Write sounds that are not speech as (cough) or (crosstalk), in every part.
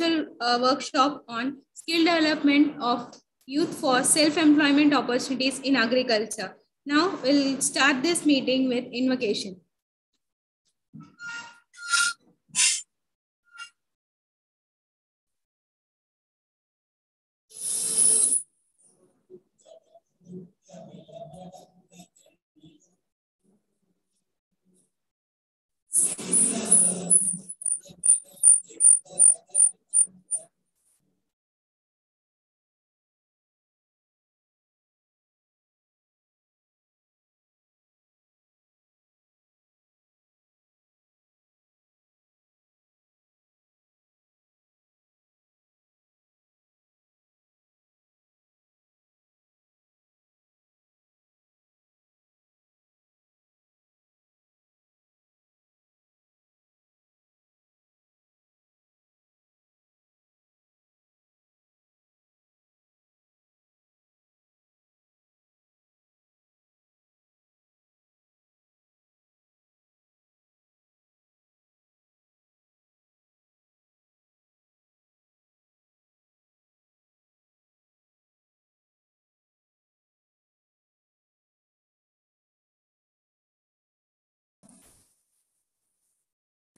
uh, workshop on skill development of youth for self-employment opportunities in agriculture. Now we'll start this meeting with invocation.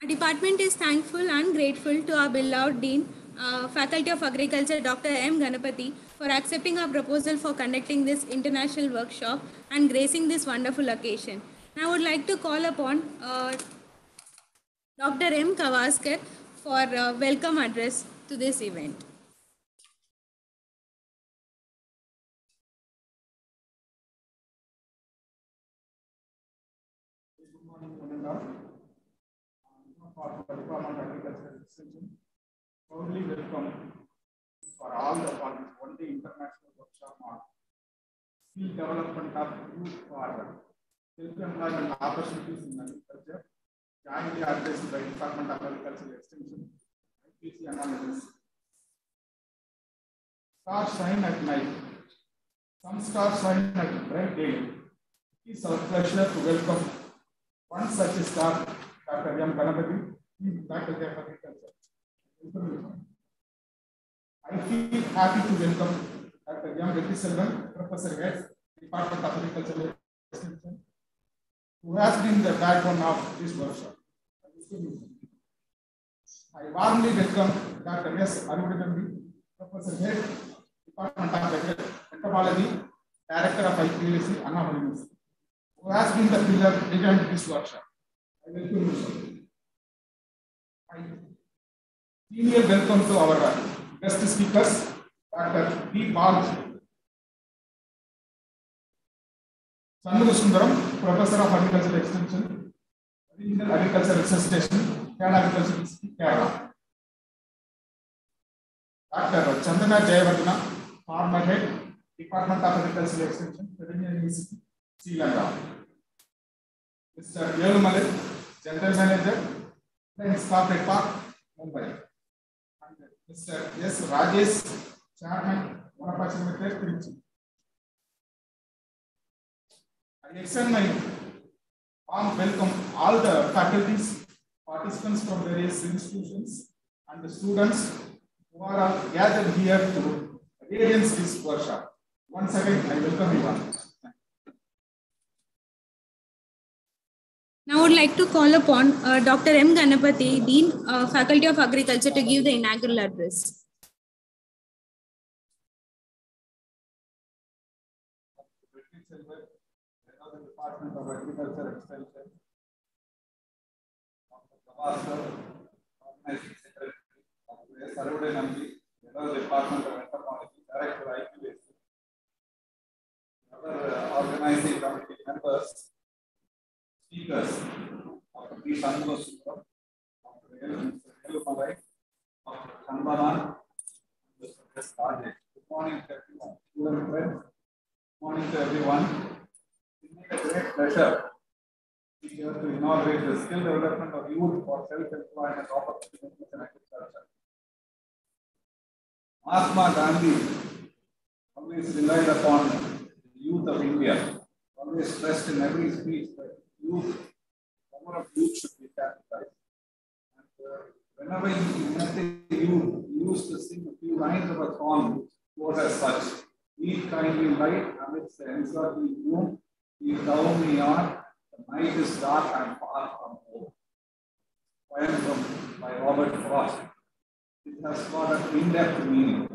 Our department is thankful and grateful to our beloved Dean, uh, Faculty of Agriculture, Dr. M. Ganapati, for accepting our proposal for conducting this international workshop and gracing this wonderful occasion. I would like to call upon uh, Dr. M. Gavaskar for a welcome address to this event. For Department of Agriculture Extension, warmly welcome for all the for one day international workshop on skill development of youth for self-employment opportunities in agriculture, jointly organized by Department of Agriculture Extension, IPC analysis. Stars shine at night. Some stars shine at bright day. It is our pleasure to welcome one such star, Dr. M. Ganapati, Faculty of Agriculture. I feel happy to welcome Dr. M. Reddy Selvan, Professor Head, Department of Agriculture Extension, who has been the backbone of this workshop. I warmly welcome Dr. S. Arvidanbi, Professor Head, Department of Entomology, Director of IPLC, Anna University who has been the pillar behind this workshop. I welcome you, sir. I Senior welcome to our guest speakers, Dr. B. Bal Shanmugha Sundaram, Professor of agriculture Extension, Regional Agriculture Research Kerala Agriculture Institute, Kerala. Dr. Chandana Jayavardhana, former head, Department of Agricultural Extension, Federal University, Sri Lanka. Mr. Yelumalai, General Manager, Friends Corporate Park, Mumbai. And Mr. S. Rajesh, Chairman, Marapachi Limited, Trichy. I extend my warm welcome all the faculties, participants from various institutions, and the students who are gathered here to experience this workshop. Once again, I welcome you all. Like to call upon uh, Dr. M. Ganapati, Dean, uh, Faculty of Agriculture, to give the inaugural address. Morning to everyone. Good morning to everyone. It is a great pleasure to inaugurate the skill development of youth for self-employment opportunities in agriculture. Mahatma Gandhi always relied upon the youth of India, always stressed in every speech that youth, power of youth should be capitalized. And uh, whenever youth, he to sing a few lines of a song, goes as such. Eat kindly light amidst the encircling gloom. Keep down me on. The night is dark and far from home. Poem from by Robert Frost. It has got an in-depth meaning.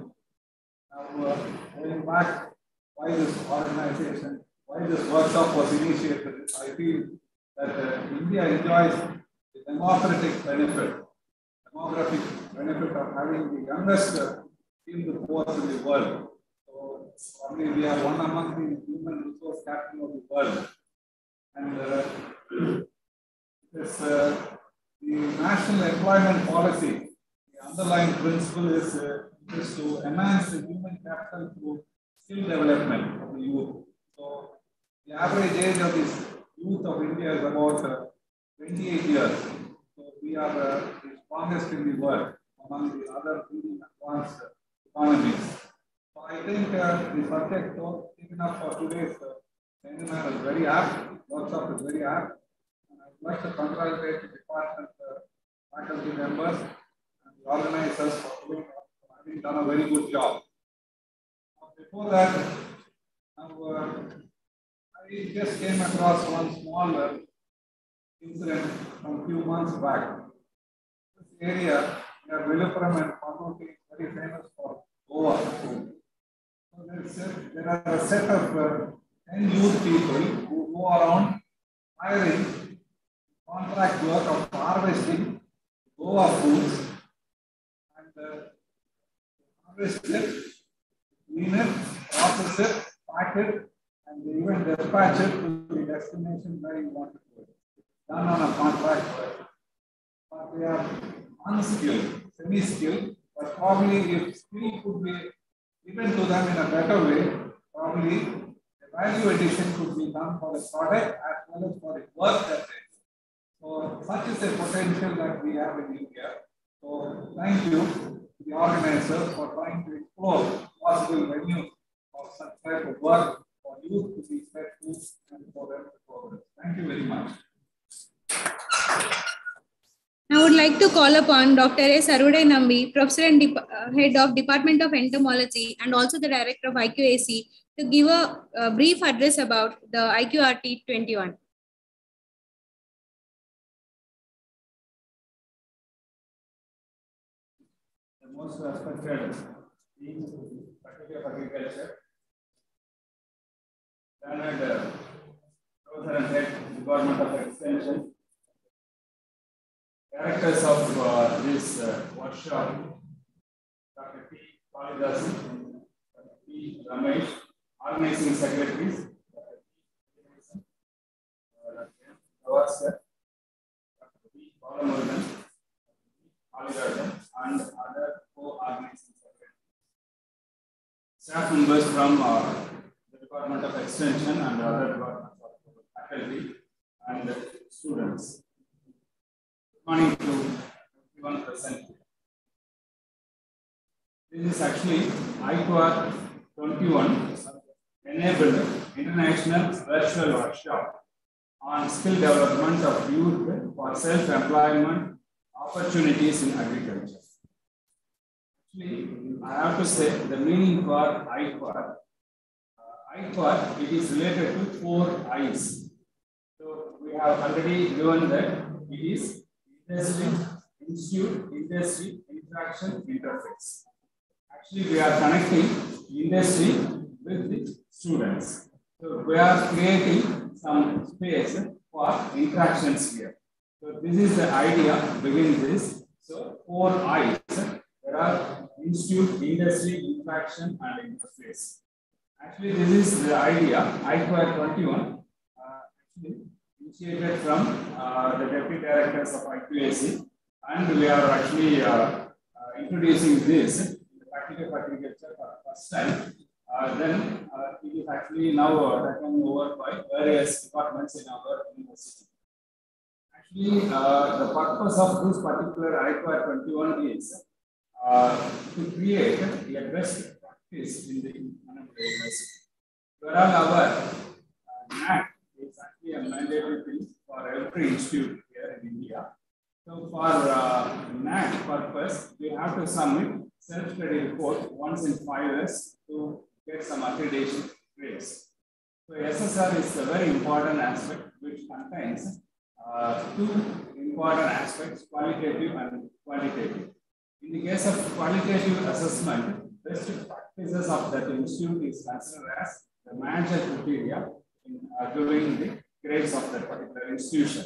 Now, uh, going back, why this organization, why this workshop was initiated, I feel that uh, India enjoys the democratic benefit, demographic benefit of having the youngest uh, skilled force in the world. So, probably we are one among the human resource capital of the world. And uh, this, uh, the national employment policy, the underlying principle is, uh, is to enhance the human capital through skill development of the youth. So the average age of this youth of India is about uh, 28 years. So we are uh, the strongest in the world among the other leading advanced economies. So I think uh, the subject taken up for today's uh, seminar is very apt, workshop is very apt. And I would like to congratulate the department uh, faculty members and the organizers for having done a very good job. Before that, uh, I just came across one small uh, incident from a few months back. This area near Villupuram and Panruti is very famous for Goa food. So a, there are a set of uh, 10 youth people who go around hiring contract work of harvesting Goa foods and uh, harvest it, clean it, process it, pack it, and they even dispatch it to the destination where you want to go. Done on a contract work. But they are unskilled, semi-skilled, but probably if skill could be given to them in a better way, probably the value addition could be done for the product as well as for the work that they do. So such is the potential that we have in India. So thank you to the organizers for trying to explore possible venues of such type of work to be and for progress. Thank you very much. I would like to call upon Dr. S. Arivudainambi, Professor and Dep uh, Head of Department of Entomology and also the Director of IQAC to give a, a brief address about the IQRT 21. The most respected Faculty of Agriculture, Head Department of Extension, Directors of uh, this uh, workshop, Dr. P. Kalidasan, Dr. P. Ramesh, Organizing Secretaries, Dr. P. Jason, uh, Dr. P. Balamurugan, Kalidasan, and other co-organizing secretaries. Staff members from uh, Department of Extension and other departments of faculty and students Good morning to everyone present. This is actually IQR 21 enabled international virtual workshop on skill development of youth for self-employment opportunities in agriculture. Actually, I have to say the meaning for IQR. IQR, it is related to four eyes. So we have already given that it is industry, institute, industry, interaction, interface. Actually, we are connecting industry with the students. So we are creating some space for interactions here. So this is the idea behind this. So four eyes. There are institute, industry, interaction, and interface. Actually, this is the idea. IQR 21. Uh, actually, initiated from uh, the deputy directors of IQAC, and we are actually uh, uh, introducing this in the faculty agriculture for the first time. Uh, then uh, it is actually now taken over by various departments in our university. Actually, the purpose of this particular IQR 21 is to create a best practice in the Whereas our NAAC is actually a mandatory thing for every institute here in India. So for uh, NAAC purpose, we have to submit self-study report once in five years to get some accreditation grades. So SSR is a very important aspect which contains uh, two important aspects, qualitative and quantitative. In the case of qualitative assessment, best practices of that institute is considered as the manager criteria in uh, giving the grades of that particular institution.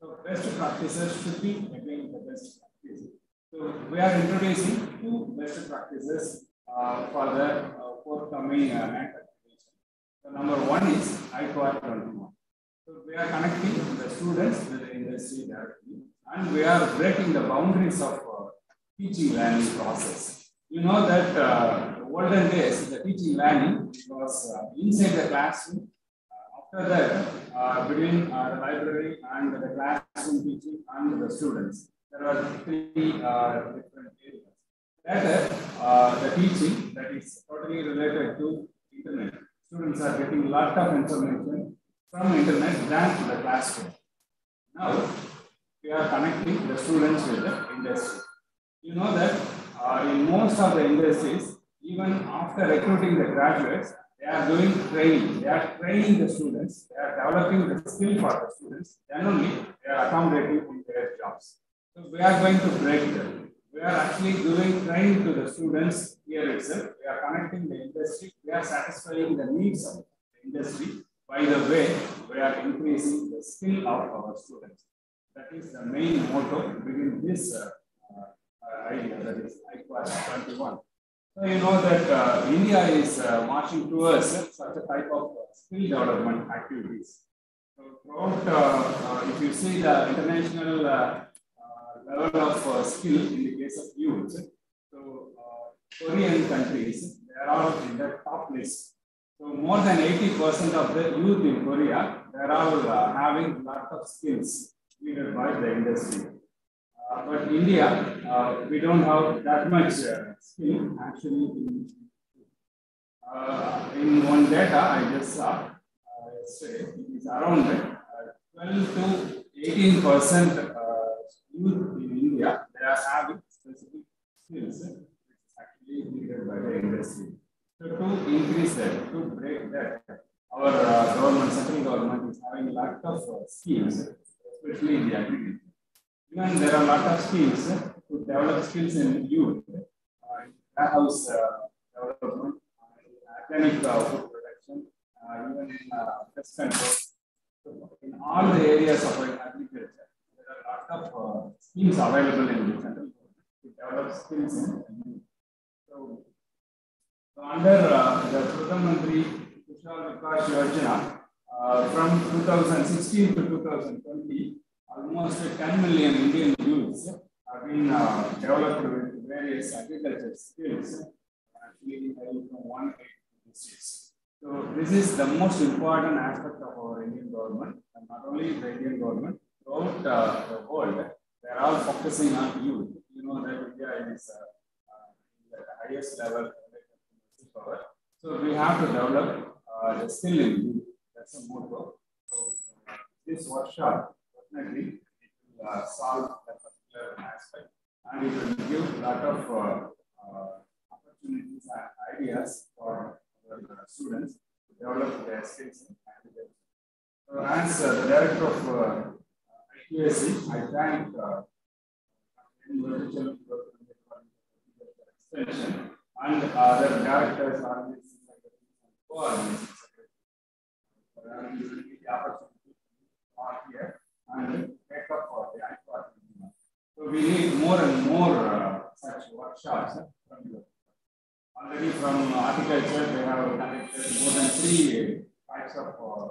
So best practices should be again the best practices. So we are introducing two best practices uh, for the uh, forthcoming uh, accreditation. So number one is IQAR 21. So we are connecting the students with the industry directly, and we are breaking the boundaries of uh, teaching learning process. You know that uh, olden days, the teaching learning was uh, inside the classroom. Uh, after that, uh, between uh, the library and the classroom teaching and the students, there are three uh, different areas. Later, uh, the teaching that is totally related to internet. Students are getting a lot of information from internet than the classroom. Now, we are connecting the students with the industry. You know that uh, in most of the industries, even after recruiting the graduates, they are doing training. They are training the students. They are developing the skill for the students. Then only they are accommodating in their jobs. So we are going to break them. We are actually doing training to the students here itself. We are connecting the industry. We are satisfying the needs of the industry. By the way, we are increasing the skill of our students. That is the main motto within this uh, uh, idea, that is IQAS 21. So you know that uh, India is uh, marching towards such a type of uh, skill development activities. So throughout, uh, uh, if you see the international level of skill in the case of youth, so Korean countries, they are all in the top list. So more than 80% of the youth in Korea, they are all uh, having lot of skills needed by the industry. Uh, but India, uh, we don't have that much uh, skill actually. In, uh, in one data I just saw uh, yesterday, it is around uh, 12 to 18 percent youth in India. They are having specific skills actually needed by the industry. So to increase that, to break that, our uh, government, central government is having a lot of uh, schemes, especially in the agriculture. Even there are a lot of schemes uh, to develop skills in youth, uh, warehouse uh, development, uh, organic uh, food production, uh, even in uh, pest control. So in all the areas of agriculture, there are a lot of uh, schemes available in the central to develop skills in youth. So so under uh, the Pradhan Mantri Kaushal Vikas Yojana, uh, from 2016 to 2020, almost 10 million Indian youths have been uh, developed with various agriculture skills, actually held from one to six. So this is the most important aspect of our Indian government, and not only the Indian government, throughout uh, the world, they are all focusing on youth. You know that India is uh, uh, at the highest level of power. So we have to develop uh, the skill in youth. That's a motto. So uh, this workshop definitely it will uh, solve aspect and it will give a lot of opportunities and ideas for our students to develop their skills agriculture. So as uh, the director of uh, I thank uh, and other directors, and co-organization secretaries for the opportunity to here and take up for the. So we need more and more uh, such workshops uh, from you. Already from horticulture, they have conducted more than three types of uh,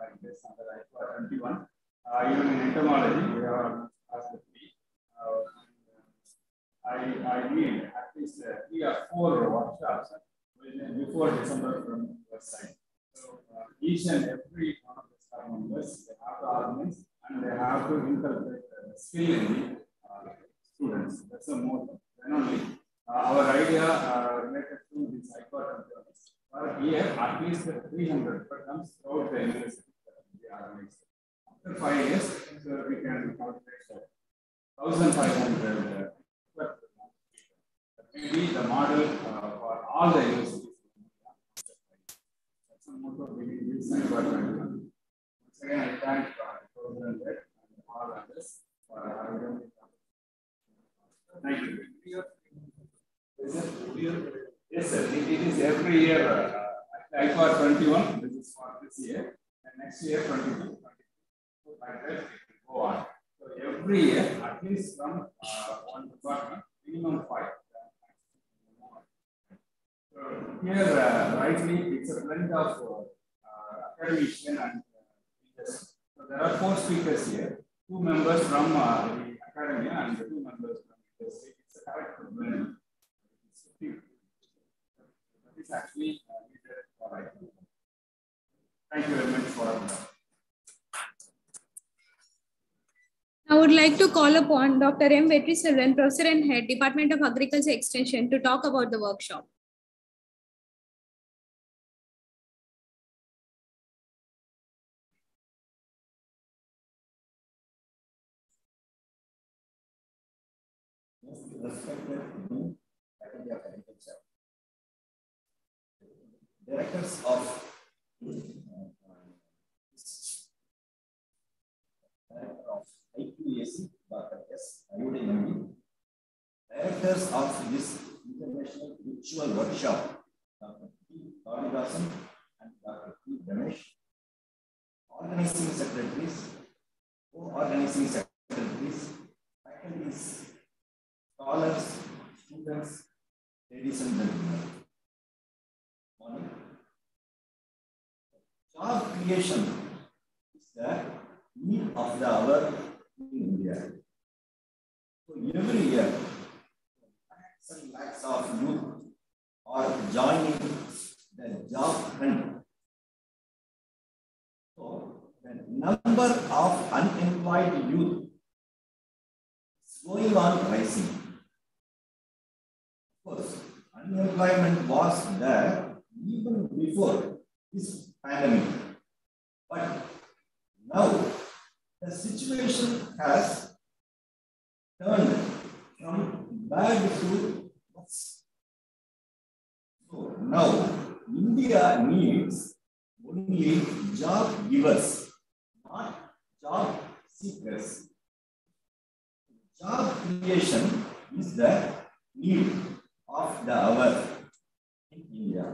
like this under IQAR 21. Uh, even in entomology, we have asked the three. Uh, I, I need at least uh, three or four workshops uh, before December from side. So uh, each and every one of the staff members, they have the organize and they have to inculcate the skill in the uh, students. That's a motto. Then only uh, our idea uh, related to this ICOT per year, at least 300 programs throughout the university we. After five years, so we can calculate 1,500 uh, will be the model uh, for all the universities. That's the motto behind this department. Once again, I thank uh, Thank you. Yes, sir. It, is every year. Uh, I for 21. This is for this year. And next year, 22. 22. So like that, go on. So every year, at least from uh, one department, minimum five. So here, uh, rightly, it's a blend of uh, academician and uh, teachers. There are four speakers here. Two members from uh, the academy and two members from industry. It's a correct. That is actually uh, needed for. Thank you very much for. I would like to call upon Dr. M. Vetri Selvan, Professor and Head, Department of Agriculture Extension, to talk about the workshop. Respected new faculty of agriculture. Directors of Director of IQAC, Dr. S. Ayude Directors of this international virtual workshop, Dr. P. Kalidasan and Dr. P. Ganesh. Organizing secretaries, co-organizing secretaries, faculties, scholars, students, ladies and gentlemen. Morning. Job creation is the need of the hour in India. So every year, lakhs and lakhs of youth are joining the job hunt. So the number of unemployed youth is going on rising. Course, unemployment was there even before this pandemic. But now the situation has turned from bad to worse. So now India needs only job givers, not job seekers. Job creation is the need of the hour in India.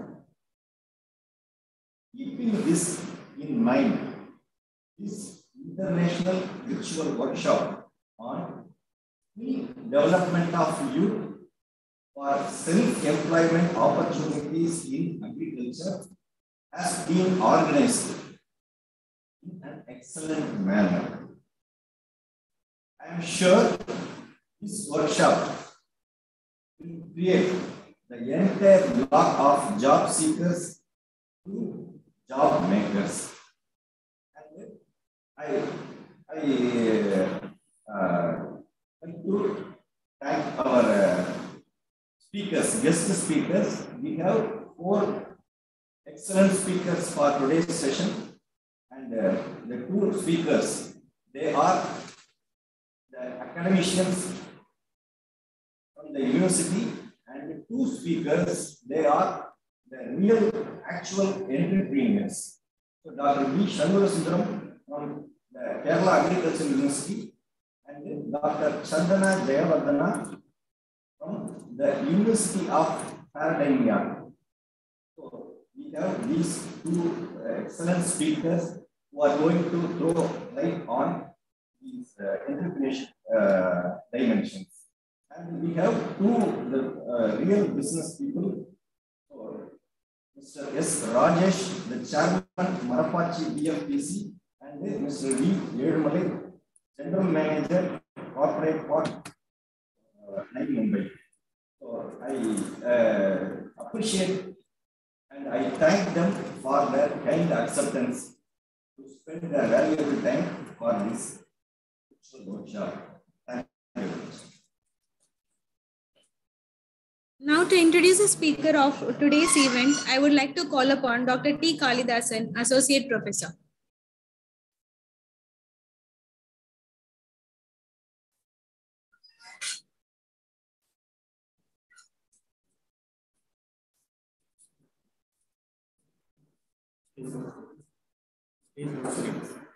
Keeping this in mind, this international virtual workshop on the development of youth for self-employment opportunities in agriculture has been organized in an excellent manner. I am sure this workshop create the entire block of job seekers to job makers. And I, I uh, like to thank our uh, speakers, guest speakers. We have four excellent speakers for today's session. And uh, the two speakers, they are the academicians from the university two speakers, they are the real actual entrepreneurs. So Dr. B. Shanmuga Sundaram from the Kerala Agricultural University and Dr. Chandana Jayavardhana from the University of Peradeniya. So we have these two uh, excellent speakers who are going to throw light on these uh, entrepreneurship uh, dimensions. And we have two uh, real business people. Mr. S. Rajesh, the chairman, Marapachi BFPC, and Mr. V. Yedumalai, general manager, corporate port, uh, Navi Mumbai. So I uh, appreciate and I thank them for their kind acceptance to spend their valuable time for this workshop. Now, to introduce the speaker of today's event, I would like to call upon Dr. T. Kalidasan, Associate Professor. Thank you.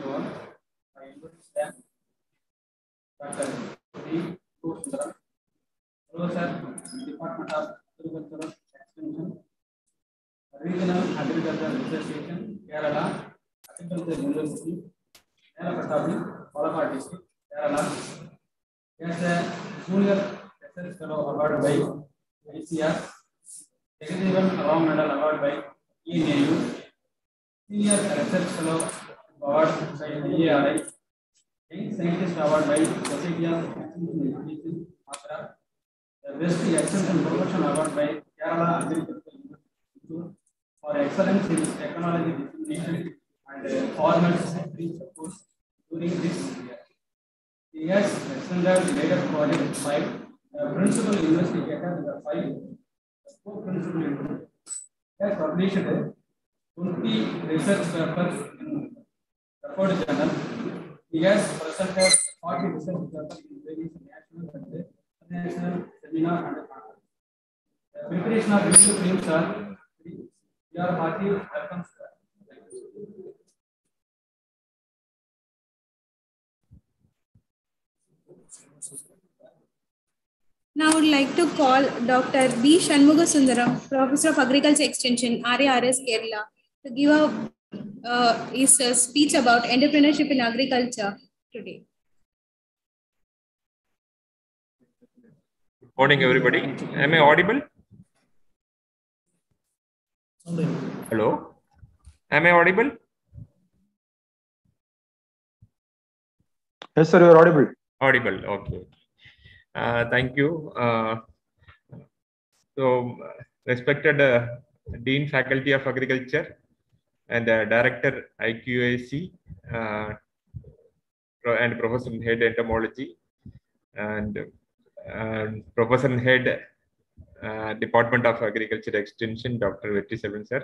To all. I introduce them. Dr. D. Sundaram. Hello, sir. Department of Agricultural Extension, Regional Agricultural Research Station, Kerala, Agriculture University, Nellapathavi, Palakkad District, Kerala. As a Junior Research Fellow award by ICAR, Jagadevan Rao Medal Award by TNAU, Senior Research Fellow Award by IARI, Matra, the Best Extension Promotion Award by Kerala Agricultural Institute for excellence in technology dissemination and uh, formal free support during this year. He has extended later project five, uh, principal investigator in the five, co-principal investigator. He has published 20 research papers in Record Journal. He has presented 40 research papers in various international seminar and. The preparation of review films are we are heartily welcome. sir. Now I would like to call Dr. B. Shanmuga Sundaram, Professor of Agriculture Extension, RARS Kerala, to give a, uh, his uh, speech about entrepreneurship in agriculture today. Morning, everybody. Am I audible? Hello? Am I audible? Yes, sir, you are audible. Audible, okay. Uh, thank you. Uh, so, respected uh, Dean Faculty of Agriculture and the Director IQAC uh, and Professor Head Entomology and, Professor Head uh, Department of Agriculture Extension, Dr. Vetri Selvan sir.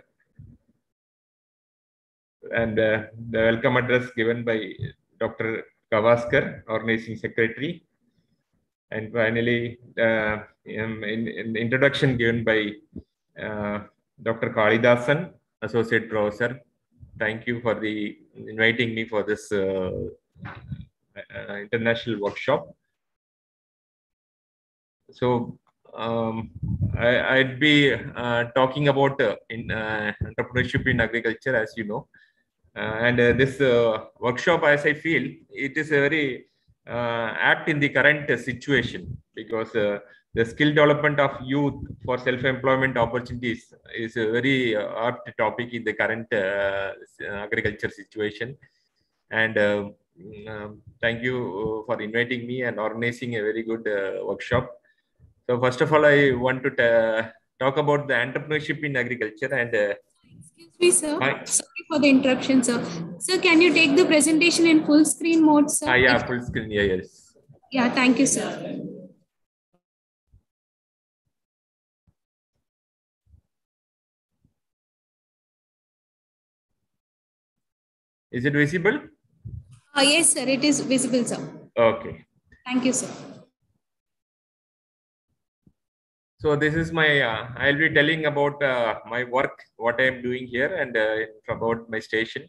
And uh, the welcome address given by Dr. Gavaskar, Organizing Secretary. And finally, uh, in, in the introduction given by uh, Dr. Kalidasan, Associate Professor. Thank you for the inviting me for this uh, uh, international workshop. So um, I, I'd be uh, talking about uh, in uh, entrepreneurship in agriculture, as you know. Uh, and uh, this workshop, as I feel, it is a very apt in the current situation because the skill development of youth for self-employment opportunities is a very uh, apt topic in the current uh, agriculture situation. And um, um, thank you uh, for inviting me and organizing a very good uh, workshop. So first of all, I want to ta- talk about the entrepreneurship in agriculture and uh, Excuse me, sir. Hi. Sorry for the interruption, sir. Sir, can you take the presentation in full screen mode, sir? ah, yeah, full screen. Yeah, yes. Yeah, thank you, sir. Is it visible? Uh, yes, sir. It is visible, sir. Okay. Thank you, sir. So this is my, uh, I'll be telling about uh, my work, what I am doing here and uh, about my station,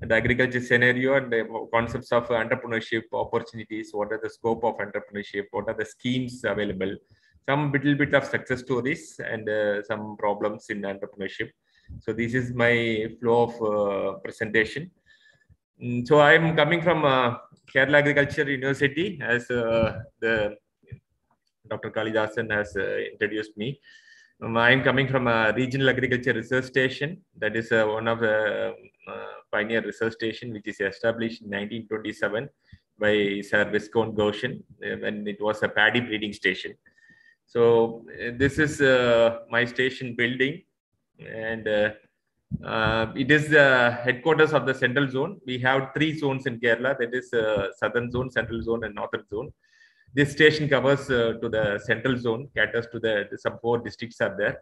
the agriculture scenario and the concepts of entrepreneurship opportunities, what are the scope of entrepreneurship, what are the schemes available, some little bit of success stories and uh, some problems in entrepreneurship. So this is my flow of uh, presentation. Mm, So I am coming from uh, Kerala Agriculture University as uh, the Dr. Kalidasan has uh, introduced me. Um, I am coming from a regional agriculture research station. That is uh, one of the um, uh, pioneer research station, which is established in 1927 by Sir Viscount Goschen uh, when it was a paddy breeding station. So this is my station building, and uh, it is the headquarters of the central zone. We have three zones in Kerala. That is uh, southern zone, central zone, and northern zone. This station covers uh, to the central zone, caters to the, the some four districts are there.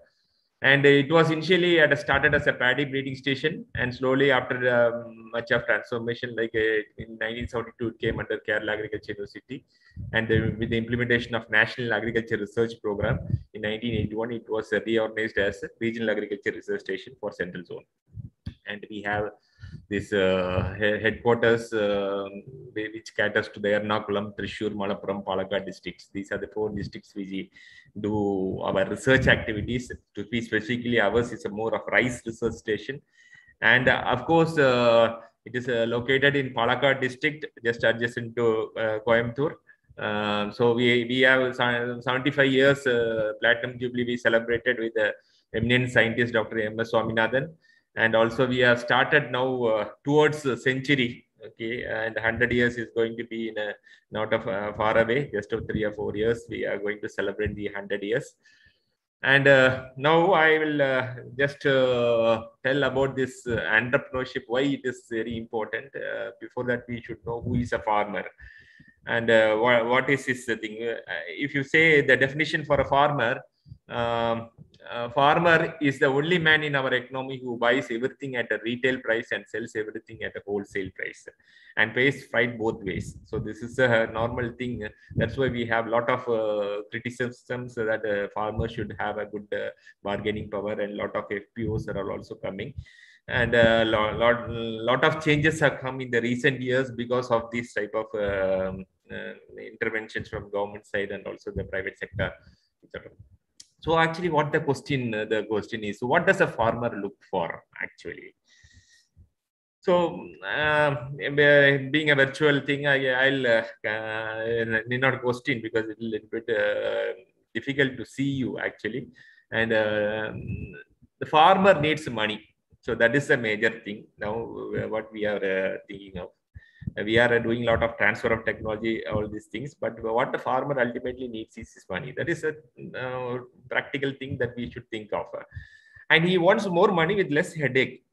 And it was initially it started as a paddy breeding station, and slowly after um, much of transformation, like uh, in 1972, it came under Kerala Agriculture University, and with the implementation of National Agriculture Research Program in 1981, it was reorganized as Regional Agriculture Research Station for Central Zone, and we have this uh, headquarters um, which caters to the Ernakulam, Thrissur, Malappuram, Palakkad districts. These are the four districts which do our research activities. To be specifically, ours is a more of rice research station, and uh, of course, uh, it is uh, located in Palakkad district, just adjacent to uh, Coimbatore. Um, so we we have 75 years uh, platinum jubilee we celebrated with the eminent scientist Dr. M. S. Swaminathan, and also we have started now uh, towards the century. Okay, and 100 years is going to be in a not a uh, far away, just of three or four years. We are going to celebrate the 100 years. And uh, now I will uh, just uh, tell about this uh, entrepreneurship, why it is very important. Uh, before that, we should know who is a farmer and what, what is this thing. If you say the definition for a farmer, um, a farmer is the only man in our economy who buys everything at a retail price and sells everything at a wholesale price and pays right both ways. So this is a normal thing. That's why we have a lot of uh, criticisms that uh, farmers should have a good uh, bargaining power and a lot of FPOs are also coming. And a lot, lot, lot of changes have come in the recent years because of this type of um, uh, interventions from government side and also the private sector. etc. So actually, what the question uh, the question is, what does a farmer look for actually? So, uh, being a virtual thing, I, I'll uh, uh, need not question because it's a little bit uh, difficult to see you actually. And uh, the farmer needs money. So that is a major thing now. uh, What we are thinking of, we are doing a lot of transfer of technology, all these things. But what the farmer ultimately needs is his money. That is a uh, practical thing that we should think of. And he wants more money with less headache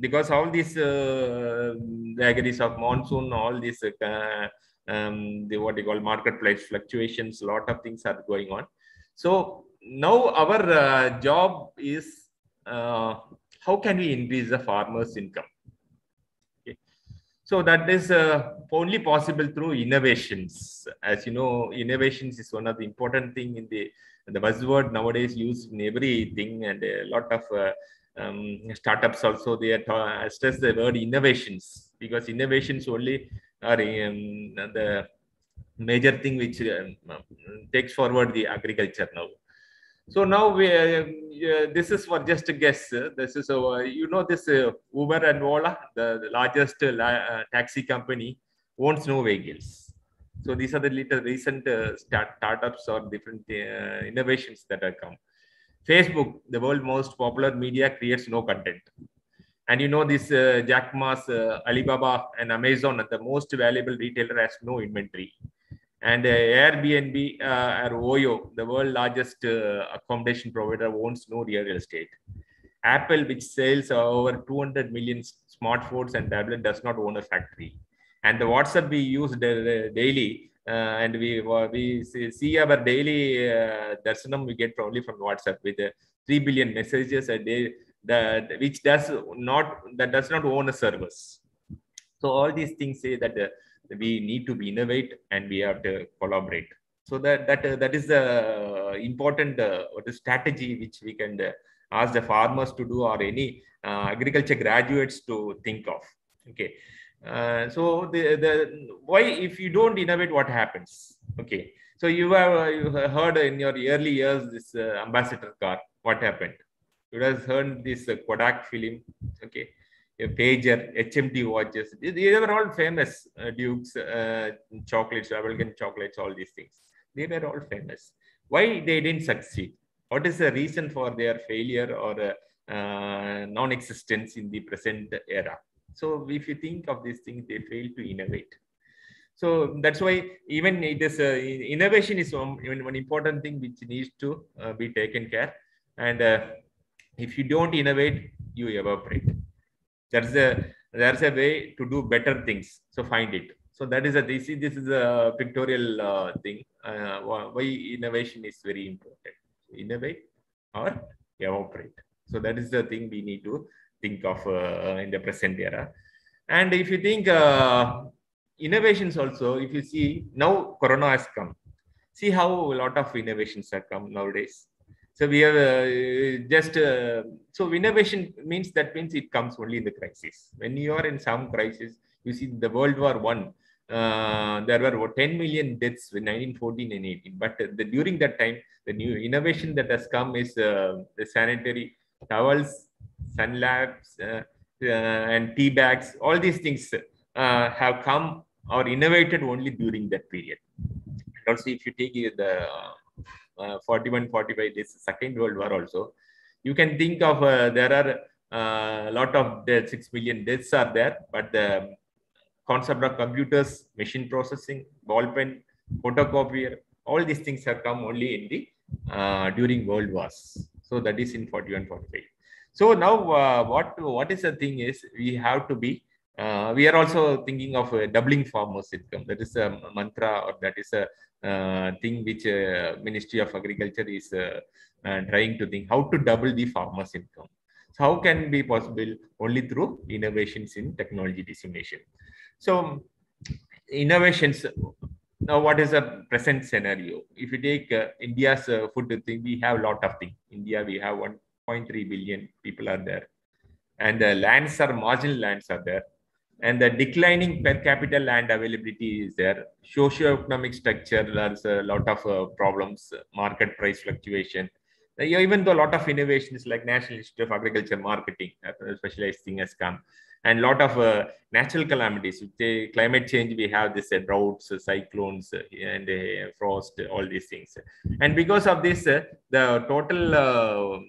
because all these uh, vagaries of monsoon, all these uh, um, the what you call marketplace fluctuations, a lot of things are going on. So now our uh, job is uh, how can we increase the farmers' income? So that is uh, only possible through innovations. As you know, innovations is one of the important thing in the the buzzword nowadays used in everything, and a lot of uh, um, startups also they are stress the word innovations because innovations only are um, the major thing which um, takes forward the agriculture now. So now we, uh, uh, this is for just a guess. This is uh, you know this uh, Uber and Ola, the, the largest uh, uh, taxi company, owns no vehicles. So these are the little recent start, startups or different innovations that have come. Facebook, the world most popular media, creates no content. And you know this Jack Ma's, Alibaba, and Amazon, the most valuable retailer, has no inventory. And uh, Airbnb uh, or Oyo, the world largest uh, accommodation provider, owns no real estate. Apple, which sells over 200 million smartphones and tablets, does not own a factory. And the WhatsApp we use daily, uh, and we we see- our daily uh, darshanam we get probably from WhatsApp with uh, three billion messages a day, that which does not that does not own a service. So all these things say that uh, we need to be innovate and we have to collaborate. So that that uh, that is the important uh, is strategy which we can uh, ask the farmers to do or any uh, agriculture graduates to think of. Okay. Uh, so the, the why if you don't innovate what happens okay so you have you have heard in your early years this ambassador car what happened you have heard this kodak film okay pager hmt watches they were all famous uh, dukes uh, chocolates American chocolates all these things they were all famous why they didn't succeed what is the reason for their failure or uh, uh, non-existence in the present era so if you think of these things, they fail to innovate. So that's why even it is uh, innovation is one, one important thing which needs to uh, be taken care. And if you don't innovate, you evaporate. There's a there's a way to do better things. So find it. So that is a this is, this is a pictorial uh, thing. Uh, why innovation is very important. Innovate or evaporate. So that is the thing we need to think of uh, in the present era. And if you think uh, innovations also, if you see now Corona has come, see how a lot of innovations have come nowadays. So we have uh, just uh, so innovation means that means it comes only in the crisis. When you are in some crisis, you see the World War One. Uh, there were 10 million deaths in 1914 and 18. But the, during that time, the new innovation that has come is uh, the sanitary towels, sun lamps, uh, and tea bags. All these things have come or innovated only during that period. And also, if you take the uh, 41, 45 this Second World War also, you can think of uh, there are a uh, lot of the 6 million deaths are there, but the concept of computers, machine processing, ball pen, photocopier, all these things have come only in the uh, during World Wars. So that is in 41, 45. So now what, what is the thing is we have to be uh, we are also thinking of uh, doubling farmers income. That is a mantra or that is a uh, thing which uh, Ministry of Agriculture is trying to think how to double the farmers income. So how can be possible only through innovations in technology dissemination. So innovations. Now, what is the present scenario? If you take India's food thing, we have a lot of things. India, we have 1.3 billion people are there, and the lands are marginal lands are there and the declining per capita land availability is there. Socio-economic structure, there's a lot of uh, problems, market price fluctuation. Uh, even though a lot of innovations like National Institute of Agriculture Marketing, uh, specialized thing has come, and a lot of uh, natural calamities, the climate change, we have this uh, droughts, uh, cyclones, and frost, all these things. And because of this, the total,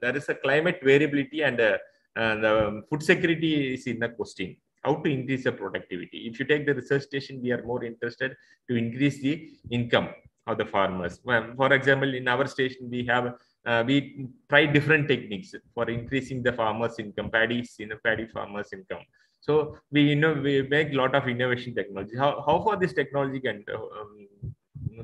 there is a climate variability and the food security is in the question how to increase the productivity. If you take the research station, we are more interested to increase the income of the farmers. Well, for example, in our station, we have uh, we try different techniques for increasing the farmers' income, paddies, you know, paddy farmers' income. So we you know we make a lot of innovation technology. How how far this technology can um,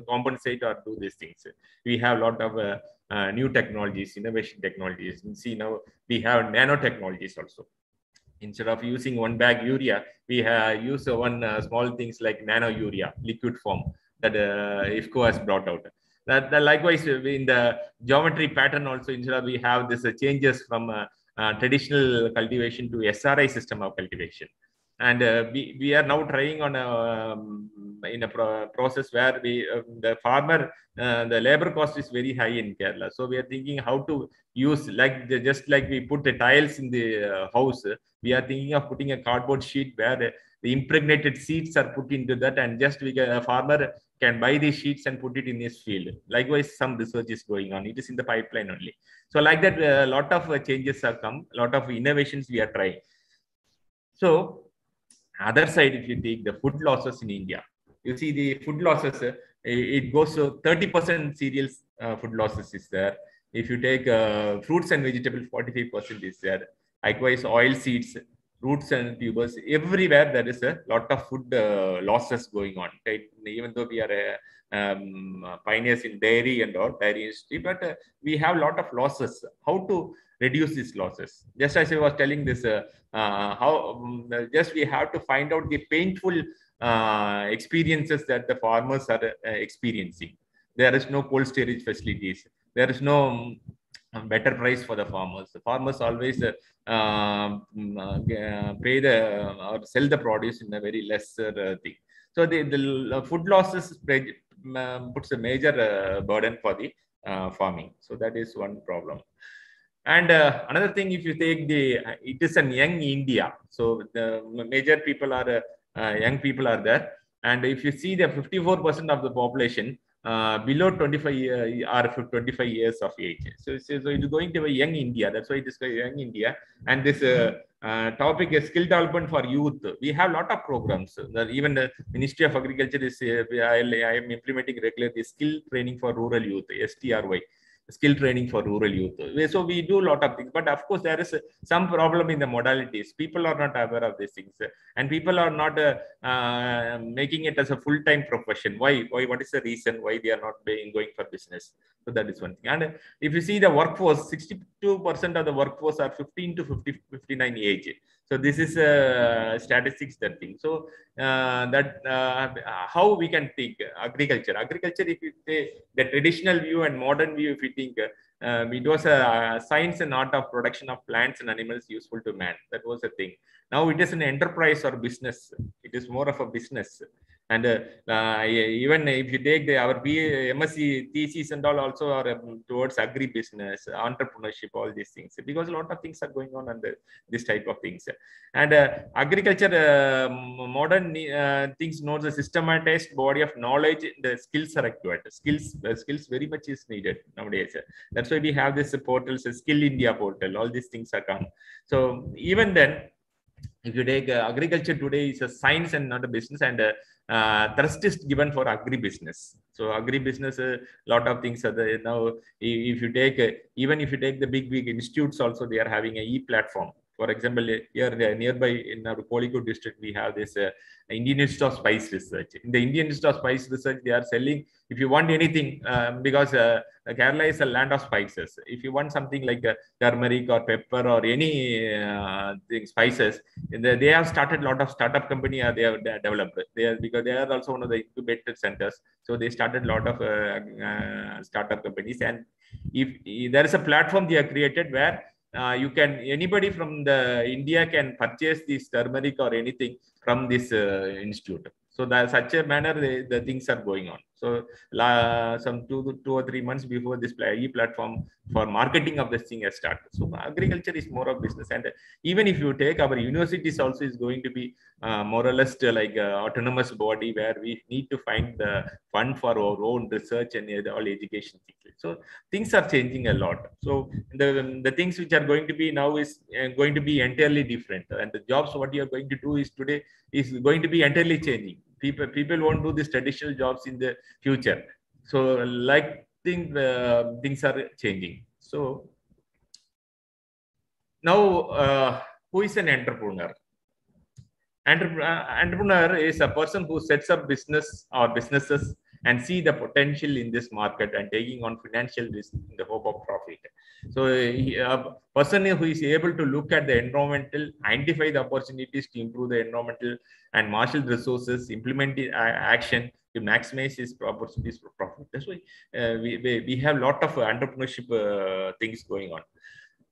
compensate or do these things? We have a lot of uh, uh, new technologies, innovation technologies. And see now we have nanotechnologies also instead of using one bag urea, we have use one uh, small things like nano urea, liquid form that uh, IFFCO has brought out. That, that, likewise in the geometry pattern also instead of we have this uh, changes from uh, uh, traditional cultivation to SRI system of cultivation. And uh, we, we are now trying on a, um, in a pro process where we um, the farmer the labor cost is very high in Kerala. So we are thinking how to use like the, just like we put the tiles in the house we are thinking of putting a cardboard sheet where the, the impregnated seeds are put into that and just we can, a farmer can buy these sheets and put it in his field. Likewise, some research is going on. It is in the pipeline only. So like that, a lot of uh, changes have come, a lot of innovations we are trying. So other side, if you take the food losses in India, you see the food losses, uh, it goes to 30% cereals uh, food losses is there. If you take uh, fruits and vegetables, 45% is there likewise oil seeds roots and tubers everywhere there is a lot of food losses going on right? even though we are um, pioneers in dairy and all dairy industry but uh, we have a lot of losses how to reduce these losses just as i was telling this uh, uh how um, just we have to find out the painful uh, experiences that the farmers are uh, experiencing there is no cold storage facilities there is no um, better price for the farmers. The farmers always uh, um, uh, pay the or sell the produce in a very lesser uh, thing. So the, the food losses um, puts a major uh, burden for the uh, farming. So that is one problem. And uh, another thing, if you take the, it is a young India. So the major people are young people are there. And if you see the 54% of the population uh, below 25 year, or 25 years of age. So, so, so it is going to be young India. That's why it is called young India. And this uh, uh, topic is skill development for youth. We have a lot of programs. Even the Ministry of Agriculture is, uh, I, I am implementing regularly skill training for rural youth, STRY skill training for rural youth. So we do a lot of things, but of course there is some problem in the modalities. People are not aware of these things, and people are not uh, uh, making it as a full-time profession. Why? Why? What is the reason why they are not being, going for business? So that is one thing. And if you see the workforce, 62% of the workforce are 15 to 50, 59 age. So this is uh, statistics that thing. So uh, that uh, how we can take agriculture. Agriculture, if you take the traditional view and modern view, if you think uh, it was a science and art of production of plants and animals useful to man. That was a thing. Now it is an enterprise or business. It is more of a business. And uh, uh, even if you take the, our BA, MSc thesis and all also are um, towards agri-business, entrepreneurship, all these things, because a lot of things are going on under this type of things. And uh, agriculture, modern things knows a systematized body of knowledge, and the skills are required. Skills, skills very much is needed nowadays. That's why we have this portals, Skill India portal, all these things are come. So even then, if you take uh, agriculture today is a science and not a business and uh, uh, thrust is given for agribusiness. So agribusiness, a lot of things are there. Now, if you take, even if you take the big, big institutes also, they are having a e-platform. For example, here nearby in our Kozhikode district, we have this uh, Indian Institute of Spice Research. In the Indian Institute of Spice Research, they are selling, if you want anything, um, because uh, Kerala is a land of spices. If you want something like uh, turmeric or pepper or any thing, spices, the, they have started a lot of startup company they have developed. They are, because they are also one of the incubated centers. So they started a lot of startup companies. And if, if there is a platform they have created where uh, you can anybody from the India can purchase this turmeric or anything from this uh, institute. So that such a manner the, the things are going on. So some two two or three months before this platform for marketing of this thing has started. So agriculture is more of business, and even if you take our universities also is going to be uh, more or less like autonomous body where we need to find the fund for our own research and all education. So things are changing a lot. So the the things which are going to be now is uh, going to be entirely different, and the jobs what you are going to do is today is going to be entirely changing people people won't do these traditional jobs in the future. So like things uh, things are changing. So now uh, who is an entrepreneur? Uh, entrepreneur is a person who sets up business or businesses and see the potential in this market and taking on financial risk in the hope of profit. So a person who is able to look at the environmental, identify the opportunities to improve the environmental and marshal resources, implement the action to maximize his opportunities for profit. That's why uh, we, we, have a lot of entrepreneurship uh, things going on.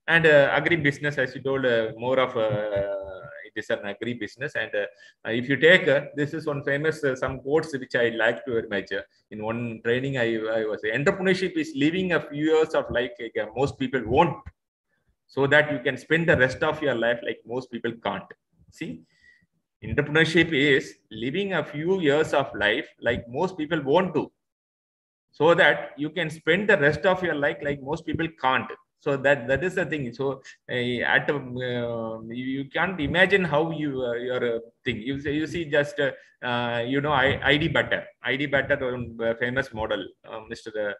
And uh, agri-business, as you told, uh, more of it is an agri business. And uh, if you take, uh, this is one famous, uh, some quotes which I like to much. in one training, I, I was entrepreneurship is living a few years of life like most people won't, so that you can spend the rest of your life like most people can't. See, entrepreneurship is living a few years of life like most people won't do so that you can spend the rest of your life like most people can't so that that is the thing. So uh, at uh, you, you, can't imagine how you uh, your uh, thing. You you see just uh, uh, you know I, id butter id butter famous model mr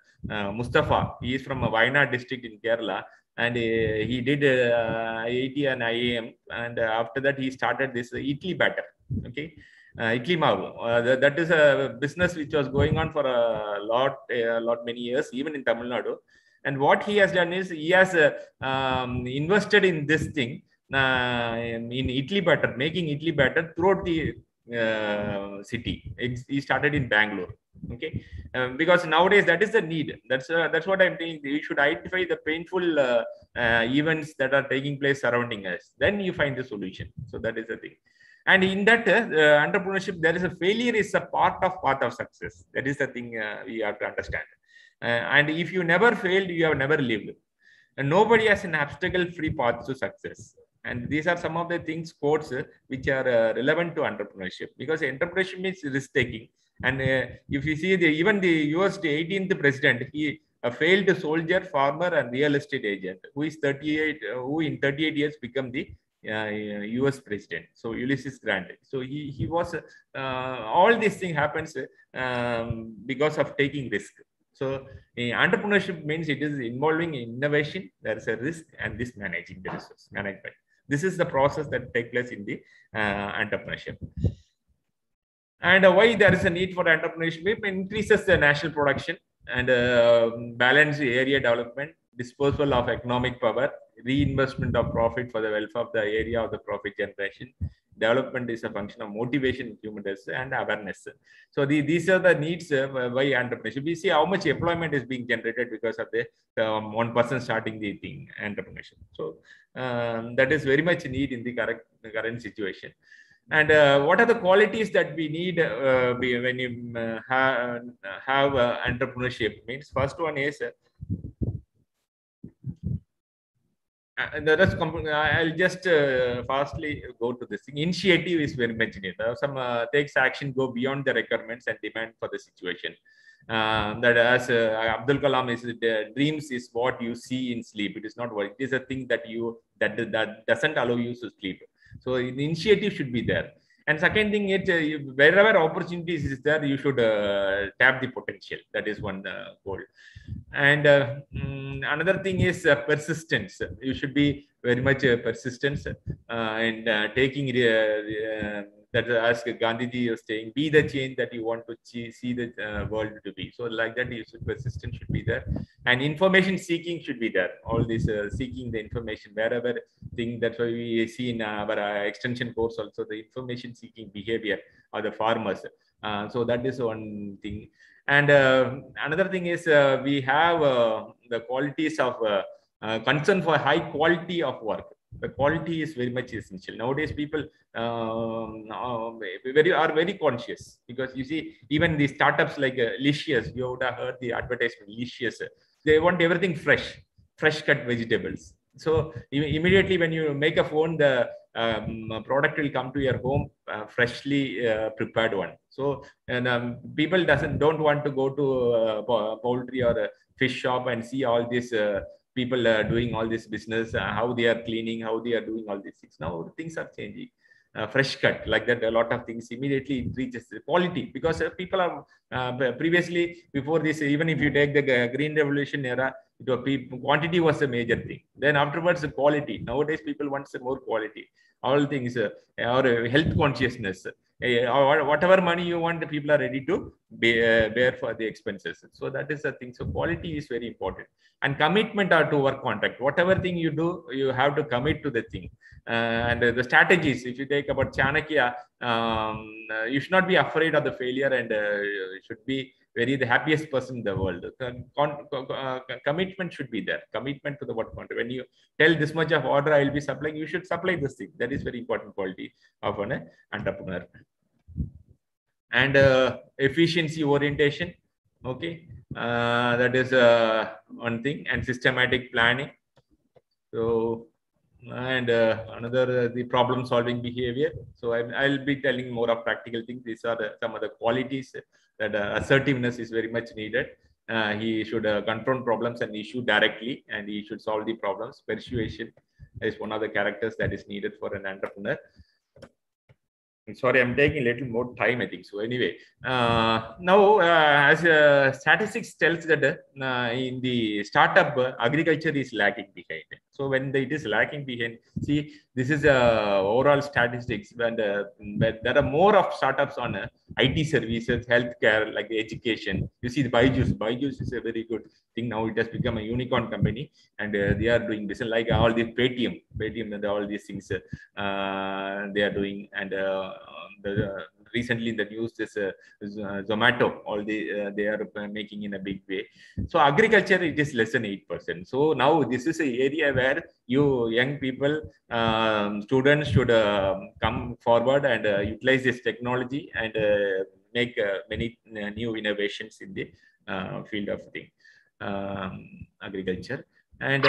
mustafa. He is from a Wayanad district in kerala. And he did IIT and IIM, and after that he started this idli batter okay? Uh, Idli Mavu. Uh, that is a business which was going on for a lot, a lot many years, even in Tamil Nadu. And what he has done is he has uh, um, invested in this thing uh, in idli batter, making idli batter throughout the uh, city. he started in Bangalore. Okay, um, because nowadays that is the need. That's uh, that's what I'm saying. We should identify the painful uh, events that are taking place surrounding us. Then you find the solution. So that is the thing. And in that entrepreneurship, there is a failure is a part of part of success. That is the thing we have to understand. Uh, and if you never failed, you have never lived. And nobody has an obstacle-free path to success. And these are some of the things, quotes, uh, which are uh, relevant to entrepreneurship because entrepreneurship means risk taking And uh, if you see the even the US 18th president, he a failed soldier, farmer, and real estate agent who is 38, uh, who in 38 years become the uh, US president. So Ulysses Grant. So he he was uh, all these thing happens um, because of taking risk. So entrepreneurship means it is involving innovation. There is a risk and this managing the resource management. This is the process that take place in the entrepreneurship. And why there is a need for entrepreneurship? It increases the national production and uh, balance area development, disposal of economic power, reinvestment of profit for the welfare of the area of the profit generation. Development is a function of motivation, human and awareness. So the, these are the needs uh, by entrepreneurship. We see how much employment is being generated because of the um, one person starting the thing, entrepreneurship. So um, that is very much need in the current, current situation. And uh, what are the qualities that we need uh, when you uh, have, have entrepreneurship? Means first one is the rest. I'll just fastly go to this thing. Initiative is very much needed. some takes action, go beyond the requirements and demand for the situation. Uh, that as uh, Abdul Kalam is uh, dreams is what you see in sleep. It is not what it is a thing that you that that doesn't allow you to sleep. So initiative should be there. And second thing is uh, wherever opportunities is there, you should uh, tap the potential. That is one uh, goal. And um, another thing is persistence. You should be very much persistent and taking that as Gandhiji was saying, be the change that you want to see the uh, world to be. So like that, you should persistence should be there, and information seeking should be there. All this uh, seeking the information wherever thing. That's why we see in our uh, extension course also the information seeking behavior of the farmers. Uh, so that is one thing. And uh, another thing is uh, we have the qualities of concern for high quality of work the quality is very much essential. Nowadays people um, uh, very are very conscious because you see even the startups like uh, licious you would have heard the advertisement licious. They want everything fresh fresh cut vegetables. So immediately when you make a phone the um, product will come to your home uh, freshly uh, prepared one. So and um, people doesn't don't want to go to uh, poultry or a fish shop and see all this uh, people are doing all this business, uh, how they are cleaning, how they are doing all these things. Now things are changing. Uh, fresh cut like that a lot of things immediately reaches the quality because uh, people are uh, previously before this even if you take the uh, green revolution era it was quantity was the major thing then afterwards the quality nowadays people want more quality all things uh, or health consciousness whatever money you want, the people are ready to bear, bear for the expenses. So that is the thing. So quality is very important. And commitment are to work contract. Whatever thing you do, you have to commit to the thing. Uh, and uh, the strategies, if you take about Chanakya, um, uh, you should not be afraid of the failure and uh, should be very the happiest person in the world. Con, uh, commitment should be there. Commitment to the work contract. When you tell this much of order I will be supplying, you should supply this thing. That is very important quality of an entrepreneur and uh, efficiency orientation okay? Uh, that is uh, one thing and systematic planning. So and uh, another uh, the problem solving behavior. So I, will be telling more of practical things. These are the, some of the qualities that uh, assertiveness is very much needed. He should confront problems and issue directly and he should solve the problems. Persuasion is one of the characters that is needed for an entrepreneur sorry i'm taking a little more time i think so. Anyway uh, now uh, as uh, statistics tells that uh, in the startup uh, agriculture is lagging behind. So when the, it is lagging behind see this is uh, overall statistics and there are more of startups on it services healthcare like education. You see the byju's byju's is a very good thing. Now it has become a unicorn company and they are doing business like all the paytm paytm and all these things they are doing and the, recently in the news is uh, uh, zomato all the uh, they are making in a big way. So agriculture it is less than 8% so now this is an area where you young people um, students should uh, come forward and uh, utilize this technology and uh, make many new innovations in the field of thing um, agriculture. And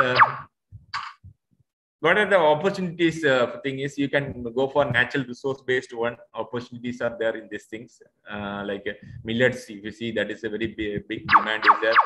what are the opportunities uh, thing is you can go for natural resource based one opportunities are there in these things. Uh, like uh, millets if you see that is a very big, demand is there.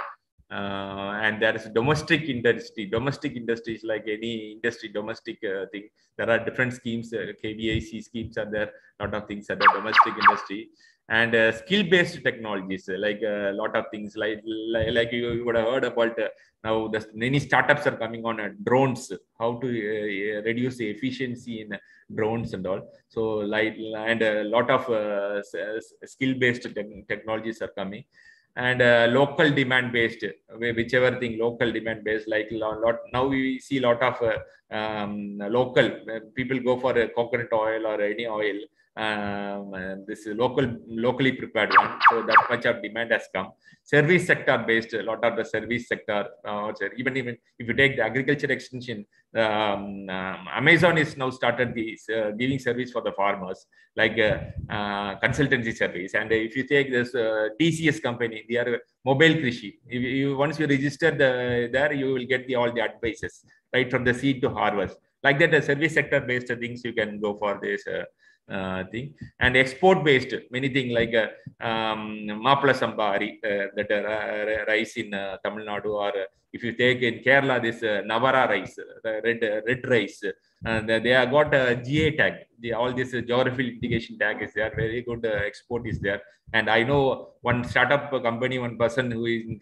Uh, and there is domestic industry domestic industries like any industry domestic uh, thing. There are different schemes uh, kvic schemes are there a lot of things are there domestic industry and uh, skill based technologies uh, like a lot of things like like, like you, you would have heard about uh, now the many startups are coming on uh, drones how to uh, reduce the efficiency in drones and all. So like and a lot of uh, skill based te- technologies are coming. And uh, local demand based whichever thing local demand based like lot now we see a lot of uh, um, local uh, people go for coconut oil or any oil um, this is local locally prepared one. So that much of demand has come. Service sector based a lot of the service sector uh, even even if you take the agriculture extension um, um, amazon is now started this uh, giving service for the farmers like uh, uh, consultancy service. And if you take this uh, tcs company they are mobile krishi if you once you register the there you will get the all the advices right from the seed to harvest. Like that the service sector based things you can go for this uh, thing. And export based many things like uh, um, mapla sambari uh, that uh, rice in uh, Tamil Nadu or uh, if you take in Kerala this Navara rice red red rice and they have got a GI tag. The, all this geographical indication tag is there. Very good export is there. And I know one startup company one person who is in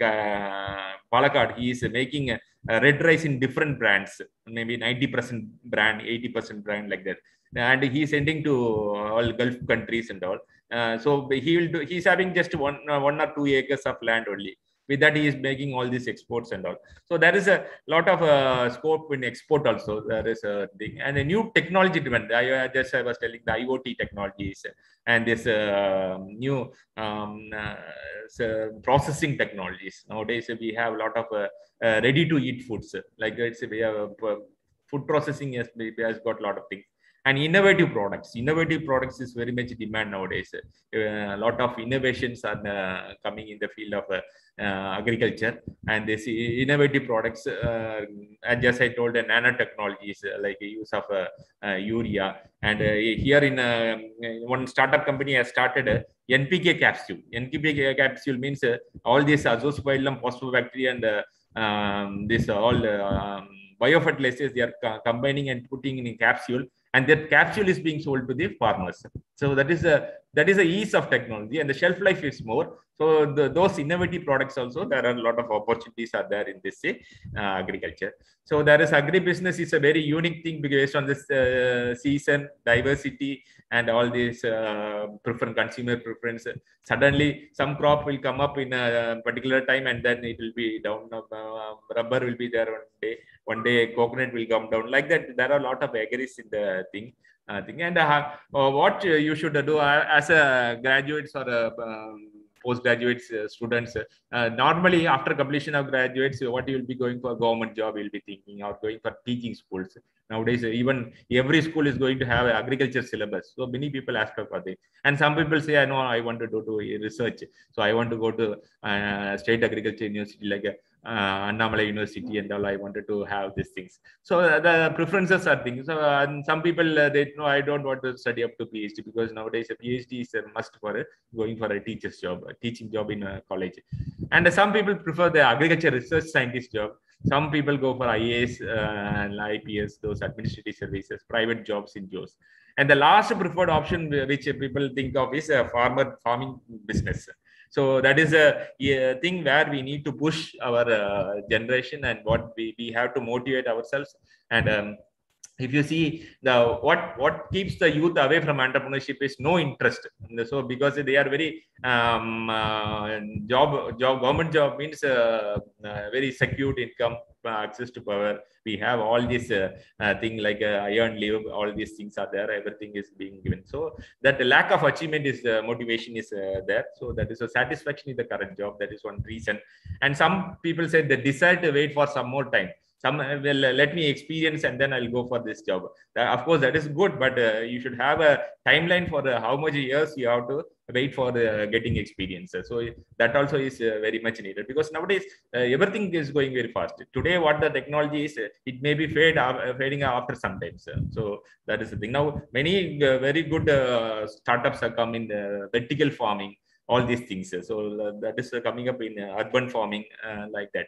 Palakkad he is making red rice in different brands. Maybe 90% brand 80% brand like that and he's sending to all Gulf countries and all. Uh, so he will do. He's having just one uh, one or two acres of land only. With that, he is making all these exports and all. So there is a lot of uh, scope in export also. There is a thing and a new technology driven. I, just I was telling the IoT technologies and this uh, new um, uh, processing technologies. Nowadays, we have a lot of uh, uh, ready to eat foods. Like it's we have uh, food processing has, has got a lot of things and innovative products. Innovative products is very much demand nowadays. Uh, a lot of innovations are uh, coming in the field of uh, uh agriculture. And this innovative products uh, and just i told the nanotechnologies uh, like use of urea. And here in one startup company has started npk capsule. Npk capsule means all these azospirillum phosphobacteria and um, this all um, biofertilizers they are combining and putting in a capsule and that capsule is being sold to the farmers. So that is a that is a ease of technology, and the shelf life is more. So the, those innovative products also there are a lot of opportunities are there in this uh, agriculture. So there is agribusiness is a very unique thing based on this uh, season diversity and all these uh, preference consumer preference. Suddenly some crop will come up in a particular time and then it will be down. Uh, rubber will be there one day one day coconut will come down. Like that there are a lot of vagaries in the thing uh, thing. And uh, uh, what you should do uh, as a graduates or a um, postgraduates uh, students uh, normally after completion of graduates what you will be going for? Government job you'll be thinking or going for teaching schools nowadays even every school is going to have agriculture syllabus so many people ask for this and some people say i know i want to do to research so i want to go to state agriculture university like uh, Annamalai University and all. I wanted to have these things. So uh, the preferences are things. So, uh, and some people uh, they know I don't want to study up to PhD because nowadays a PhD is a must for a, going for a teacher's job, a teaching job in a college. And some people prefer the agriculture research scientist job. Some people go for IAS uh, and IPS, those administrative services, private jobs in JOS. And the last preferred option which people think of is a farmer farming business. So that is a, a thing where we need to push our uh, generation and what we, we have to motivate ourselves. And um, if you see the what what keeps the youth away from entrepreneurship is no interest. So because they are very um, uh, job job government job means uh, uh, very secured income access to power. We have all this uh, uh, thing like uh, iron leave all these things are there. Everything is being given. So that the lack of achievement is uh, motivation is uh, there. So that is a satisfaction in the current job. That is one reason. And some people say they decide to wait for some more time some uh, well uh, let me experience and then i'll go for this job uh, of course that is good but you should have a timeline for how much years you have to wait for uh, getting experience. So that also is uh, very much needed because nowadays uh, everything is going very fast. Today, what the technology is, it may be fade fading after some time. So that is the thing. Now, many very good startups have come in vertical farming, all these things. So that is coming up in urban farming like that.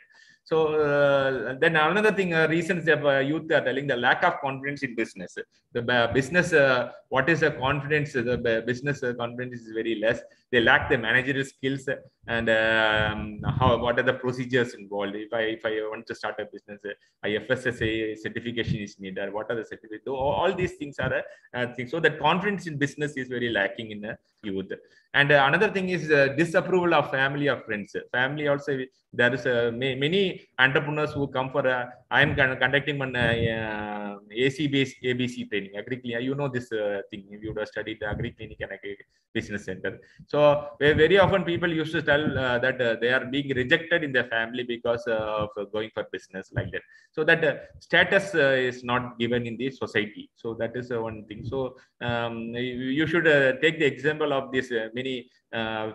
So uh, then another thing, uh, reasons that uh, youth are telling the lack of confidence in business. The business, uh, what is the confidence? The business uh, confidence is very less. They lack the managerial skills and um, how what are the procedures involved. If I if I want to start a business, uh, IFSSA certification is needed. What are the certificates? All, these things are uh, things. So that confidence in business is very lacking in the youth. And another thing is disapproval of family or friends. Family also there is a, many entrepreneurs who come for I am conducting one uh, AC based ABC training, agri You know this uh, thing. If you would have studied the agri clinic and agri business center. So very often people used to tell uh, that uh, they are being rejected in their family because of going for business like that. So that uh, status uh, is not given in the society. So that is one thing. So um, you, should take the example of this many uh,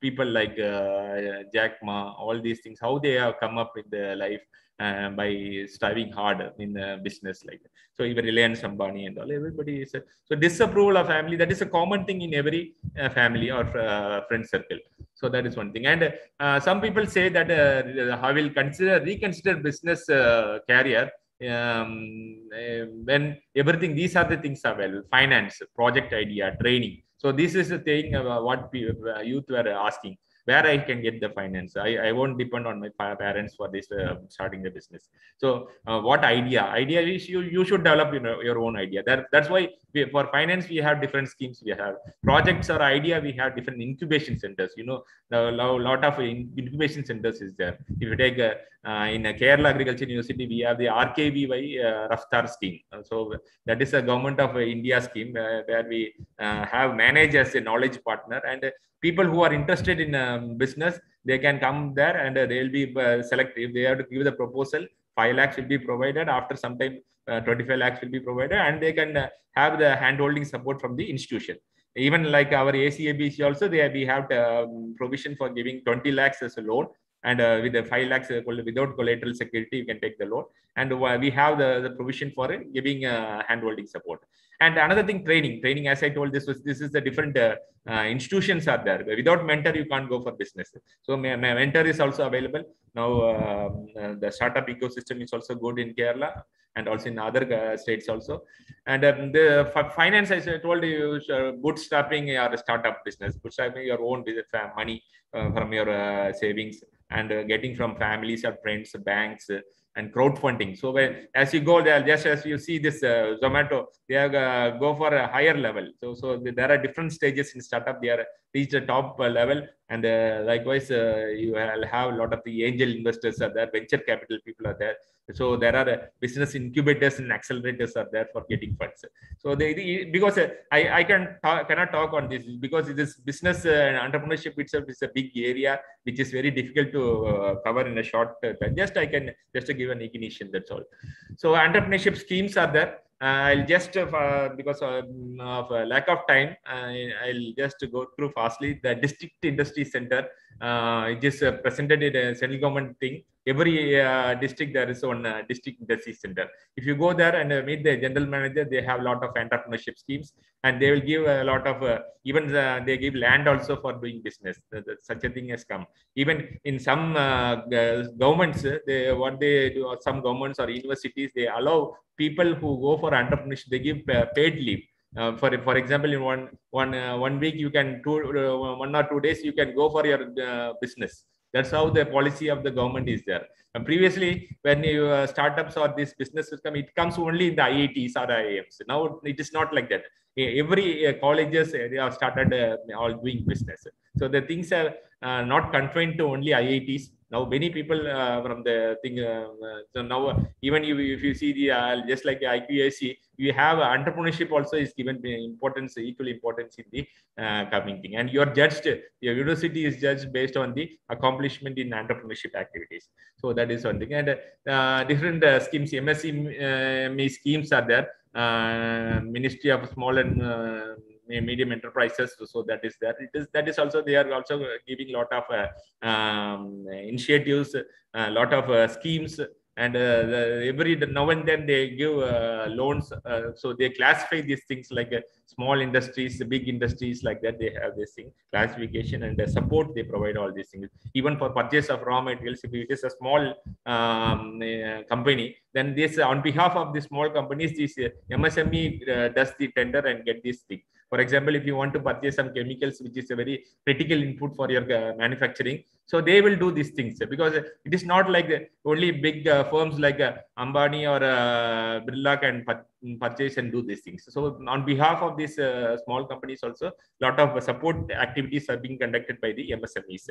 people like uh, Jack Ma, all these things, how they have come up in their life uh, by striving hard in the business like that. So even Reliance Ambani and all, everybody is, a, so disapproval of family, that is a common thing in every uh, family or uh, friend circle. So that is one thing. And uh, some people say that I will consider, reconsider business career um, when everything, these are the things available, finance, project idea, training. So this is the thing uh, what uh, youth were asking where I can get the finance. I, I won't depend on my parents for this uh, starting the business. So uh, what idea? Idea is you, you should develop you know, your own idea. That, that's why we, for finance, we have different schemes. We have projects or idea. We have different incubation centers. You know, a lot of incubation centers is there. If you take uh, uh, in Kerala Agriculture University, we have the RKVY uh, Raftar scheme. Uh, so that is a government of India scheme where we have managed as a knowledge partner and people who are interested in um, business, they can come there and they'll be selected. If they have to give the proposal, 5 lakhs will be provided. After some time, 25 lakhs will be provided and they can have the hand-holding support from the institution even like our ACABC also, they we have um, provision for giving 20 lakhs as a loan and uh, with the 5 lakhs uh, without collateral security you can take the loan and uh, we have the, the provision for giving uh, handholding support and another thing training. Training as i told this was this is the different uh, uh, institutions are there. Without mentor you can't go for business. So my, my mentor is also available. Now um, the startup ecosystem is also good in kerala and also in other states also. And um, the finance as i told you bootstrapping your startup business bootstrapping your own business money from your savings and uh, getting from families or friends, banks, uh, and crowdfunding. So when, as you go there, just as you see this uh, Zomato, they are, uh, go for a higher level. So so there are different stages in startup. They are reach the top uh, level, and uh, likewise you will have a lot of the angel investors are there, venture capital people are there. So there are business incubators and accelerators are there for getting funds. So they, they because I, I can talk, cannot talk on this because this business and entrepreneurship itself is a big area which is very difficult to uh, cover in a short time. Just I can just give an ignition. That's all. So entrepreneurship schemes are there. Uh, I'll just, uh, because of, of lack of time, I'll just go through fastly. The district industry center, uh, it is presented in a central government thing every uh, district there is one uh, district industry center. If you go there and uh, meet the general manager they have a lot of entrepreneurship schemes and they will give a lot of uh, even uh, they give land also for doing business. Such a thing has come. Even in some uh, governments they what they do some governments or universities they allow people who go for entrepreneurship they give paid leave. Uh, for for example in one one uh, one week you can two uh, one or two days you can go for your business that's how the policy of the government is there. And previously, when you uh, startups or this business system, it comes only in the IITs or IIMs. Now it is not like that. Every uh, colleges uh, they have started uh, all doing business. So the things are uh, not confined to only IITs. Now many people uh, from the thing uh, so now even if, if you see the uh, just like iqac you have entrepreneurship also is given importance equal importance in the uh, coming thing. And you are judged your university is judged based on the accomplishment in entrepreneurship activities. So that is one thing. And uh, different uh, schemes uh, schemes are there. Uh, ministry of small and uh, medium enterprises so that is that it is that is also they are also giving lot of uh, um, initiatives a lot of uh, schemes and uh, every now and then they give uh, loans uh, so they classify these things like uh, small industries big industries like that they have this thing classification and the support they provide all these things. Even for purchase of raw materials if it is a small um, uh, company then this on behalf of the small companies this uh, msme uh, does the tender and get this thing for example if you want to purchase some chemicals which is a very critical input for your uh, manufacturing so they will do these things because it is not like only big uh, firms like uh, ambani or uh, birla can purchase and do these things. So on behalf of these small companies also a lot of support activities are being conducted by the msmes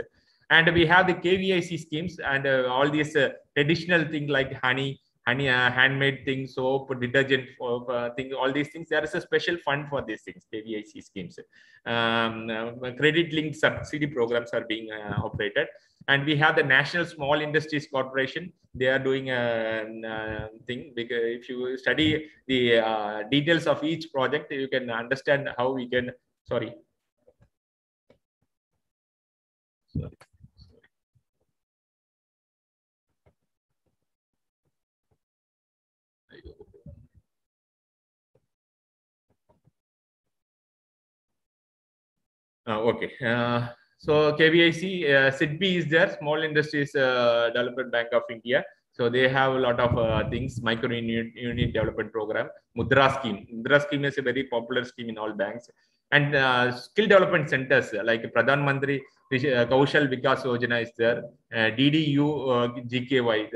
and we have the kvic schemes and all these traditional things like honey honey uh, handmade things soap detergent for uh, thing all these things there is a special fund for these things kvic schemes. Um, uh, credit linked subsidy programs are being uh, operated. And we have the national small industries corporation. They are doing a, uh thing. Because if you study the uh, details of each project you can understand how we can sorry. Sorry okay. Uh, so KVIC, uh, SIDBI is there, Small Industries uh, Development Bank of India. So they have a lot of uh, things, micro unit, development program, Mudra scheme. Mudra scheme is a very popular scheme in all banks. And uh, skill development centers like Pradhan Mantri uh, Kaushal Vikas Yojana is there. Uh, DDU GKY,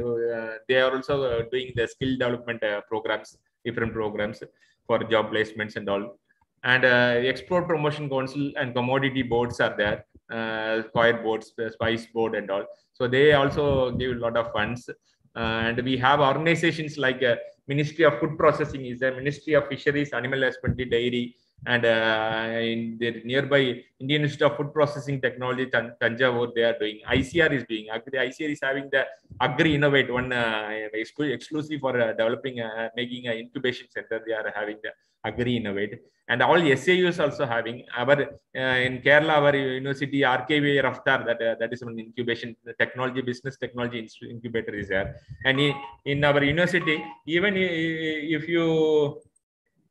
they are also doing the skill development programs, different programs for job placements and all and uh, export promotion council and commodity boards are there uh, coir boards uh, spice board and all. So they also give a lot of funds. Uh, and we have organizations like ministry of food processing is there ministry of fisheries animal husbandry dairy and uh, in the nearby indian institute of food processing technology Tan- Thanjavur they are doing. ICAR is doing. The ICAR is having the agri innovate one uh, exclu- exclusively for uh, developing making an incubation center they are having the agri innovate and all SAUs also having our uh, in Kerala our university RKV Raftar that uh, that is an incubation technology business technology incubator is there. And in, our university even if you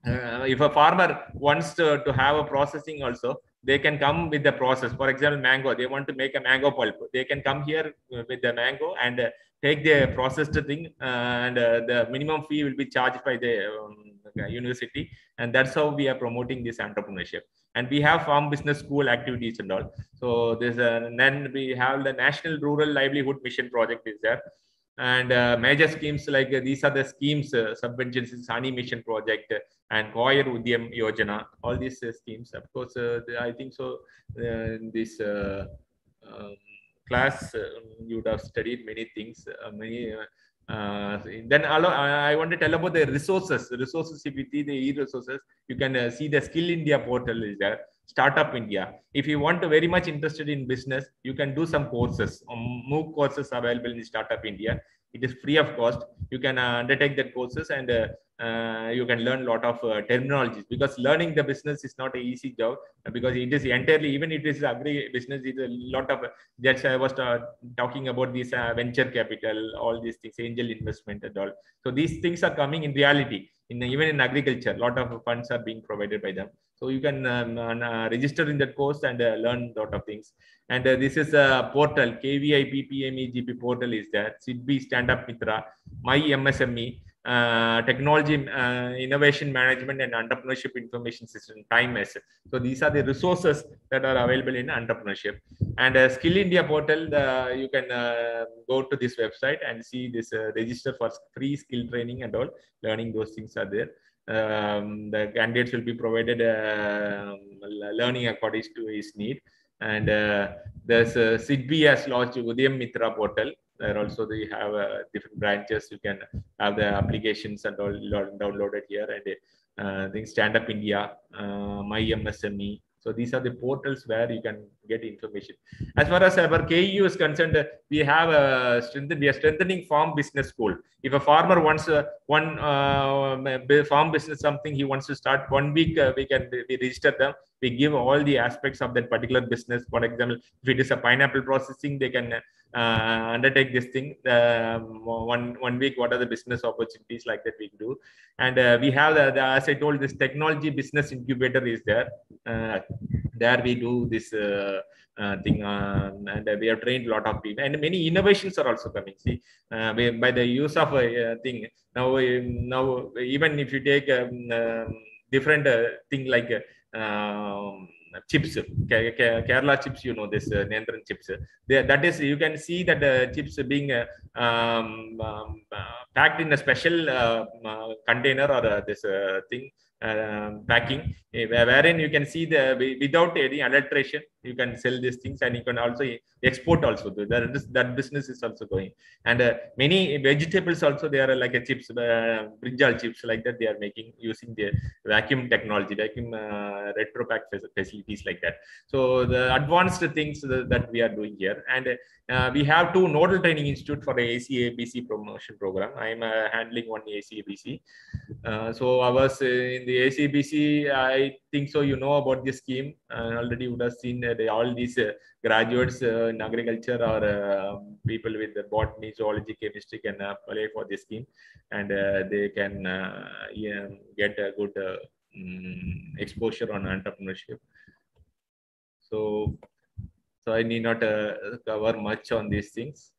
uh, if a farmer wants to, to have a processing also they can come with the process. For example mango they want to make a mango pulp. They can come here uh, with the mango and uh, take the processed thing uh, and the minimum fee will be charged by the um, university and that's how we are promoting this entrepreneurship and we have farm business school activities and all so there's a then we have the national rural livelihood mission project is there and uh, major schemes like uh, these are the schemes uh, subventions sani mission project uh, and Coir Udyam Yojana, all these uh, schemes. Of course, uh, I think so. This um, class, you would have studied many things, many. Uh, then I I want to tell about the resources. Resources, if you see the e-resources, you can uh, see the Skill India portal is there. Startup India. If you want to very much interested in business, you can do some courses. Um, MOOC courses available in Startup India. It is free of cost. You can uh, undertake that courses and uh, uh, you can learn a lot of uh, terminologies because learning the business is not an easy job because it is entirely even it is agri business is a lot of just i was uh, talking about this uh, venture capital all these things angel investment and all. So these things are coming in reality. In even in agriculture a lot of funds are being provided by them. So you can um, register in that course and learn a lot of things and uh, this is a portal kvi PMEGP portal is there. Sidbi stand up mitra my msme uh, technology uh, innovation management and entrepreneurship information system time as so these are the resources that are available in entrepreneurship. And uh, skill india portal you can uh, go to this website and see this uh, register for free skill training and all. Learning those things are there. Um, the candidates will be provided uh, learning according to his need And uh, there's uh, SIDBI has launched Udayam Mitra portal. There also they have uh, different branches. You can have the applications and all downloaded here. And uh, Stand Up India, uh, My MSME. So these are the portals where you can get information. As far as our KU is concerned, we have a we are strengthening farm business school. If a farmer wants uh, one uh, farm business, something he wants to start, one week uh, we can we register them. We give all the aspects of that particular business. For example, if it is a pineapple processing, they can uh, undertake this thing. Um, one one week, what are the business opportunities like that we do? And uh, we have the, the as I told, this technology business incubator is there. Uh, there we do this uh, uh, thing um, and uh, we have trained a lot of people and many innovations are also coming see uh, we, by the use of a uh, thing now now even if you take um, um, different uh, thing like uh, um, chips. Ke- Ke- kerala chips you know this uh, Nendran chips. They, that is you can see that the chips being uh, um, um, uh, packed in a special uh, uh, container or uh, this uh, thing packing eh, wherein you can see the without any adulteration you can sell these things and you can also export also that, is- that business is also going and uh, many vegetables also they are like a chips uh, brinjal chips like that they are making using the vacuum technology vacuum uh, retro pack facilities like that so the advanced things that we are doing here and uh, we have two nodal training institute for the ACABC promotion program. I am uh, handling one ACABC. Uh, so I was uh, in the ACBC. I think so. You know about this scheme. Already would have seen that all these uh, graduates uh, in agriculture or uh, people with botany, zoology, chemistry can apply for this scheme, and they can yeah, get a good mm, exposure on entrepreneurship. So, so I need not cover much on these things.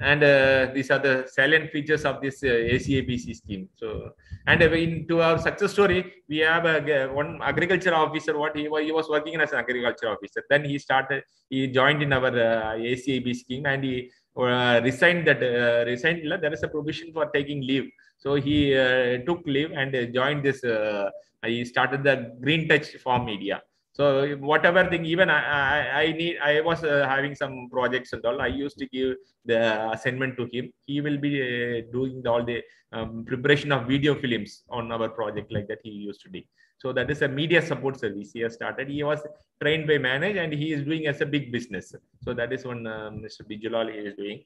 And uh, these are the salient features of this uh, ACABC scheme. So, and uh, into our success story, we have a, g- one agriculture officer. What he was, he was working as an agriculture officer. Then he started. He joined in our uh, ACAB scheme, and he uh, resigned. That uh, resigned. There is a provision for taking leave. So he uh, took leave and uh, joined this. Uh, he started the Green Touch Farm Media. So whatever thing, even I, I, I need, I was uh, having some projects and all. I used to give the assignment to him. He will be uh, doing all the um, preparation of video films on our project like that. He used to do. So that is a media support service he has started. He was trained by Manage and he is doing as a big business. So that is one uh, Mr. Bijulal is doing.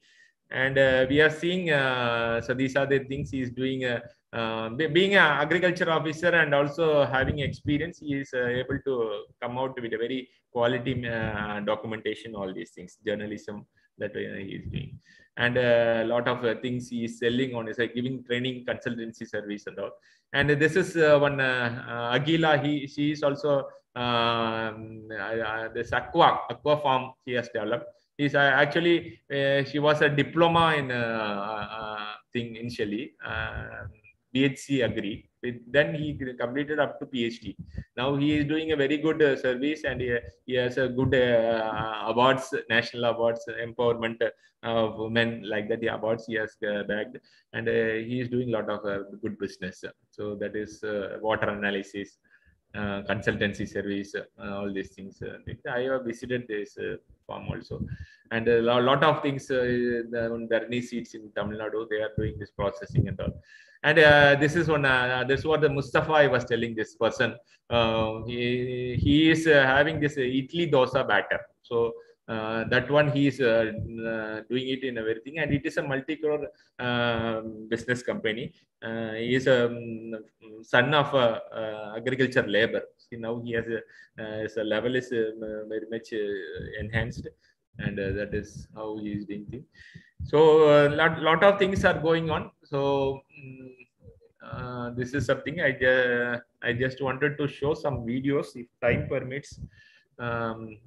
And uh, we are seeing, uh, so these are the things he is doing. Uh, uh, being an agriculture officer and also having experience, he is uh, able to come out with a very quality uh, documentation, all these things, journalism that uh, he is doing. And a lot of uh, things he is selling on is like giving training consultancy service and all. And this is uh, one uh, uh, Agila, he, she is also um, uh, this aqua, aqua farm he has developed. He's uh, actually, uh, she was a diploma in uh, uh, thing initially. Uh, BHC. With- Then he completed up to PhD. Now he is doing a very good uh, service and he, he has a good uh, awards, national awards, empowerment of women like that. The awards he has uh, bagged and uh, he is doing a lot of uh, good business. So that is uh, water analysis, uh, consultancy service, uh, all these things. Uh, I have visited this uh, farm also, and a lot of things. Uh, the Bernie seeds in Tamil Nadu, they are doing this processing and all. And uh, this is one. Uh, this is what the Mustafa I was telling this person. Uh, he he is uh, having this uh, idli dosa batter. So. Uh, that one he is uh, uh, doing it in everything, and it is a multi-crore um, business company uh, he is a um, son of a, uh, agriculture labor. See now he has a, uh, his level is uh, very much uh, enhanced, and uh, that is how he is doing things. So a lot lot of things are going on. So. mm, uh, this is something I, ju- I just wanted to show some videos if time permits. Um,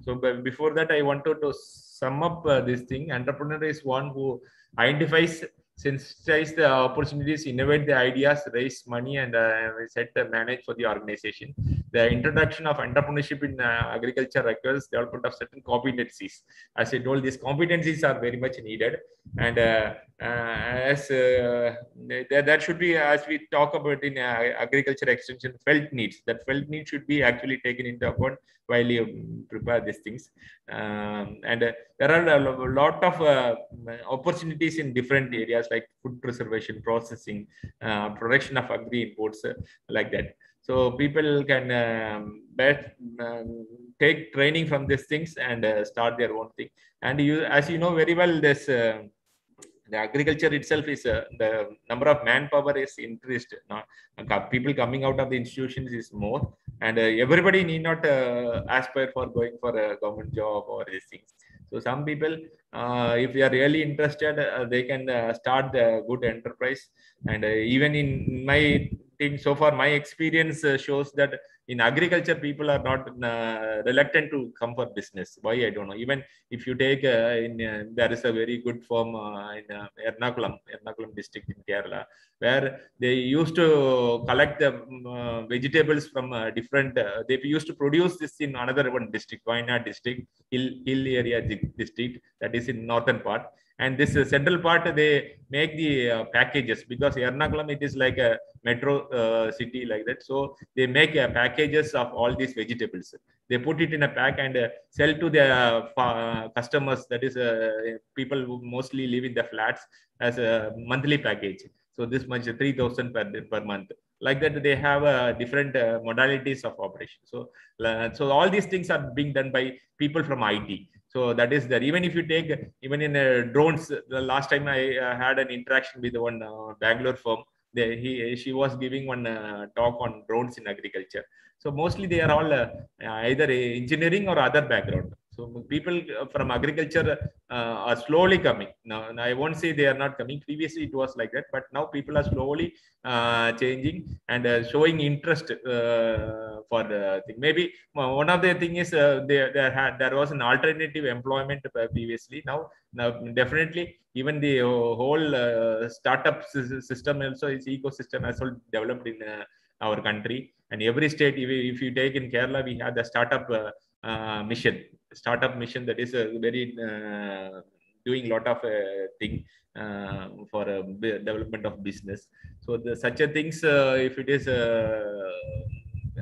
so before that, I wanted to sum up uh, this thing. Entrepreneur is one who identifies, sensitize the opportunities, innovate the ideas, raise money, and uh, set the manage for the organization. the introduction of entrepreneurship in uh, agriculture requires development of certain competencies. As I told, these competencies are very much needed, and uh, uh, as uh, there, there should be, as we talk about in uh, agriculture extension, felt needs. That felt need should be actually taken into account while you prepare these things. Um, and uh, there are a lot of uh, opportunities in different areas like food preservation, processing, uh, production of agri imports, uh, like that. So people can um, bet, um, take training from these things and uh, start their own thing. And you, as you know very well, this uh, the agriculture itself is uh, the number of manpower is increased. Uh, people coming out of the institutions is more, and uh, everybody need not uh, aspire for going for a government job or these things. So some people, uh, if they are really interested, they can start the good enterprise. And even in my thing, so far my experience uh, shows that in agriculture people are not uh, reluctant to come for business. Why I don't know. Even if you take uh, in uh, there is a very good firm uh, in uh, Ernakulam, Ernakulam district in Kerala, where they used to collect the uh, vegetables from different. They used to produce this in another one district, Wayanad district, hill hill area district that is in northern part. And this uh, central part they make the uh, packages because Ernakulam it is like a metro uh, city like that. So they make uh, packages of all these vegetables. They put it in a pack and uh, sell to their uh, customers. That is uh, people who mostly live in the flats as a monthly package. So this much three thousand per per month. Like that, they have uh, different uh, modalities of operation. So uh, so all these things are being done by people from IT. So that is there. Even if you take even in uh, drones, the last time I uh, had an interaction with one uh, Bangalore firm, they, he she was giving one uh, talk on drones in agriculture. So mostly they are all uh, either engineering or other background. So people from agriculture uh, are slowly coming. Now I won't say they are not coming. Previously it was like that, but now people are slowly uh, changing and uh, showing interest uh, for the thing. Maybe one of the thing is uh, there there had there was an alternative employment uh, previously. Now now definitely even the whole startup system also is ecosystem as well developed in our country and every state if, you take in kerala we have the startup mission startup mission that is a very uh, doing lot of uh, thing uh, for uh, development of business. So the such a things uh, if it is uh,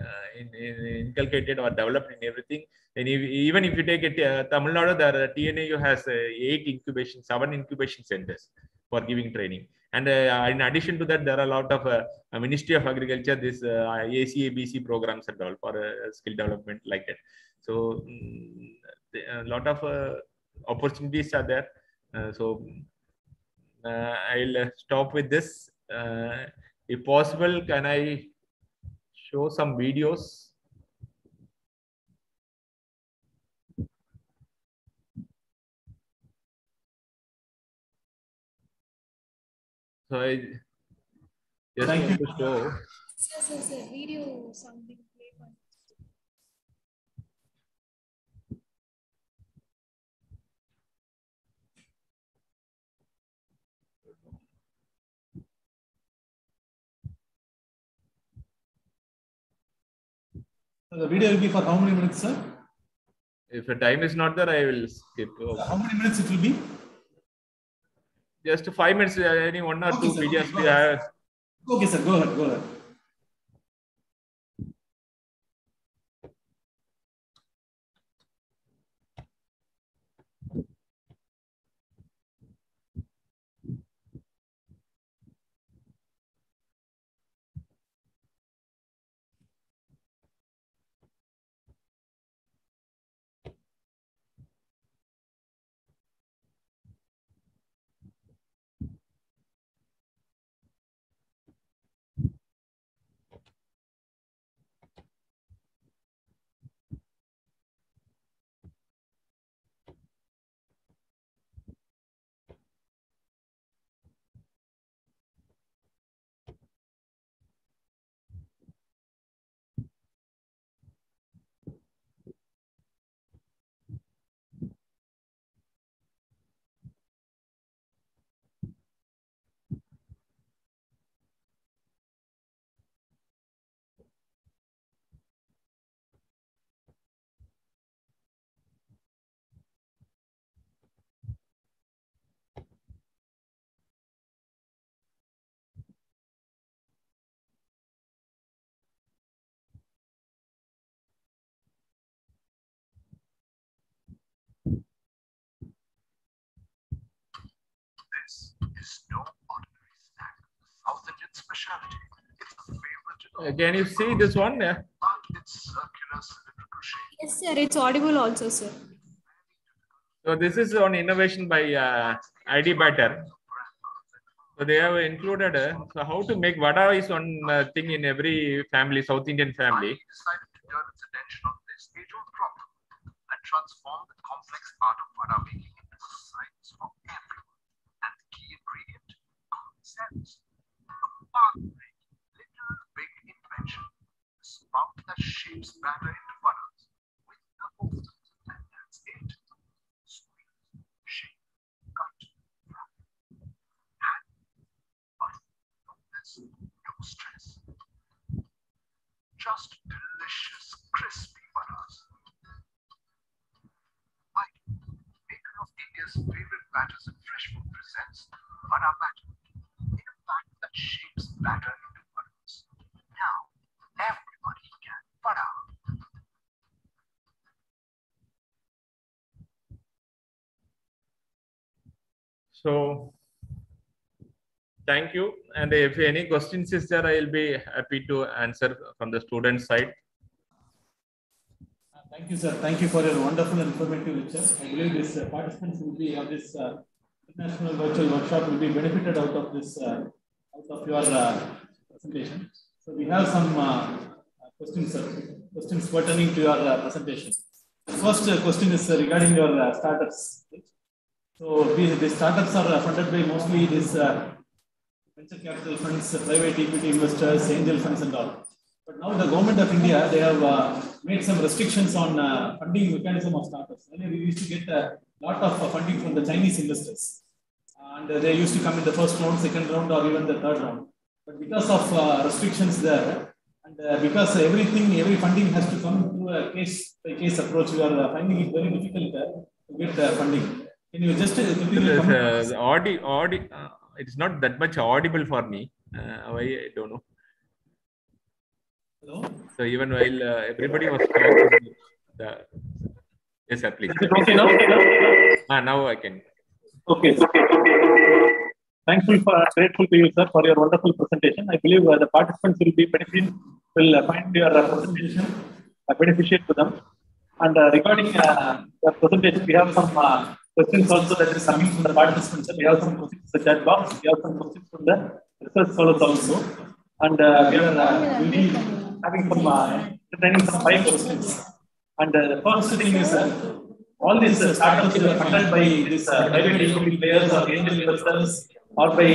uh, in, in, inculcated or developed in everything and if, even if you take it uh, tamil nadu there uh, TNAU has uh, eight incubation seven incubation centers for giving training. And uh, in addition to that there are a lot of uh, uh, ministry of agriculture this uh, acabc programs and all for uh, skill development like that so mm, a lot of uh, opportunities are there. Uh, so uh, i'll uh, stop with this. Uh, if possible can i show some videos? So i just Thank want you. to show. Sir, sir, sir, video something The video will be for how many minutes, sir? if the time is not there i will skip Okay. How many minutes it will be? just five minutes uh, any one or Okay, two sir. videos Okay, we have Okay, sir, go ahead, go ahead. Is no ordinary snack. South Indian specialty. It's a favorite in Can you see this one? Yeah. but its circular cylindrical shape. Yes, sir. It's audible also, sir. So this is on innovation by uh, ID Batter. So they have included uh, so how to make vada is one uh, thing in every family, South Indian family. He decided to turn its attention on this age-old problem and transform the complex art of vada making into a science for everyone. And the key ingredient, common sense. A path-breaking, little big invention. A spout that shapes batter into vadas with the holes. And that's it. Squeeze, shake, cut, fry. And but mess, no stress just delicious, crispy butters. Maker of India's favorite batters and fresh food presents Butter Batter in a pack that shapes. Now, everybody can. So thank you. And if any questions is there, I'll be happy to answer from the student side. Uh, Thank you, sir. Thank you for your wonderful and informative lecture. I believe this uh, participants will be of this uh, international virtual workshop will be benefited out of this, uh, out of your uh, presentation. So we have some uh, questions. Questions pertaining to your uh, presentation. The first uh, question is uh, regarding your uh, startups. So the startups are funded by mostly this uh, venture capital funds, private equity investors, angel funds and all. But now the government of India, they have made some restrictions on funding mechanism of startups. Earlier, we used to get a lot of funding from the Chinese investors. And uh, they used to come in the first round, second round, or even the third round. But because of uh, restrictions there, and uh, because everything, every funding has to come through a case by case approach, we are uh, finding it very difficult uh, to get uh, funding. Can you just uh, quickly This, comment on uh, the audi, audi, uh, it's not that much audible for me. Uh, I don't know. Hello? So even while uh, everybody was talking, the yes, sir, please. Is it okay now? Ah, now I can. Okay. Thankful for, grateful to you, sir, for your wonderful presentation. I believe uh, the participants will be will uh, find your uh, presentation uh, beneficial to them. And uh, regarding uh, the presentation, we have some uh, questions also that is coming from the participants. We have some questions in the chat box. We have some questions from the research scholars also. And we are having some uh, training some five questions. And the first thing is all these uh, startups are funded by these uh, private equity players or angel investors or by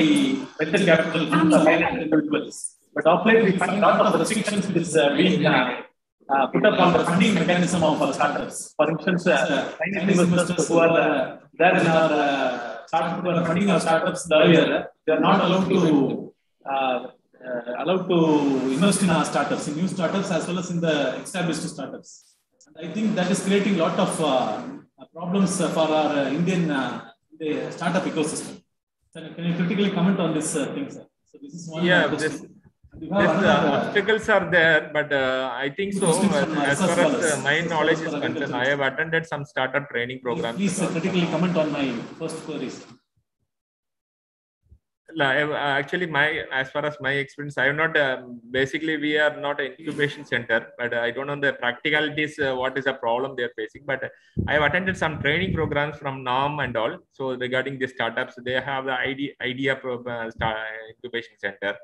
venture capital funds or individuals. But of late, we find a lot of restrictions which uh, being uh, uh, put up on the funding mechanism of our startups. For instance, uh, Chinese investors who are uh, there in our uh, who are funding our startups earlier, they are not allowed to uh, uh, allowed to invest in our startups, in new startups as well as in the established startups. I think that is creating a lot of uh, problems for our uh, Indian uh, the startup ecosystem. So can you critically comment on this uh, thing, sir? So this is one. Yeah, this, this obstacles are there, but uh, I think so. As far as my knowledge is concerned, I have attended some startup training programs. Please critically comment on my first queries. Uh, actually my as far as my experience i am not um, basically we are not an incubation center but i don't know the practicalities uh, what is the problem they are facing but i have attended some training programs from nam and all. So regarding the startups they have the idea idea pro, uh, incubation center.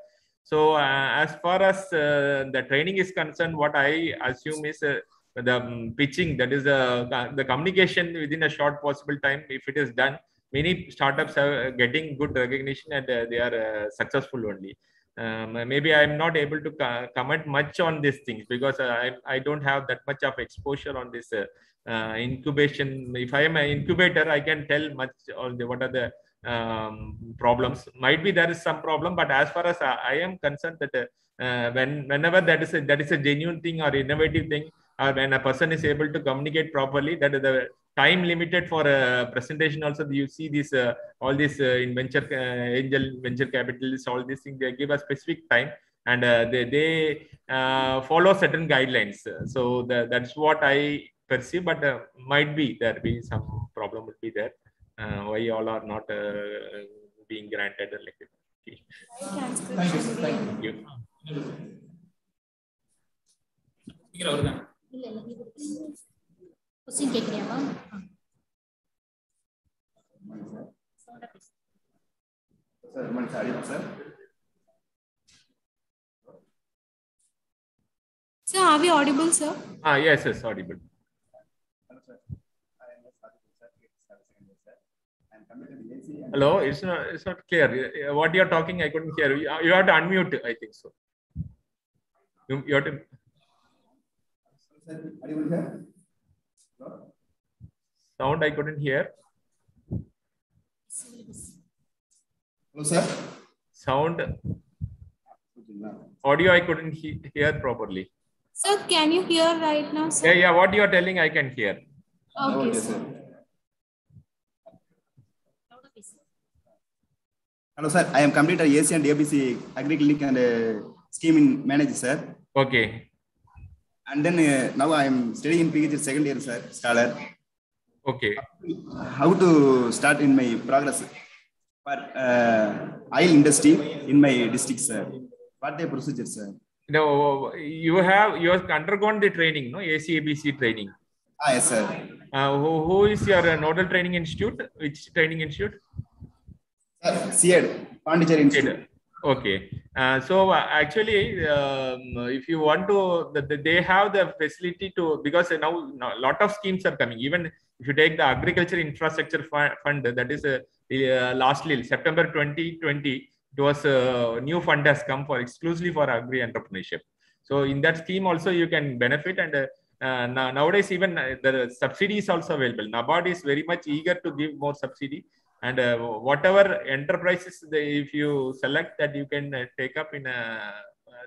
So uh, as far as uh, the training is concerned what i assume is uh, the um, pitching that is the communication within a short possible time if it is done many startups are getting good recognition and uh, they are uh, successful only. Um, maybe I'm not able to co- comment much on these things because uh, I, I don't have that much of exposure on this uh, uh, incubation. If I am an incubator, I can tell much on the, what are the um, problems. Might be there is some problem, but as far as I, I am concerned, that uh, uh, when whenever that is a, that is a genuine thing or innovative thing, or when a person is able to communicate properly, that is the time limited for a presentation also you see this uh, all this uh, in venture uh, angel venture capitalists all these things they give a specific time and uh, they, they uh, follow certain guidelines so the, that's what i perceive but uh, might be there be some problem would be there uh, why all are not uh, being granted. Like. Okay. Thank you. Thank you. Thank you. Question கேக்குறியாமா Sir, one second, sir. Sir, are we audible, sir? Ah, yes, yes, audible. Hello, sir. I am S. Aditya, sir. Second sir. I am committed to AC and- Hello, it's not, it's not clear. Uh, What you're talking, I couldn't hear. You you have to unmute, I think so. You, you have to, sound I couldn't hear. Hello, sir. Sound, audio I couldn't he- hear properly. Sir, can you hear right now, Yeah, sir? yeah, what you're telling, I can hear. Okay, Okay, sir. Hello, sir. I am completed AC and ABC Agri Clinic and uh, scheme in manager, sir. Okay, And then uh, now I am studying in PhD second year, sir, scholar. okay. How to start in my progress for uh, oil industry in my district, sir? What the procedure, sir? No, you have, you have undergone the training, no, ACABC training. Ah, yes, sir. Uh, who, who is your uh, nodal training institute? Which training institute? Sir, CED, Pondicherry Institute. Okay. Uh, so uh, actually, um, if you want to, the, the, they have the facility to because now a lot of schemes are coming. Even if you take the agriculture infrastructure Fu- fund, that is uh, uh, lastly September 2020, it was a new fund has come for exclusively for agri entrepreneurship. So in that scheme also you can benefit and. Uh, uh, nowadays, even uh, the subsidy is also available. NABARD is very much eager to give more subsidy and uh, whatever enterprises they, if you select that you can uh, take up in a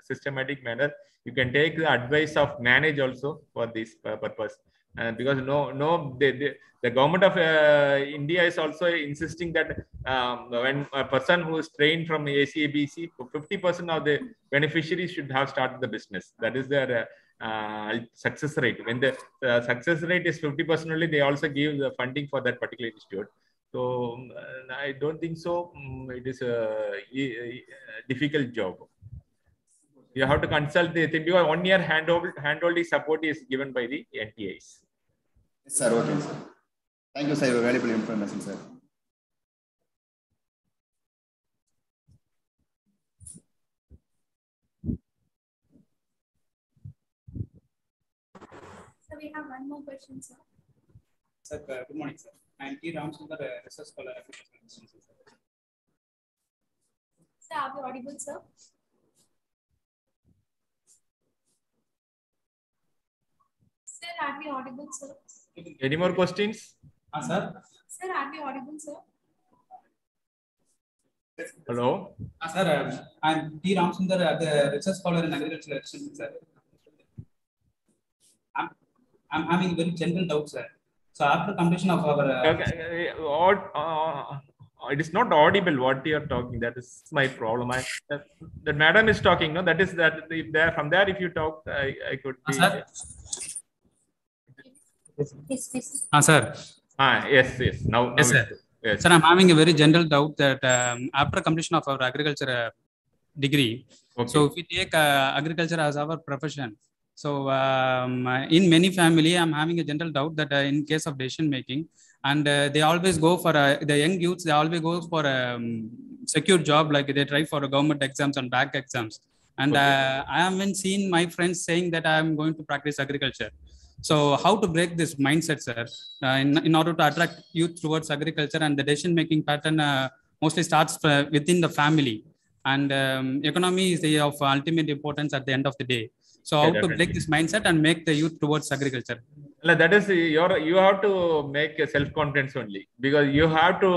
systematic manner you can take the advice of manage also for this purpose. Uh, because no no they, they, the government of uh, india is also insisting that um, when a person who is trained from acabc 50% of the beneficiaries should have started the business. That is their uh, uh, success rate. When the uh, success rate is 50% only they also give the funding for that particular institute so um, I don't think so. Um, it is a, difficult job. You have to consult the thing because one year handhold handholding support is given by the NTIs. Yes, sir. Okay, sir. Thank you, sir. Your valuable information, sir. So we have one more question, sir. Sir, uh, good morning, sir. I am T. Ramsundar, uh, research scholar at sir. Sir, are we audible, sir? Sir, are we audible, sir? Any more questions? Ah, sir. Sir, are we audible, sir? Hello. Ah, sir, um, I am T. Ramsundar, uh, the research scholar in Agricultural Institute, sir. I'm, I'm having a very general doubt, sir. So after completion of our uh, Okay, uh, uh, it is not audible what you are talking. That is my problem. I, that, that madam is talking. No, that is that. If there from there, if you talk, I, I could. Be, sir. Yes, yes. Ah, sir. Ah, yes, yes. Now, now Yes, sir. Yes. Sir, I'm having a very general doubt that um, after completion of our agriculture uh, degree, Okay. so if we take uh, agriculture as our profession, so um, in many family, I'm having a general doubt that uh, in case of decision making, and uh, they always go for uh, the young youths, they always go for a um, secure job, like they try for a government exams and back exams. And uh, I haven't seen my friends saying that I'm going to practice agriculture. So how to break this mindset, sir, uh, in, in order to attract youth towards agriculture and the decision making pattern uh, mostly starts uh, within the family and um, economy is the of ultimate importance at the end of the day. So Yeah, how to break this mindset and make the youth towards agriculture? That is your you have to make self confidence only because you have to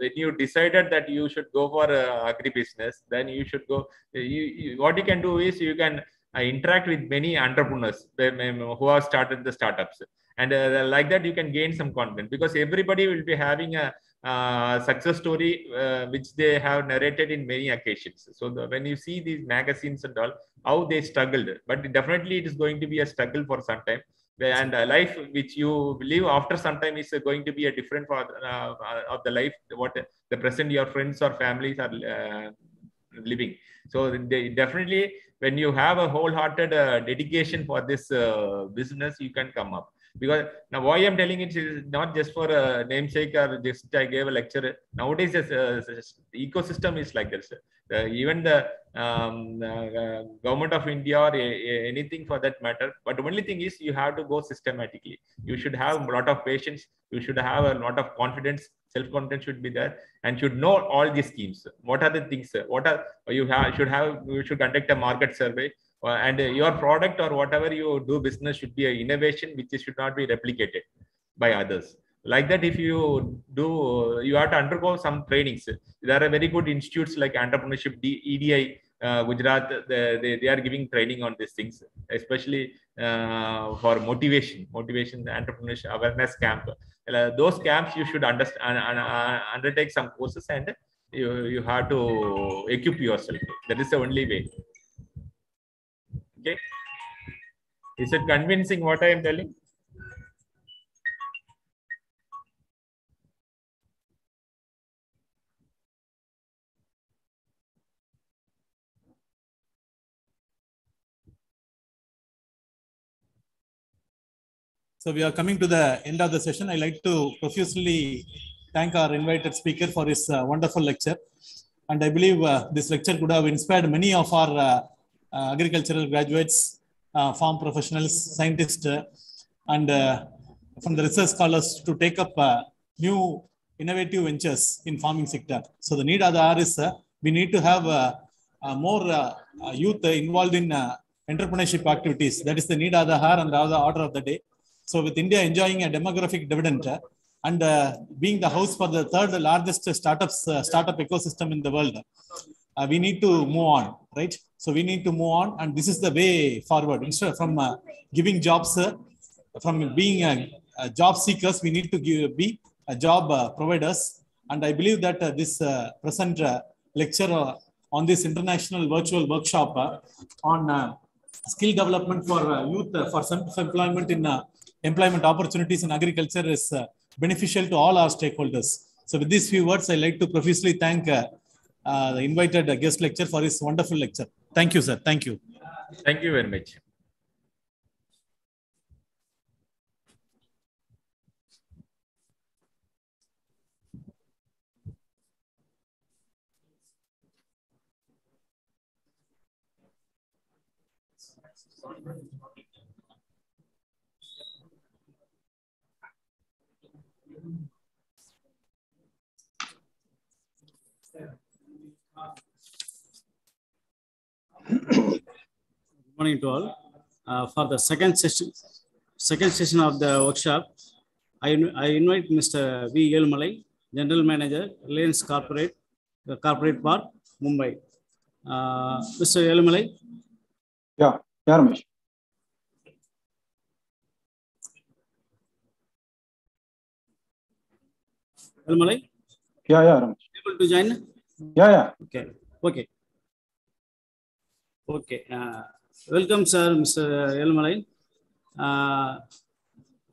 when you decided that you should go for uh, agri business then you should go you, you what you can do is you can uh, interact with many entrepreneurs who have started the startups and uh, like that you can gain some confidence because everybody will be having a uh, success story uh, which they have narrated in many occasions. So the, when you see these magazines and all how they struggled. But definitely it is going to be a struggle for some time. And uh, life which you live after some time is going to be a different for uh, uh, of the life what the present your friends or families are uh, living. So they definitely when you have a wholehearted dedication for this business you can come up because now why i'm telling it is not just for a namesake or just i gave a lecture. Nowadays this, uh, ecosystem is like this. Uh, even the um, uh, government of india or a, a- anything for that matter. But the only thing is you have to go systematically. You should have a lot of patience. You should have a lot of confidence. Self confidence should be there and should know all these schemes. What are the things uh, what are you should have you should conduct a market survey. uh, and uh, your product or whatever you do business should be an innovation which should not be replicated by others. Like that if you do you have to undergo some trainings. There are very good institutes like entrepreneurship edi uh, gujarat they, they, they are giving training on these things especially uh, for motivation motivation entrepreneurship awareness camp. Uh, those camps you should understand uh, undertake some courses and you, you have to equip yourself. That is the only way okay is it convincing what i am telling So we are coming to the end of the session. I like to profusely thank our invited speaker for his uh, wonderful lecture. And I believe uh, this lecture could have inspired many of our uh, agricultural graduates, uh, farm professionals, scientists, uh, and uh, from the research scholars to take up uh, new innovative ventures in farming sector. So the need of the hour is uh, we need to have uh, uh, more uh, uh, youth involved in uh, entrepreneurship activities. That is the need of the hour and the order of the day. So with India enjoying a demographic dividend uh, and uh, being the house for the third largest startups uh, startup ecosystem in the world, uh, we need to move on, right? So we need to move on, and this is the way forward. Instead of from uh, giving jobs, uh, from being uh, job seekers, we need to give, be a job uh, providers. And I believe that uh, this uh, present lecture on this international virtual workshop on skill development for youth for self-employment in employment opportunities in agriculture is beneficial to all our stakeholders. So with these few words, I'd like to profusely thank the invited guest lecturer for his wonderful lecture. Thank you, sir. Thank you. thank you very much Good morning to all. Uh, for the second session, second session of the workshop, I, I invite Mr. V. Yelmalai, General Manager, Reliance Corporate, the Corporate Park, Mumbai. Uh, Mr. Yelmalai, Yeah, yeah, Ramesh. Yelmalai, Yeah, yeah, Ramesh. able to join? Yeah, yeah. Okay, okay. Okay, uh, welcome, sir, Mr. Yelmalai. Uh,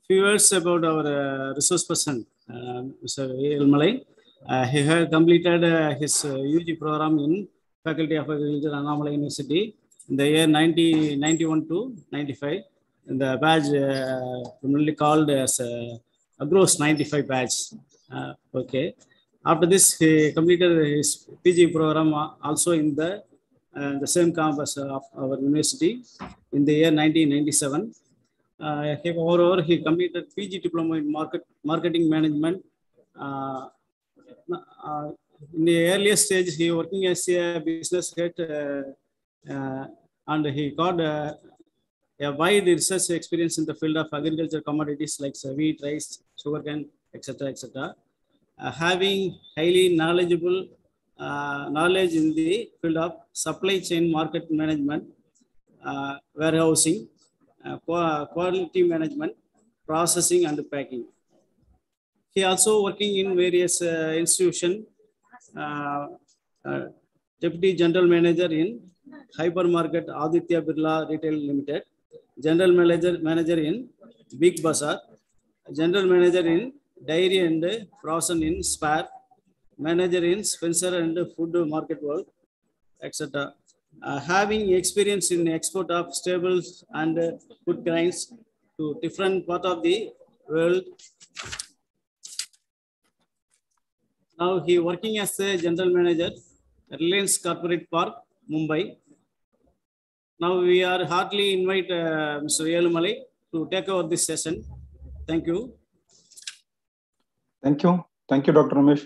few words about our uh, resource person, uh, Mr. Yelmalai. Uh, he had completed uh, his UG program in Faculty of Agriculture, Annamalai University in the year 1991 to 95. And the badge commonly called as uh, Agros 95 badge. Okay. After this, he completed his PG program also in the uh, the same campus of our university in the year 1997. Uh, he, moreover, he completed PG diploma in market marketing management. Uh, uh, in the earliest stage, he working as a business head, uh, uh, and he got uh, a wide research experience in the field of agriculture commodities like wheat, rice, sugarcane, etc., etc. Having highly knowledgeable knowledge in the field of supply chain market management, uh, warehousing, uh, qua- quality management, processing and packing. He also working in various uh, institution, uh, uh, deputy general manager in hypermarket Aditya Birla Retail Limited, general manager manager in Big Bazaar, General Manager in Dairy and Frozen in Spar, Manager in Spencer and Food Market World, etc. Uh, having experience in export of staples and uh, food grains to different part of the world. Now he working as a general manager, Reliance Corporate Park, Mumbai. Now we are heartily invite uh, Mr. Yelumalai to take over this session. Thank you. Thank you. Thank you, Dr. Ramesh.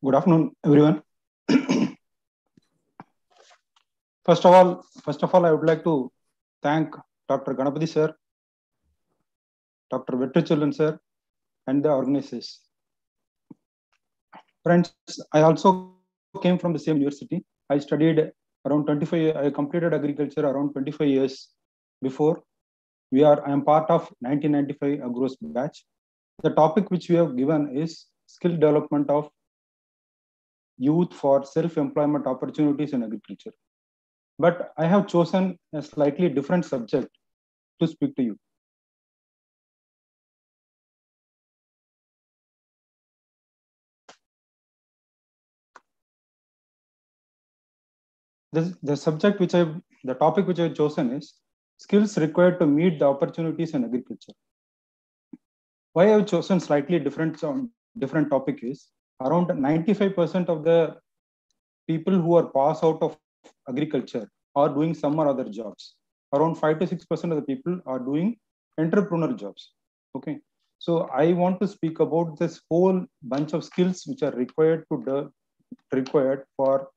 Good afternoon, everyone. (clears throat) first of all, first of all, I would like to thank Dr. Ganapati sir, Dr. Vetri Selvan sir, and the organizers. Friends, I also came from the same university. I studied around 25, I completed agriculture around 25 years before. We are, I am part of 1995 Agros batch. The topic which we have given is skill development of youth for self-employment opportunities in agriculture. But I have chosen a slightly different subject to speak to you. This, the subject which I, the topic which I've chosen is skills required to meet the opportunities in agriculture. Why I've chosen slightly different, different topic is around 95% of the people who are pass out of agriculture are doing some or other jobs. Around 5 to 6% of the people are doing entrepreneur jobs. Okay. So I want to speak about this whole bunch of skills which are required to the, required for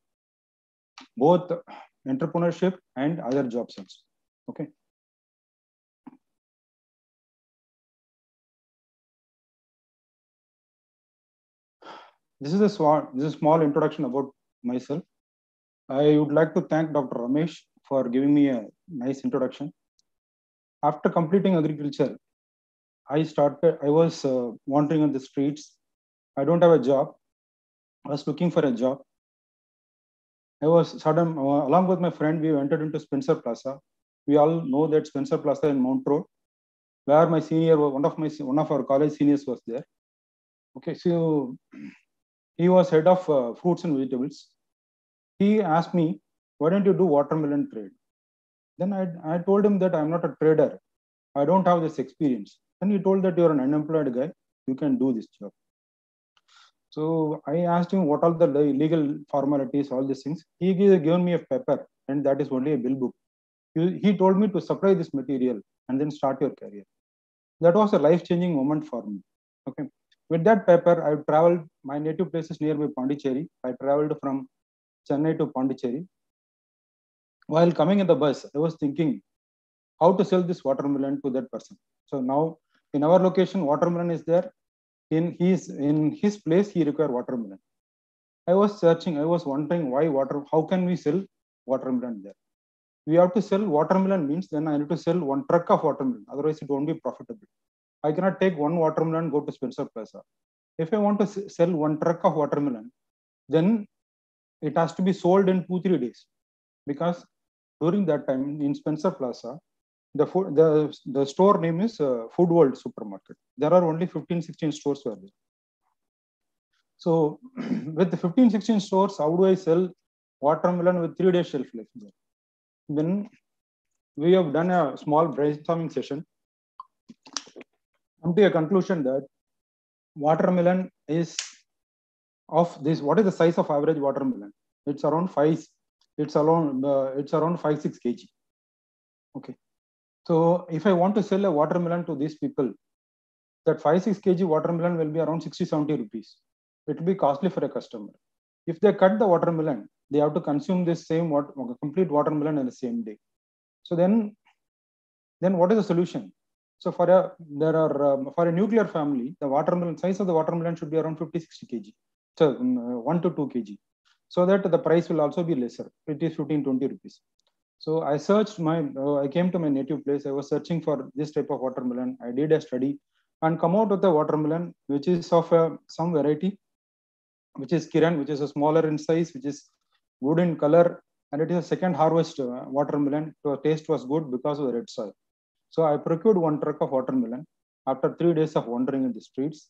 both entrepreneurship and other jobs also. Okay. This is a small, this is a small introduction about myself. I would like to thank Dr. Ramesh for giving me a nice introduction. After completing agriculture, I started, I was uh, wandering on the streets. I don't have a job. I was looking for a job. I was sudden, uh, along with my friend, we entered into Spencer Plaza. We all know that Spencer Plaza in Mount Road, where my senior, one of my, one of our college seniors was there. Okay, so he was head of uh, fruits and vegetables. He asked me, why don't you do watermelon trade? Then I, I told him that I'm not a trader. I don't have this experience. Then he told that you're an unemployed guy. You can do this job. So I asked him what are the legal formalities, all these things. He given me a paper and that is only a bill book. He, he told me to supply this material and then start your career. That was a life-changing moment for me. Okay. With that paper, I traveled, my native places is nearby Pondicherry. I traveled from Chennai to Pondicherry. While coming in the bus, I was thinking how to sell this watermelon to that person. So now in our location, watermelon is there. In his, in his place, he require watermelon. I was searching, I was wondering why water, how can we sell watermelon there? We have to sell watermelon means then I need to sell one truck of watermelon. Otherwise, it won't be profitable. I cannot take one watermelon go to Spencer Plaza. If I want to sell one truck of watermelon, then it has to be sold in two, three days. Because during that time in Spencer Plaza, the, food, the, the store name is uh, Food World Supermarket. There are only 15, 16 stores there. So (clears throat) with the 15, 16 stores, how do I sell watermelon with three day shelf life? Then we have done a small brainstorming session come to a conclusion that watermelon is of this what is the size of average watermelon? It's around 5 it's around uh, it's around 5 6 kg. Okay. So if i want to sell a watermelon to these people that 5 6 kg watermelon will be around 60 70 rupees. It will be costly for a customer. If they cut the watermelon they have to consume this same water, complete watermelon in the same day. So then then what is the solution? So for a there are um, for a nuclear family, the watermelon size of the watermelon should be around 50 60 kg, so um, uh, one to two kg, so that the price will also be lesser. It is 15 20 rupees. So I searched my, uh, I came to my native place. I was searching for this type of watermelon. I did a study and come out with a watermelon which is of uh, some variety, which is Kiran, which is a smaller in size, which is good in color, and it is a second harvest uh, watermelon. The taste was good because of the red soil. So I procured one truck of watermelon. After three days of wandering in the streets,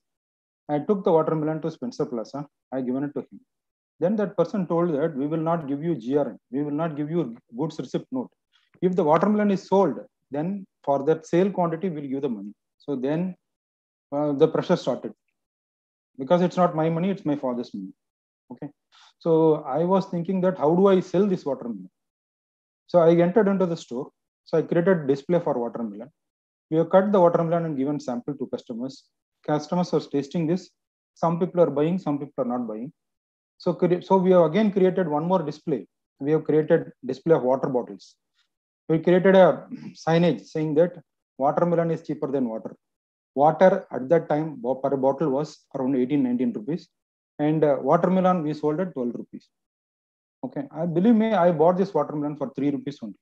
I took the watermelon to Spencer Plaza. I given it to him. Then that person told that we will not give you GRN. We will not give you goods receipt note. If the watermelon is sold, then for that sale quantity, we'll give the money. So then uh, the pressure started because it's not my money, it's my father's money. Okay. So I was thinking that how do I sell this watermelon? So I entered into the store. So I created display for watermelon. We have cut the watermelon and given sample to customers. Customers are tasting this. Some people are buying, some people are not buying. So, so we have again created one more display. We have created display of water bottles. We created a signage saying that watermelon is cheaper than water. Water at that time per bottle was around 18, 19 rupees. And uh, watermelon we sold at 12 rupees. Okay, I believe me, I bought this watermelon for 3 rupees only.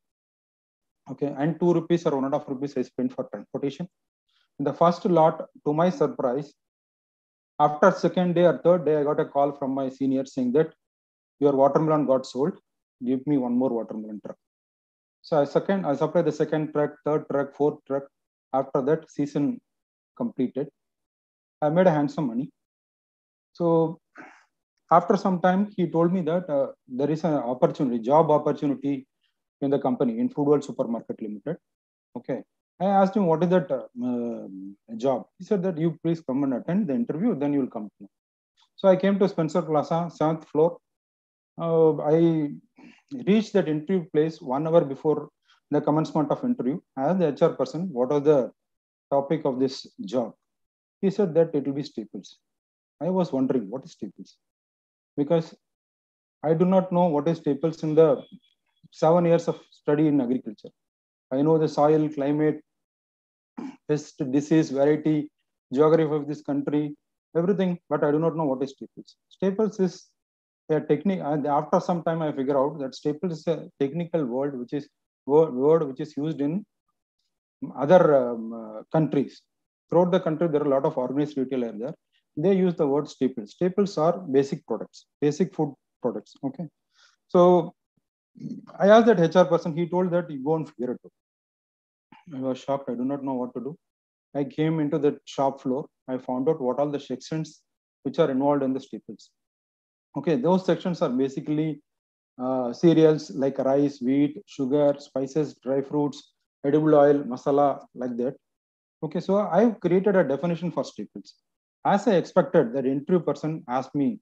Okay, and 2 rupees or 1.5 rupees I spent for transportation. In the first lot, to my surprise, after second day or third day, I got a call from my senior saying that your watermelon got sold. Give me one more watermelon truck. So I second, I supplied the second truck, third truck, fourth truck. After that, season completed. I made a handsome money. So after some time, he told me that uh, there is an opportunity, job opportunity in the company in Food World Supermarket Limited. Okay. I asked him, what is that uh, job? He said that you please come and attend the interview, then you will come. So I came to Spencer Plaza, seventh floor. Uh, I reached that interview place one hour before the commencement of interview. Asked the HR person, what are the topic of this job? He said that it will be staples. I was wondering, what is staples? Because I do not know what is staples in the seven years of study in agriculture. I know the soil, climate, pest, disease, variety, geography of this country, everything, but I do not know what is staples. Staples is a technique. After some time, I figure out that staples is a technical word which is word, which is used in other um, uh, countries. Throughout the country, there are a lot of organized retailers there. They use the word staples. Staples are basic products, basic food products. Okay, so I asked that HR person. He told that you go and figure it out. I was shocked. I do not know what to do. I came into the shop floor. I found out what all the sections which are involved in the staples. Okay, those sections are basically uh, cereals like rice, wheat, sugar, spices, dry fruits, edible oil, masala, like that. Okay, so I've created a definition for staples. As I expected, that interview person asked me,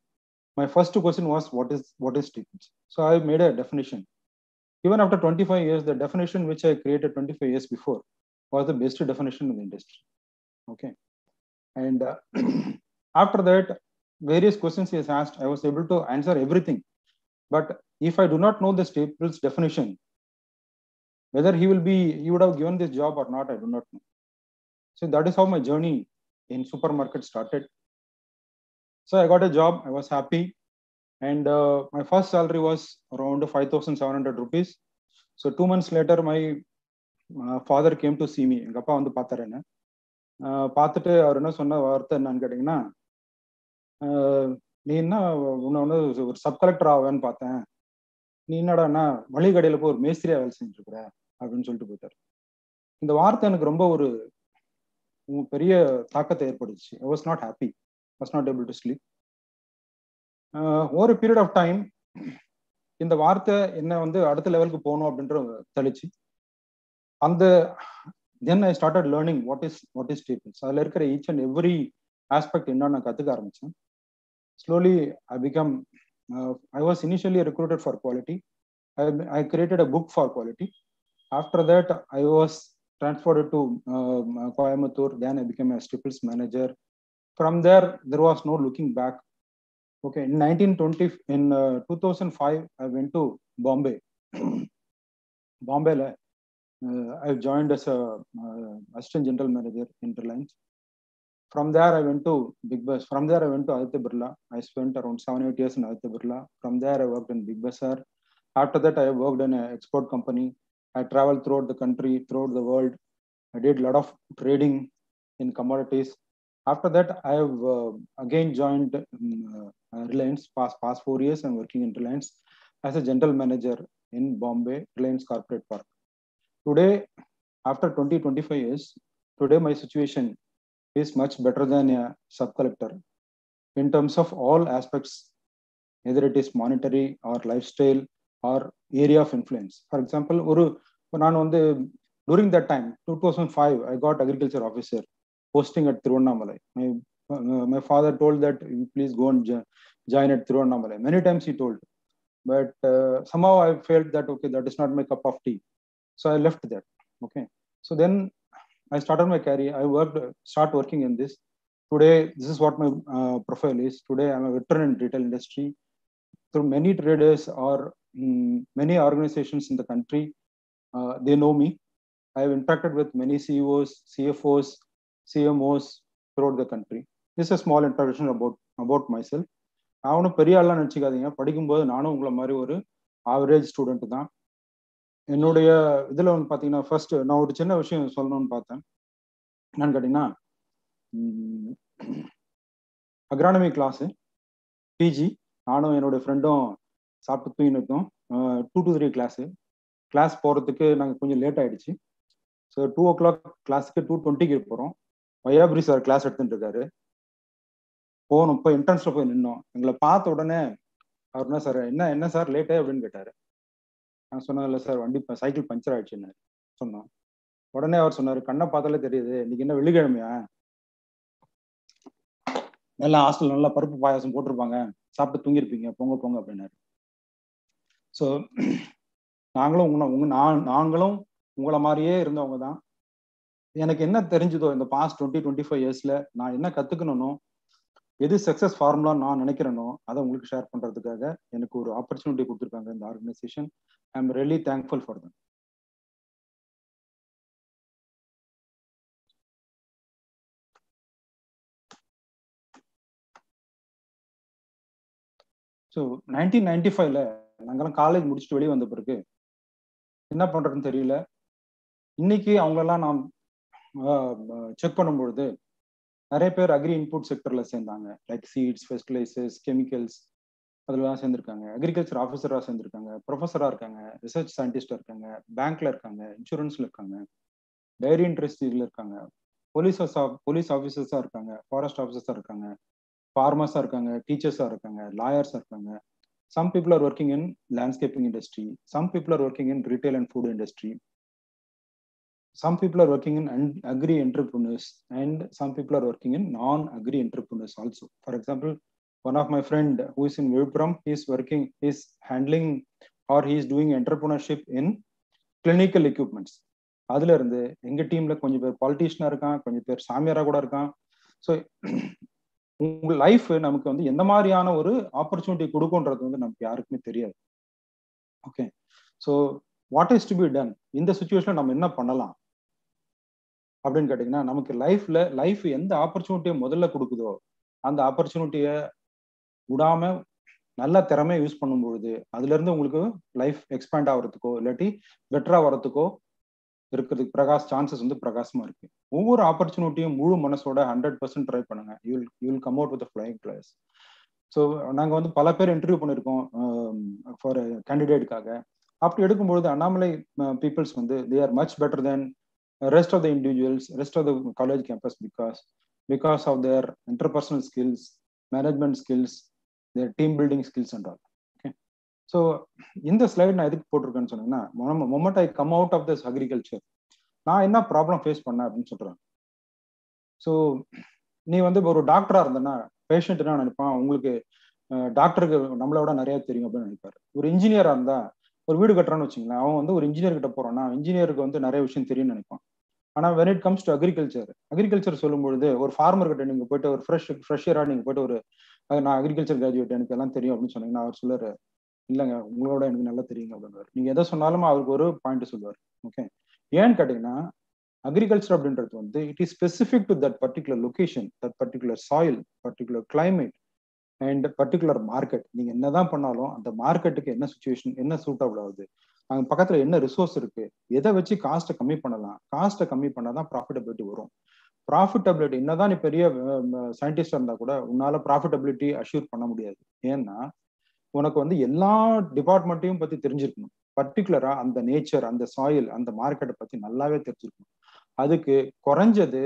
my first question was, what is what is staples? So I made a definition even after 25 years, the definition which I created 25 years before was the best definition in the industry. Okay. And uh, (clears throat) after that, various questions he has asked, I was able to answer everything. But if I do not know the staples definition, whether he will be, he would have given this job or not, I do not know. So that is how my journey in supermarket started. So I got a job, I was happy. And uh, my first salary was around 5,700 rupees. So two months later, my uh, father came to see me. எங்கள் அப்பா வந்து பார்த்தாரு என்ன? பார்த்துட்டு அவர் என்ன சொன்ன வார்த்தை என்னன்னு கேட்டிங்கன்னா நீ என்ன உன்னை வந்து ஒரு சப் கலெக்டர் ஆவேன்னு பார்த்தேன். நீ என்னடான்னா மளிகை கடையில் போய் ஒரு மேஸ்திரியா வேலை செஞ்சுருக்குற அப்படின்னு சொல்லிட்டு போயிட்டார். இந்த வார்த்தை எனக்கு ரொம்ப ஒரு பெரிய தாக்கத்தை ஏற்படுச்சு I was not happy was not able to sleep ஒரு பீரியட் ஆஃப் டைம் இந்த வார்த்தை என்ன வந்து அடுத்த லெவலுக்கு போகணும் அப்படின்ற தெளிச்சு. அந்த then I started learning what is what is staples அதில் இருக்கிற ஈச் அண்ட் எவ்ரி ஆஸ்பெக்ட் என்ன நான் கற்றுக்க ஆரம்பித்தேன் slowly I become I was initially recruited for quality I I created a book for quality after that I was transferred to Coimbatore then I become became a. From there, there was no looking back. Okay, in 1920, in uh, 2005, I went to Bombay. (clears throat) Bombay, uh, I joined as a uh, assistant general manager in. From there, I went to Big Bus. From there, I went to Aditya Birla. I spent around seven, eight years in Aditya Birla. From there, I worked in Big Bazaar. After that, I worked in an export company. I traveled throughout the country, throughout the world. I did a lot of trading in commodities. After that, I have uh, again joined um, uh, Reliance. Past past four years, I'm working in Reliance as a general manager in Bombay Reliance Corporate Park. Today, after 20, 25 years, today my situation is much better than a sub collector in terms of all aspects, either it is monetary or lifestyle or area of influence. For example, ஒரு நான் வந்து during that time, 2005, I got agriculture officer posting at Tiruvannamalai. My, uh, my father told that please go and jo- join at Tiruvannamalai. Many times he told, but uh, somehow I felt that okay, that is not my cup of tea. So I left that. Okay. So then I started my career. I worked, start working in this. Today, this is what my uh, profile is. Today, I'm a veteran in retail industry. Through many traders or mm, many organizations in the country, uh, they know me. I have interacted with many CEOs, CFOs, CMOs throughout the country is a small introduction about about my about நான் ஒன்றும் பெரிய ஆள்லாம் நினச்சிக்காதீங்க. படிக்கும்போது நானும் உங்களை மாதிரி ஒரு ஆவரேஜ் ஸ்டூடெண்ட் தான். என்னுடைய இதில் வந்து பார்த்தீங்கன்னா ஃபர்ஸ்ட் நான் ஒரு சின்ன விஷயம் சொல்லணும்னு பார்த்தேன். என்னன்னு கேட்டிங்கன்னா அக்ரானமி கிளாஸு பிஜி நானும் என்னுடைய ஃப்ரெண்டும் சாப்பிட்டு தூங்கின்னு two to three class class போகிறதுக்கு நாங்கள் கொஞ்சம் லேட் ஆகிடுச்சு ஸோ டூ ஓ கிளாக் கிளாஸுக்கு டூ டுவெண்ட்டிக்கு போகிறோம் வையாபுரி சார் கிளாஸ் எடுத்துட்டு இருக்காரு போகணும் இப்போ என்ட்ரன்ஸில் போய் நின்னோம். எங்களை பார்த்த உடனே அவர் என்ன சார் என்ன என்ன சார் லேட்டே அப்படின்னு கேட்டார். நான் சொன்னதில்ல சார் வண்டி சைக்கிள் பஞ்சர் ஆயிடுச்சுன்னு சொன்னோம். உடனே அவர் சொன்னார் கண்ணை பார்த்தாலே தெரியுது. இன்னைக்கு என்ன வெள்ளிக்கிழமையா? நல்லா ஹாஸ்டல் நல்லா பருப்பு பாயாசம் போட்டிருப்பாங்க. சாப்பிட்டு தூங்கியிருப்பீங்க. பொங்க பொங்க அப்படின்னாரு. ஸோ நாங்களும் உங்களை உங்க நான் நாங்களும் உங்களை மாதிரியே இருந்தவங்க தான். எனக்கு என்ன தெரிஞ்சதோ இந்த பாஸ்ட் டுவெண்ட்டி டுவெண்ட்டி ஃபைவ் இயர்ஸ்ல நான் என்ன கத்துக்கணும் எது சக்சஸ் ஃபார்முலா நான் நினைக்கிறேனோ அதை உங்களுக்கு ஷேர் பண்றதுக்காக எனக்கு ஒரு ஆப்பர்ச்சுனிட்டி கொடுத்துருக்காங்க இந்த organisation I am really thankful for them so nineteen ninety ஃபைவ்ல நாங்கெல்லாம் காலேஜ் முடிச்சுட்டு வெளியே வந்த பிறகு என்ன பண்றதுன்னு தெரியல. இன்னைக்கு அவங்களெல்லாம் நான் செக் பண்ணும்பொழுது நிறைய பேர் அக்ரி இன்புட் செக்டர்ல சேர்ந்தாங்க. லைக் சீட்ஸ் ஃபெர்டிலைசர்ஸ் கெமிக்கல்ஸ் அதெல்லாம் சேர்ந்துருக்காங்க. அக்ரிகல்ச்சர் ஆஃபீஸராக சேர்ந்துருக்காங்க. ப்ரொஃபஸராக இருக்காங்க. ரிசர்ச் சயின்டிஸ்டாக இருக்காங்க. பேங்க்ல இருக்காங்க. இன்சூரன்ஸ்ல இருக்காங்க. டைரி இண்டஸ்ட்ரியில் இருக்காங்க. போலீஸ் போலீஸ் ஆஃபீஸர்ஸாக இருக்காங்க. ஃபாரஸ்ட் ஆஃபீஸர்ஸாக இருக்காங்க. ஃபார்மர்ஸாக இருக்காங்க. டீச்சர்ஸாக இருக்காங்க. லாயர்ஸாக இருக்காங்க. Some people are working in landscaping industry some people are working in retail and food industry some people are working in agri entrepreneurs and some people are working in non-agri entrepreneurs also. For example, one of my friend who is in Vipuram, he is working, he is handling or he is doing entrepreneurship in clinical equipments. அதுல இருந்து எங்க டீம்ல கொஞ்சம் பேர் பாலிட்டிஷியனா இருக்கான் கொஞ்சம் பேர் சாமியாரா கூட இருக்கான் ஸோ உங்க லைஃப் நமக்கு வந்து எந்த மாதிரியான ஒரு ஆப்பர்ச்சுனிட்டி கொடுக்கும்ன்றது வந்து நமக்கு யாருக்குமே தெரியாது okay so what is to be done இந்த சுச்சுவேஷன்ல நம்ம என்ன பண்ணலாம் அப்படின்னு கேட்டீங்கன்னா நமக்கு லைஃப்ல லைஃப் எந்த ஆப்பர்ச்சுனிட்டியை முதல்ல கொடுக்குதோ அந்த ஆப்பர்ச்சுனிட்டியை விடாம நல்ல திறமையை யூஸ் பண்ணும்பொழுது அதுல இருந்து உங்களுக்கு லைஃப் எக்ஸ்பேண்ட் ஆகிறதுக்கோ இல்லாட்டி பெட்டரா வரத்துக்கோ இருக்கிறதுக்கு பிரகாஷ் சான்சஸ் வந்து பிரகாசமா இருக்கு. ஒவ்வொரு ஆப்பர்ச்சுனிட்டியும் முழு மனசோட ஹண்ட்ரட் பர்சன்ட் ட்ரை பண்ணுங்க. You you'll come out with flying class so நாங்கள் வந்து பல பேர் இன்டர்வியூ பண்ணியிருக்கோம் um, ஃபார் கேண்டிடேட்டுக்காக அப்படி எடுக்கும்பொழுது அண்ணாமலை uh, பீப்புள்ஸ் வந்து they are much better then rest of the individuals, rest of the college campus because because of their interpersonal skills, management skills, their team building skills and all. Okay. So இந்த slide நான் எதுக்கு போட்டிருக்கேன்னு சொன்னீங்கன்னா moment I come out of this agriculture நான் என்ன problem face பண்ணேன் அப்படின்னு சொல்கிறேன் ஸோ நீ வந்து ஒரு டாக்டராக இருந்தேன்னா பேஷண்ட் என்ன நினைப்பான் உங்களுக்கு டாக்டருக்கு நம்மளை விட நிறைய தெரியும் அப்படின்னு நினைப்பாரு ஒரு இன்ஜினியராக இருந்தால் ஒரு வீடு கட்டுறான்னு வச்சுங்களேன். அவன் வந்து ஒரு இன்ஜினியர் கிட்ட போறான்னா இன்ஜினியருக்கு வந்து நிறைய விஷயம் தெரியும்னு நினைப்பான். ஆனா when it comes to agriculture agriculture சொல்லும்பொழுது ஒரு ஃபார்மர் கிட்ட நீங்க போயிட்டு ஒரு ஃப்ரெஷ் ஃப்ரெஷராக நீங்க போயிட்டு ஒரு நான் அக்ரிகல்ச்சர் கிராஜுவேட் எனக்கு எல்லாம் தெரியும் அப்படின்னு சொன்னீங்கன்னா அவர் சொல்லுவாரு இல்லைங்க உங்களோட எனக்கு நல்லா தெரியுங்க அப்படின்னு நீங்க எதை சொன்னாலும் அவருக்கு ஒரு பாயிண்ட் சொல்லுவார். ஓகே ஏன்னு கேட்டீங்கன்னா அக்ரிகல்ச்சர் அப்படின்றது வந்து it is specific to that particular location that particular soil particular climate and particular market நீங்க என்னதான் பண்ணாலும் அந்த மார்க்கெட்டுக்கு என்ன சுச்சுவேஷன் என்ன சூட்டபிள் ஆகுது? அங்க பக்கத்துல என்ன ரிசோர்ஸ் இருக்கு? எதை வச்சு காஸ்ட்டை கம்மி பண்ணலாம்? காஸ்ட்டை கம்மி பண்ணாதான் ப்ராஃபிட்டபிலிட்டி வரும். ப்ராஃபிட்டபிலிட்டி என்னதான் நீ பெரிய சயின்டிஸ்டா இருந்தா கூட உன்னால ப்ராஃபிட்டபிலிட்டி அஷ்யூர் பண்ண முடியாது. ஏன்னா உனக்கு வந்து எல்லா டிபார்ட்மெண்ட்டையும் பத்தி தெரிஞ்சிருக்கணும். பர்டிகுலரா அந்த நேச்சர் அந்த சாயில் அந்த மார்க்கெட்டை பத்தி நல்லாவே தெரிஞ்சிருக்கணும். அதுக்கு குறைஞ்சது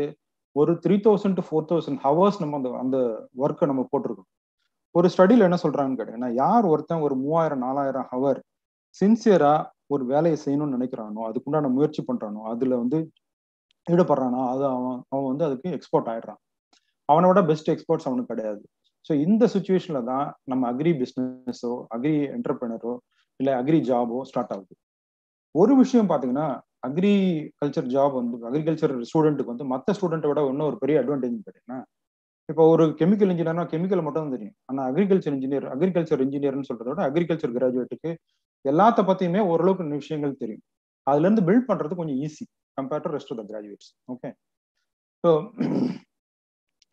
ஒரு three thousand to four thousand hours நம்ம அந்த அந்த ஒர்க்கை நம்ம போட்டிருக்கோம் ஒரு ஸ்டடியில் என்ன சொல்றாங்கன்னு கேட்டீங்கன்னா யார் ஒருத்தன் ஒரு மூவாயிரம் நாலாயிரம் ஹவர் சின்சியரா ஒரு வேலையை செய்யணும்னு நினைக்கிறானோ அதுக்குண்டான முயற்சி பண்றானோ அதுல வந்து ஈடுபடுறானோ அது அவன் அவன் வந்து அதுக்கு எக்ஸ்போர்ட் ஆயிடுறான். அவனோட பெஸ்ட் எக்ஸ்போர்ட்ஸ் அவனுக்கு கிடையாது. ஸோ இந்த சுச்சுவேஷன்ல தான் நம்ம அக்ரி பிஸ்னஸோ அக்ரி என்டர்பிரினரோ இல்லை அக்ரி ஜாபோ ஸ்டார்ட் ஆகுது. ஒரு விஷயம் பார்த்தீங்கன்னா அக்ரிகல்ச்சர் ஜாப் வந்து அக்ரிகல்ச்சர் ஸ்டூடெண்ட்டுக்கு வந்து மற்ற ஸ்டூடெண்ட்டை விட இன்னும் ஒரு பெரிய அட்வான்டேஜ் பார்த்தீங்கன்னா இப்போ ஒரு கெமிக்கல் இன்ஜினியர்னா கெமிக்கல் மட்டும் தான் தெரியும். ஆனால் அக்ரிகல்ச்சர் இன்ஜினியர் அக்ரிகல்ச்சர் இன்ஜினியர்னு சொல்றத விட அக்ரிகல்ச்சர் கிராஜுவேட்டுக்கு எல்லாத்த பத்தியுமே ஓரளவுக்கு விஷயங்கள் தெரியும். அதுல இருந்து பில்ட் பண்றது கொஞ்சம் easy compared to rest of the graduates okay so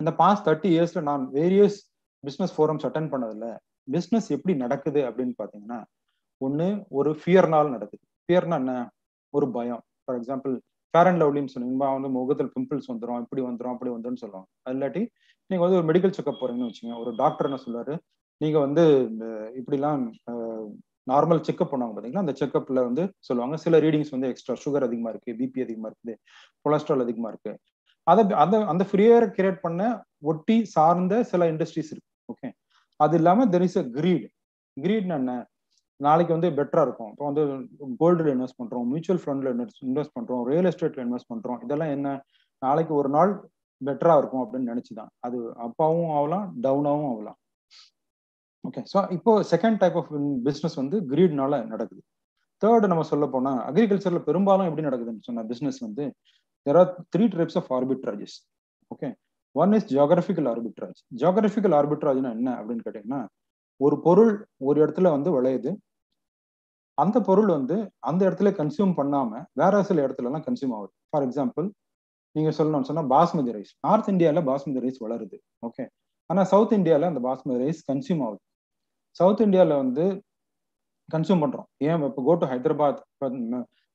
இந்த பாஸ்ட் தேர்ட்டி இயர்ஸ்ல நான் வேரியஸ் பிஸ்னஸ் ஃபோரம்ஸ் அட்டன் பண்ணதுல பிஸ்னஸ் எப்படி நடக்குது அப்படின்னு பார்த்தீங்கன்னா ஒன்று ஒரு ஃபியர்னால் நடக்குது. ஃபியர்னா என்ன? ஒரு பயம். ஃபார் எக்ஸாம்பிள் ஃபேர் அண்ட் லவ்லின்னு சொன்னீங்கன்னா வந்து முகத்தில் பிம்பிள்ஸ் வந்துடும் இப்படி வந்துடும் அப்படி வந்துடும் சொல்லுவாங்க. அது இல்லாட்டி நீங்கள் வந்து ஒரு மெடிக்கல் செக்அப் போறீங்கன்னு வச்சுங்க ஒரு டாக்டர் என்ன சொல்றாரு? நீங்கள் வந்து இப்படிலாம் நார்மல் செக்அப் பண்ணுவாங்க பார்த்தீங்களா அந்த செக்அப்ல வந்து சொல்லுவாங்க சில ரீடிங்ஸ் வந்து எக்ஸ்ட்ரா சுகர் அதிகமாக இருக்கு பிபி அதிகமாக இருக்குது கொலஸ்ட்ரால் அதிகமாக இருக்கு. அதை அந்த அந்த ஃப்ரீயர் கிரியேட் பண்ண ஒட்டி சார்ந்த சில இண்டஸ்ட்ரீஸ் இருக்கு. ஓகே அது இல்லாம தெர் இஸ் அ கிரீட் கிரீட்னா என்ன? நாளைக்கு வந்து பெட்டரா இருக்கும். இப்போ வந்து கோல்டுல இன்வெஸ்ட் பண்றோம் மியூச்சுவல் ஃபண்ட்ல இன்வெஸ்ட் பண்றோம் ரியல் எஸ்டேட்ல இன்வெஸ்ட் பண்றோம். இதெல்லாம் என்ன? நாளைக்கு ஒரு நாள் பெட்டரா இருக்கும் அப்படின்னு நினைச்சுதான். அது அப்பாவும் ஆகலாம் டவுனாகவும் ஆகலாம் ஓகே ஸோ இப்போ செகண்ட் டைப் ஆஃப் பிஸ்னஸ் வந்து கிரீட்னால நடக்குது. தேர்டு நம்ம சொல்ல போனா அக்ரிகல்ச்சர்ல பெரும்பாலும் எப்படி நடக்குதுன்னு சொன்ன பிசினஸ் வந்து there are three types of arbitrages okay one is geographical arbitrage geographical ஆர்பிட்ராஜ்னா என்ன அப்படின்னு கேட்டீங்கன்னா ஒரு பொருள் ஒரு இடத்துல வந்து விளையுது. அந்த பொருள் வந்து அந்த இடத்துல கன்சியூம் பண்ணாம வேற சில இடத்துல எல்லாம் கன்சியூம் ஆகுது. ஃபார் எக்ஸாம்பிள் நீங்க சொல்லணும்னு சொன்னா பாஸ்மதி ரைஸ். நார்த் இந்தியால பாஸ்மதி ரைஸ் வளருது. ஓகே ஆனா சவுத் இந்தியால அந்த பாஸ்மதி ரைஸ் கன்சியூம் ஆகுது. சவுத் இந்தியால வந்து கன்சியூம் பண்றோம். ஏன்? இப்போ go to Hyderabad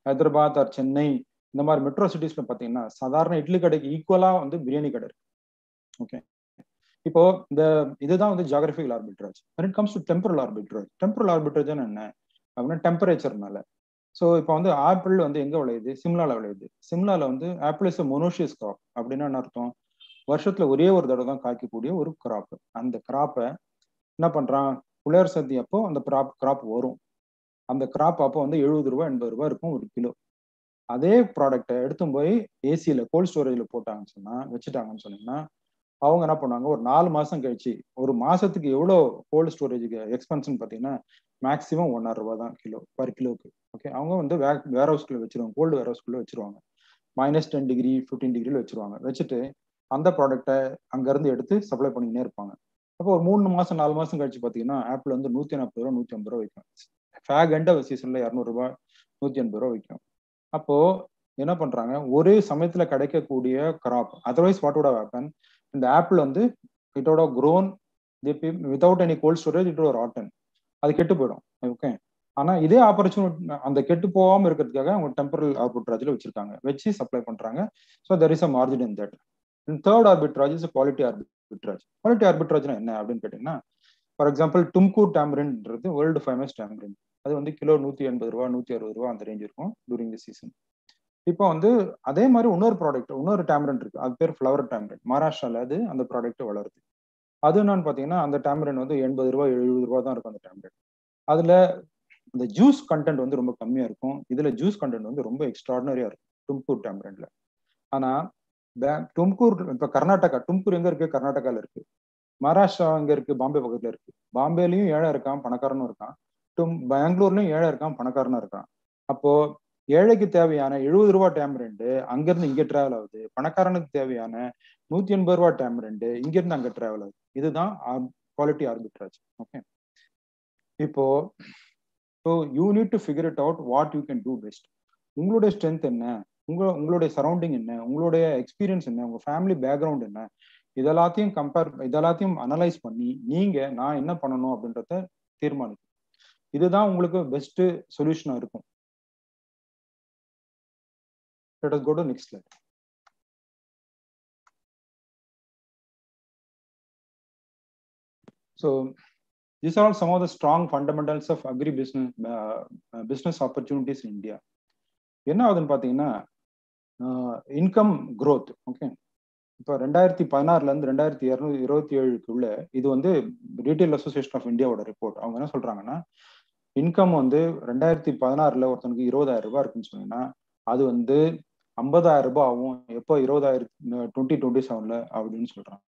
Hyderabad or Chennai இந்த மாதிரி மெட்ரோ சிட்டிஸ்ல பாத்தீங்கன்னா சாதாரண இட்லி கடைக்கு ஈக்குவலா வந்து பிரியாணி கடை இருக்கு. ஓகே இப்போ இந்த இதுதான் வந்து geographical arbitrage it comes to temporal arbitrage temporal arbitrage என்ன? அப்படின்னா டெம்பரேச்சர்னால ஸோ இப்போ வந்து ஆப்பிள் வந்து எங்கே விளையுது? சிம்லாவில் விளையுது. சிம்லாவில் வந்து ஆப்பிள் இஸ் மொனோஷியஸ் கிராப் அப்படின்னா என்ன அர்த்தம்? வருஷத்தில் ஒரே ஒரு தடவை தான் காய்க்கக்கூடிய ஒரு கிராப் அந்த கிராப்பை என்ன பண்ணுறான் குளிர் சந்தி அப்போ அந்த கிராப் கிராப் வரும். அந்த கிராப் அப்போ வந்து எழுபது ரூபா எண்பது ரூபா இருக்கும் ஒரு கிலோ. அதே ப்ராடக்டை எடுத்து போய் ஏசியில் கோல்ட் ஸ்டோரேஜில் போட்டாங்கன்னு சொன்னால் வச்சுட்டாங்கன்னு சொன்னீங்கன்னா அவங்க என்ன பண்ணுவாங்க ஒரு நாலு மாசம் கழிச்சு ஒரு மாசத்துக்கு எவ்வளோ கோல்டு ஸ்டோரேஜுக்கு எக்ஸ்பென்ஷன் பார்த்தீங்கன்னா மேக்ஸிமம் ஒன்னாயிரம் ரூபாய் தான் கிலோ பர் கிலோக்கு ஓகே அவங்க வந்து வே வேர் ஹவுஸ்குள்ள வச்சிருவாங்க கோல்டு வேர் ஹவுஸ்குள்ள வச்சிருவாங்க. மைனஸ் டென் டிகிரி ஃபிஃப்டீன் டிகிரியில் வச்சிருவாங்க. வச்சுட்டு அந்த ப்ராடக்ட்டை அங்கேருந்து எடுத்து சப்ளை பண்ணிக்கினே இருப்பாங்க. அப்போ ஒரு மூணு மாசம் நாலு மாசம் கழிச்சு பார்த்தீங்கன்னா ஆப்பிள் வந்து நூற்றி நாற்பது ரூபா நூற்றி ஐம்பது ரூபா விற்கும் ஃபேக் எண்ட் சீசனில் இரநூறுபா நூற்றி எண்பது ரூபா விற்கும் அப்போது என்ன பண்ணுறாங்க ஒரே சமயத்தில் கிடைக்கக்கூடிய crop otherwise what would happen இந்த ஆப்பிள் வந்து இட்டோட grown without any cold storage it ஒரு ஆட்டன் அது கெட்டு போயிடும். ஓகே ஆனா இதே ஆப்பர்ச்சுனிட்டி அந்த கெட்டு போகாம இருக்கிறதுக்காக அவங்க டெம்பரல் ஆர்பிட்ராஜில் வச்சிருக்காங்க. வச்சு சப்ளை பண்றாங்க. So there is a margin in that third arbitrage is quality arbitrage quality ஆர்பிட்ராஜ்னா என்ன அப்படின்னு கேட்டீங்கன்னா ஃபார் எக்ஸாம்பிள் டும்கூர் டேமரின்ன்றது வேர்ல்டு ஃபேமஸ் டேமரின் அது வந்து கிலோ நூத்தி எண்பது ரூபா நூத்தி அறுபது ரூபா அந்த ரேஞ்ச் இருக்கும் டூரிங் தி சீசன் இப்போ வந்து அதே மாதிரி இன்னொரு ப்ராடக்ட் இன்னொரு டேமரன் இருக்கு. அது பேர் ஃப்ளவர் டேமரன் மகாராஷ்டிரால அது அந்த ப்ராடக்ட் வளருது. அது என்னன்னு பாத்தீங்கன்னா அந்த டேமரன் வந்து எண்பது ரூபா எழுபது ரூபா தான் இருக்கும் அந்த டேமரன் அதுல அந்த ஜூஸ் கண்டென்ட் வந்து ரொம்ப கம்மியா இருக்கும். இதுல ஜூஸ் கண்டென்ட் வந்து ரொம்ப எக்ஸ்ட்ராடினரியா இருக்கும். டும்கூர் டேமரன்ல ஆனா டும்கூர் இப்ப கர்நாடகா டும்கூர் எங்க இருக்கு? கர்நாடகால இருக்கு. மகாராஷ்டிரா எங்க இருக்கு பாம்பே பக்கத்துல இருக்கு. பாம்பேலயும் ஏழை இருக்கான் பணக்காரனும் இருக்கான். டும் பெங்களூர்லயும் ஏழை இருக்கான் பணக்காரனும் இருக்கான். அப்போ ஏழைக்கு தேவையான எழுபது ரூபா டேம் ரெண்டு அங்கிருந்து இங்க டிராவல் ஆகுது. பணக்காரனுக்கு தேவையான நூத்தி எண்பது ரூபா டேம் ரெண்டு இங்கிருந்து அங்க டிராவல் ஆகுது. இதுதான் குவாலிட்டி ஆர்பிட்ராஜ் ஓகே இப்போ so you need to figure it out what you can do best உங்களுடைய ஸ்ட்ரென்த் என்ன? உங்க உங்களுடைய சரௌண்டிங் என்ன? உங்களுடைய எக்ஸ்பீரியன்ஸ் என்ன? உங்க ஃபேமிலி பேக்ரவுண்ட் என்ன? இதெல்லாத்தையும் கம்பேர் இதெல்லாத்தையும் அனலைஸ் பண்ணி நீங்க நான் என்ன பண்ணணும் அப்படின்றத தீர்மானிக்கும் இதுதான் உங்களுக்கு பெஸ்ட் சொல்யூஷனா இருக்கும். Let us go to next slide. So these are some of the strong fundamentals of agri business uh, uh business opportunities in india. என்ன ஆகுதுன்னு பார்த்தீங்கன்னா இன்கம் க்ரோத் ஓகே இப்போ ரெண்டாயிரத்தி பதினாறுல இருந்து ரெண்டாயிரத்தி இரநூத்தி இருபத்தி ஏழுக்குள்ள இது வந்து ரீட்டைல் அசோசியேஷன் ஆஃப் இந்தியாவோட ரிப்போர்ட் அவங்க என்ன சொல்றாங்கன்னா இன்கம் வந்து ரெண்டாயிரத்தி பதினாறுல ஒருத்தனுக்கு இருபதாயிரம் ரூபாய் இருக்குன்னு சொன்னீங்கன்னா அது வந்து ஐம்பதாயிரம் ரூபாய் ஆகும் எப்போ இருபதாயிரத்தி டுவெண்ட்டி டுவெண்ட்டி செவன்ல அப்படின்னு சொல்றாங்க.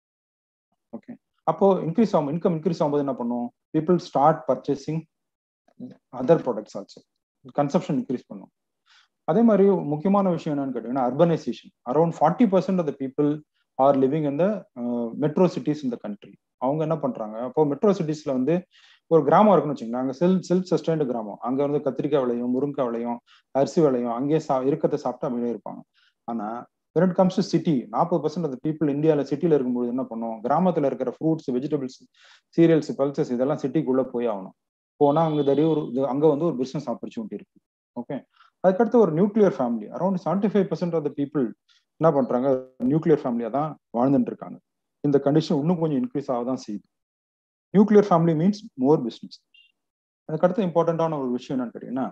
ஓகே அப்போ இன்க்ரீஸ் ஆகும் இன்கம் இன்க்ரீஸ் ஆகும்போது என்ன பண்ணும் people start purchasing other products also consumption increase பண்ணும் அதே மாதிரி முக்கியமான விஷயம் என்னன்னு கேட்டீங்கன்னா urbanisation around forty percent of the people are living in the metro cities in the country அவங்க என்ன பண்றாங்க? அப்போ மெட்ரோ சிட்டிஸ்ல வந்து ஒரு கிராமம் இருக்குன்னு வச்சுக்கோங்க அங்கே செல்ஃப் செல்ஃப் சஸ்டைன்டு கிராமம். அங்கே வந்து கத்திரிக்காய் விளையும் முருங்கை விளையும் அரிசி விளையும் அங்கேயே சா இருக்கத்தை சாப்பிட்டு அப்படியே இருப்பாங்க. ஆனால் when it comes சிட்டி நாற்பது பர்சன்ட் ஆஃப் பீப்புள் இந்தியாவில் சிட்டியில் இருக்கும்போது என்ன பண்ணும் கிராமத்தில் இருக்கிற ஃப்ரூட்ஸ் வெஜிடபிள்ஸ் சீரியல்ஸ் பல்சஸ் இதெல்லாம் சிட்டிக்குள்ளே போய் ஆகணும். போனால் அங்கே தடி ஒரு அங்கே வந்து ஒரு பிஸ்னஸ் ஆப்பர்ச்சுனிட்டி இருக்கு. ஓகே அதுக்கடுத்து ஒரு nuclear family around seventy five percent of the people என்ன பண்ணுறாங்க நியூக்ளியர் ஃபேமிலியாக தான் வாழ்ந்துட்டு இருக்காங்க. இந்த கண்டிஷன் இன்னும் கொஞ்சம் இன்க்ரீஸ் ஆக தான் செய்யுது. Nuclear family means more business அதுக்கடுத்து இம்பார்ட்டண்ட்டான ஒரு விஷயம் என்னன்னு கேட்டீங்கன்னா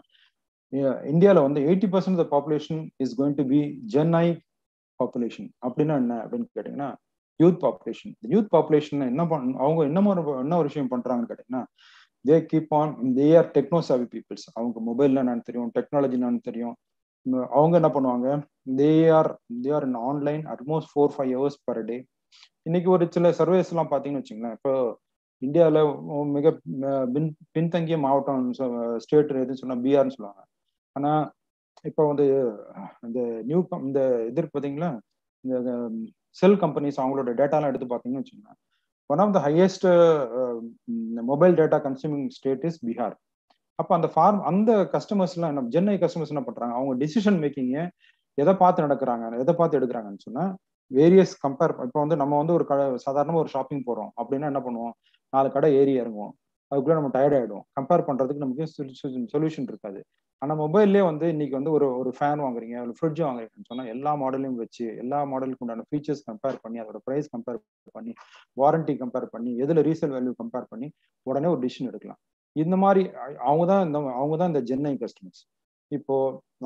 இந்தியாவில் வந்து eighty percent of population is going to be gen Y population அப்படின்னா என்ன அப்படின்னு கேட்டீங்கன்னா யூத் பாப்புலேஷன் யூத் பாப்புலேஷன் என்ன பண்ண அவங்க என்ன என்ன ஒரு விஷயம் பண்றாங்கன்னு கேட்டீங்கன்னா they keep on they are technosavvy peoples அவங்க மொபைல் என்னன்னு தெரியும் டெக்னாலஜி என்னன்னு தெரியும். அவங்க என்ன பண்ணுவாங்க they are they are in online at most four five hours per day இன்னைக்கு ஒரு சில சர்வேஸ் எல்லாம் பார்த்தீங்கன்னு வச்சுங்களேன் இப்போ இந்தியாவில் மிக பின் பின்தங்கிய மாவட்டம் ஸ்டேட் எதுன்னு சொன்னா பீகார்னு சொல்லுவாங்க. ஆனா இப்போ வந்து இந்த நியூ இந்த இது பார்த்தீங்களா இந்த செல் கம்பெனிஸ் அவங்களோட டேட்டாலாம் எடுத்து பார்த்தீங்கன்னு வச்சுக்கோங்க one of the highest mobile data consuming state is Bihar. அப்போ அந்த ஃபார்ம் அந்த கஸ்டமர்ஸ்லாம் என்ன ஜென்னை கஸ்டமர்ஸ் என்ன பண்ணுறாங்க அவங்க டிசிஷன் மேக்கிங்கை எதை பார்த்து நடக்கிறாங்க? எதை பார்த்து எடுக்கிறாங்கன்னு சொன்னால் வேரியஸ் கம்பேர் இப்போ வந்து நம்ம வந்து ஒரு க சாதாரணமாக ஒரு ஷாப்பிங் போகிறோம் அப்படின்னா என்ன பண்ணுவோம்? நாலு கடை ஏறி இறங்குவோம். அதுக்குள்ளே நம்ம டயர்ட் ஆகிடும் கம்பேர் பண்ணுறதுக்கு நமக்கு சொல்யூஷன் இருக்காது. ஆனால் மொபைல்லே வந்து இன்னைக்கு வந்து ஒரு ஒரு ஃபேன் வாங்குறீங்க ஒரு ஃப்ரிட்ஜ் வாங்குறீங்கன்னு சொன்னால் எல்லா மாடலையும் வச்சு எல்லா மாடலுக்கு உண்டான ஃபீச்சர்ஸ் கம்பேர் பண்ணி அதோட ப்ரைஸ் கம்பேர் பண்ணி வாரண்டி கம்பேர் பண்ணி எதில் ரீசேல் வேல்யூ கம்பேர் பண்ணி உடனே ஒரு டிசிஷன் எடுக்கலாம். இந்த மாதிரி அவங்க தான் இந்த அவங்க தான் இந்த ஜென்னை கஸ்டமர்ஸ் இப்போ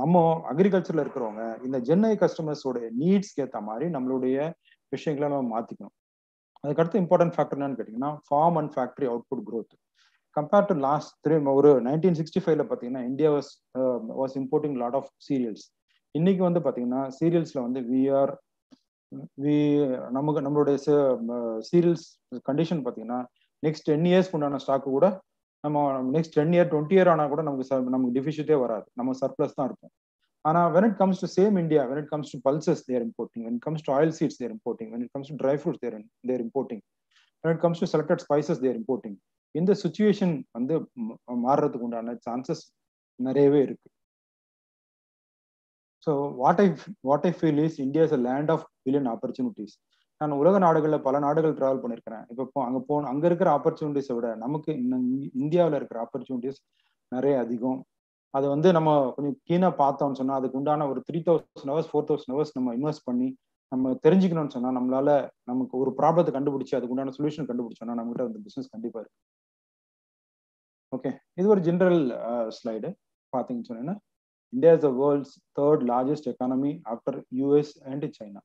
நம்ம அக்ரிகல்ச்சர்ல இருக்கிறவங்க இந்த ஜென்னை கஸ்டமர்ஸோட நீட்ஸ்க்கு ஏற்ற மாதிரி நம்மளுடைய விஷயங்களை நம்ம மாத்திக்கணும். அதுக்கடுத்து இம்பார்ட்டன்ட் ஃபேக்டர் என்னன்னு கேட்டீங்கன்னா farm and factory output growth compared to last three ஒரு நைன்டீன் சிக்ஸ்டி ஃபைவ்ல பார்த்தீங்கன்னா India was was importing lot of cereals இன்னைக்கு வந்து பார்த்தீங்கன்னா சீரியல்ஸ்ல வந்து வி ஆர் வி நமக்கு நம்மளுடைய சீரியல்ஸ் கண்டிஷன் பார்த்தீங்கன்னா நெக்ஸ்ட் டென் இயர்ஸ்க்கு உண்டான ஸ்டாக்கு கூட நம்ம next ten year twenty year ஆனால் கூட நமக்கு நமக்கு டிஃபிஷிட்டே வராது. நம்ம சர்ப்ளஸ் தான் இருக்கும் ஆனா when it comes to same India, when it comes to pulses, they are importing. When it comes to oil seeds, they are importing. When it comes to dry fruits, they are they are importing. When it comes to selected spices, they are importing. இந்த situation வந்து மாறுறதுக்கு உண்டான chances நிறையவே இருக்கு so what I what I feel is India is a land of billion opportunities நான் உலக நாடுகளில் பல நாடுகள் ட்ராவல் பண்ணியிருக்கிறேன் இப்போ அங்கே போ அங்கே இருக்கிற ஆப்பர்ச்சுனிட்டிஸை விட நமக்கு இந்தியாவில் இருக்கிற ஆப்பர்ச்சுனிட்டிஸ் நிறைய அதிகம் அதை வந்து நம்ம கொஞ்சம் கீனாக பார்த்தோம்னு சொன்னால் அதுக்கு உண்டான ஒரு three thousand hours four thousand hours நம்ம இன்வெஸ்ட் பண்ணி நம்ம தெரிஞ்சுக்கணும்னு சொன்னால் நம்மளால நமக்கு ஒரு ப்ராப்ளத்தை கண்டுபிடிச்சி அதுக்கு உண்டான சொல்யூஷன் கண்டுபிடிச்சோம்னா நம்மகிட்ட அந்த பிஸ்னஸ் கண்டிப்பாக இருக்கு. ஓகே இது ஒரு ஜென்ரல் ஸ்லைடு பார்த்தீங்கன்னு சொன்னீங்கன்னா India is the world's third largest economy after US and China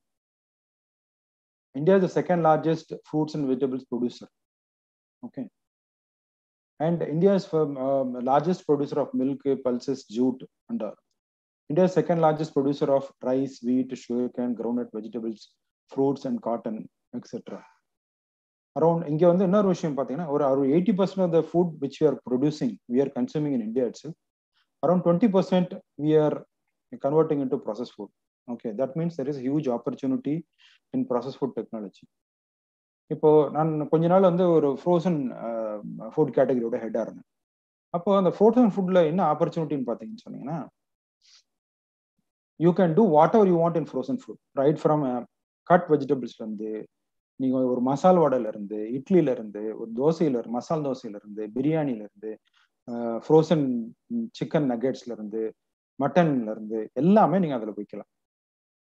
India is the second largest fruits and vegetables producer okay And India is the um, largest producer of milk, pulses, jute, and uh, India is second largest producer of rice, wheat, sugarcane, groundnut, vegetables, fruits, and cotton, etc. Around இங்க வந்து இன்னொரு விஷயம் பார்த்தீங்கன்னா ஒரு ஒரு eighty percent of the food which we are producing we are consuming in India it's around twenty percent we are converting in to process food okay that means there is huge opportunity in process food technology இப்போ நான் கொஞ்ச நாள் வந்து ஒரு frozen food கேட்டகரியோட ஹெட்டாக இருந்தேன். அப்போ அந்த frozen ஃபுட்ல என்ன ஆப்பர்ச்சுனிட்டின்னு பார்த்தீங்கன்னு சொன்னீங்கன்னா you can do whatever you want in frozen food right from cut வெஜிடபிள்ஸ்ல இருந்து ஒரு மசால் வடையில இருந்து ஒரு தோசையில இருந்து மசால் தோசையிலேருந்து பிரியாணியிலேருந்து ஃப்ரோசன் சிக்கன் நகெட்ஸ்ல மட்டன்லேருந்து எல்லாமே நீங்கள் அதில் வைக்கலாம்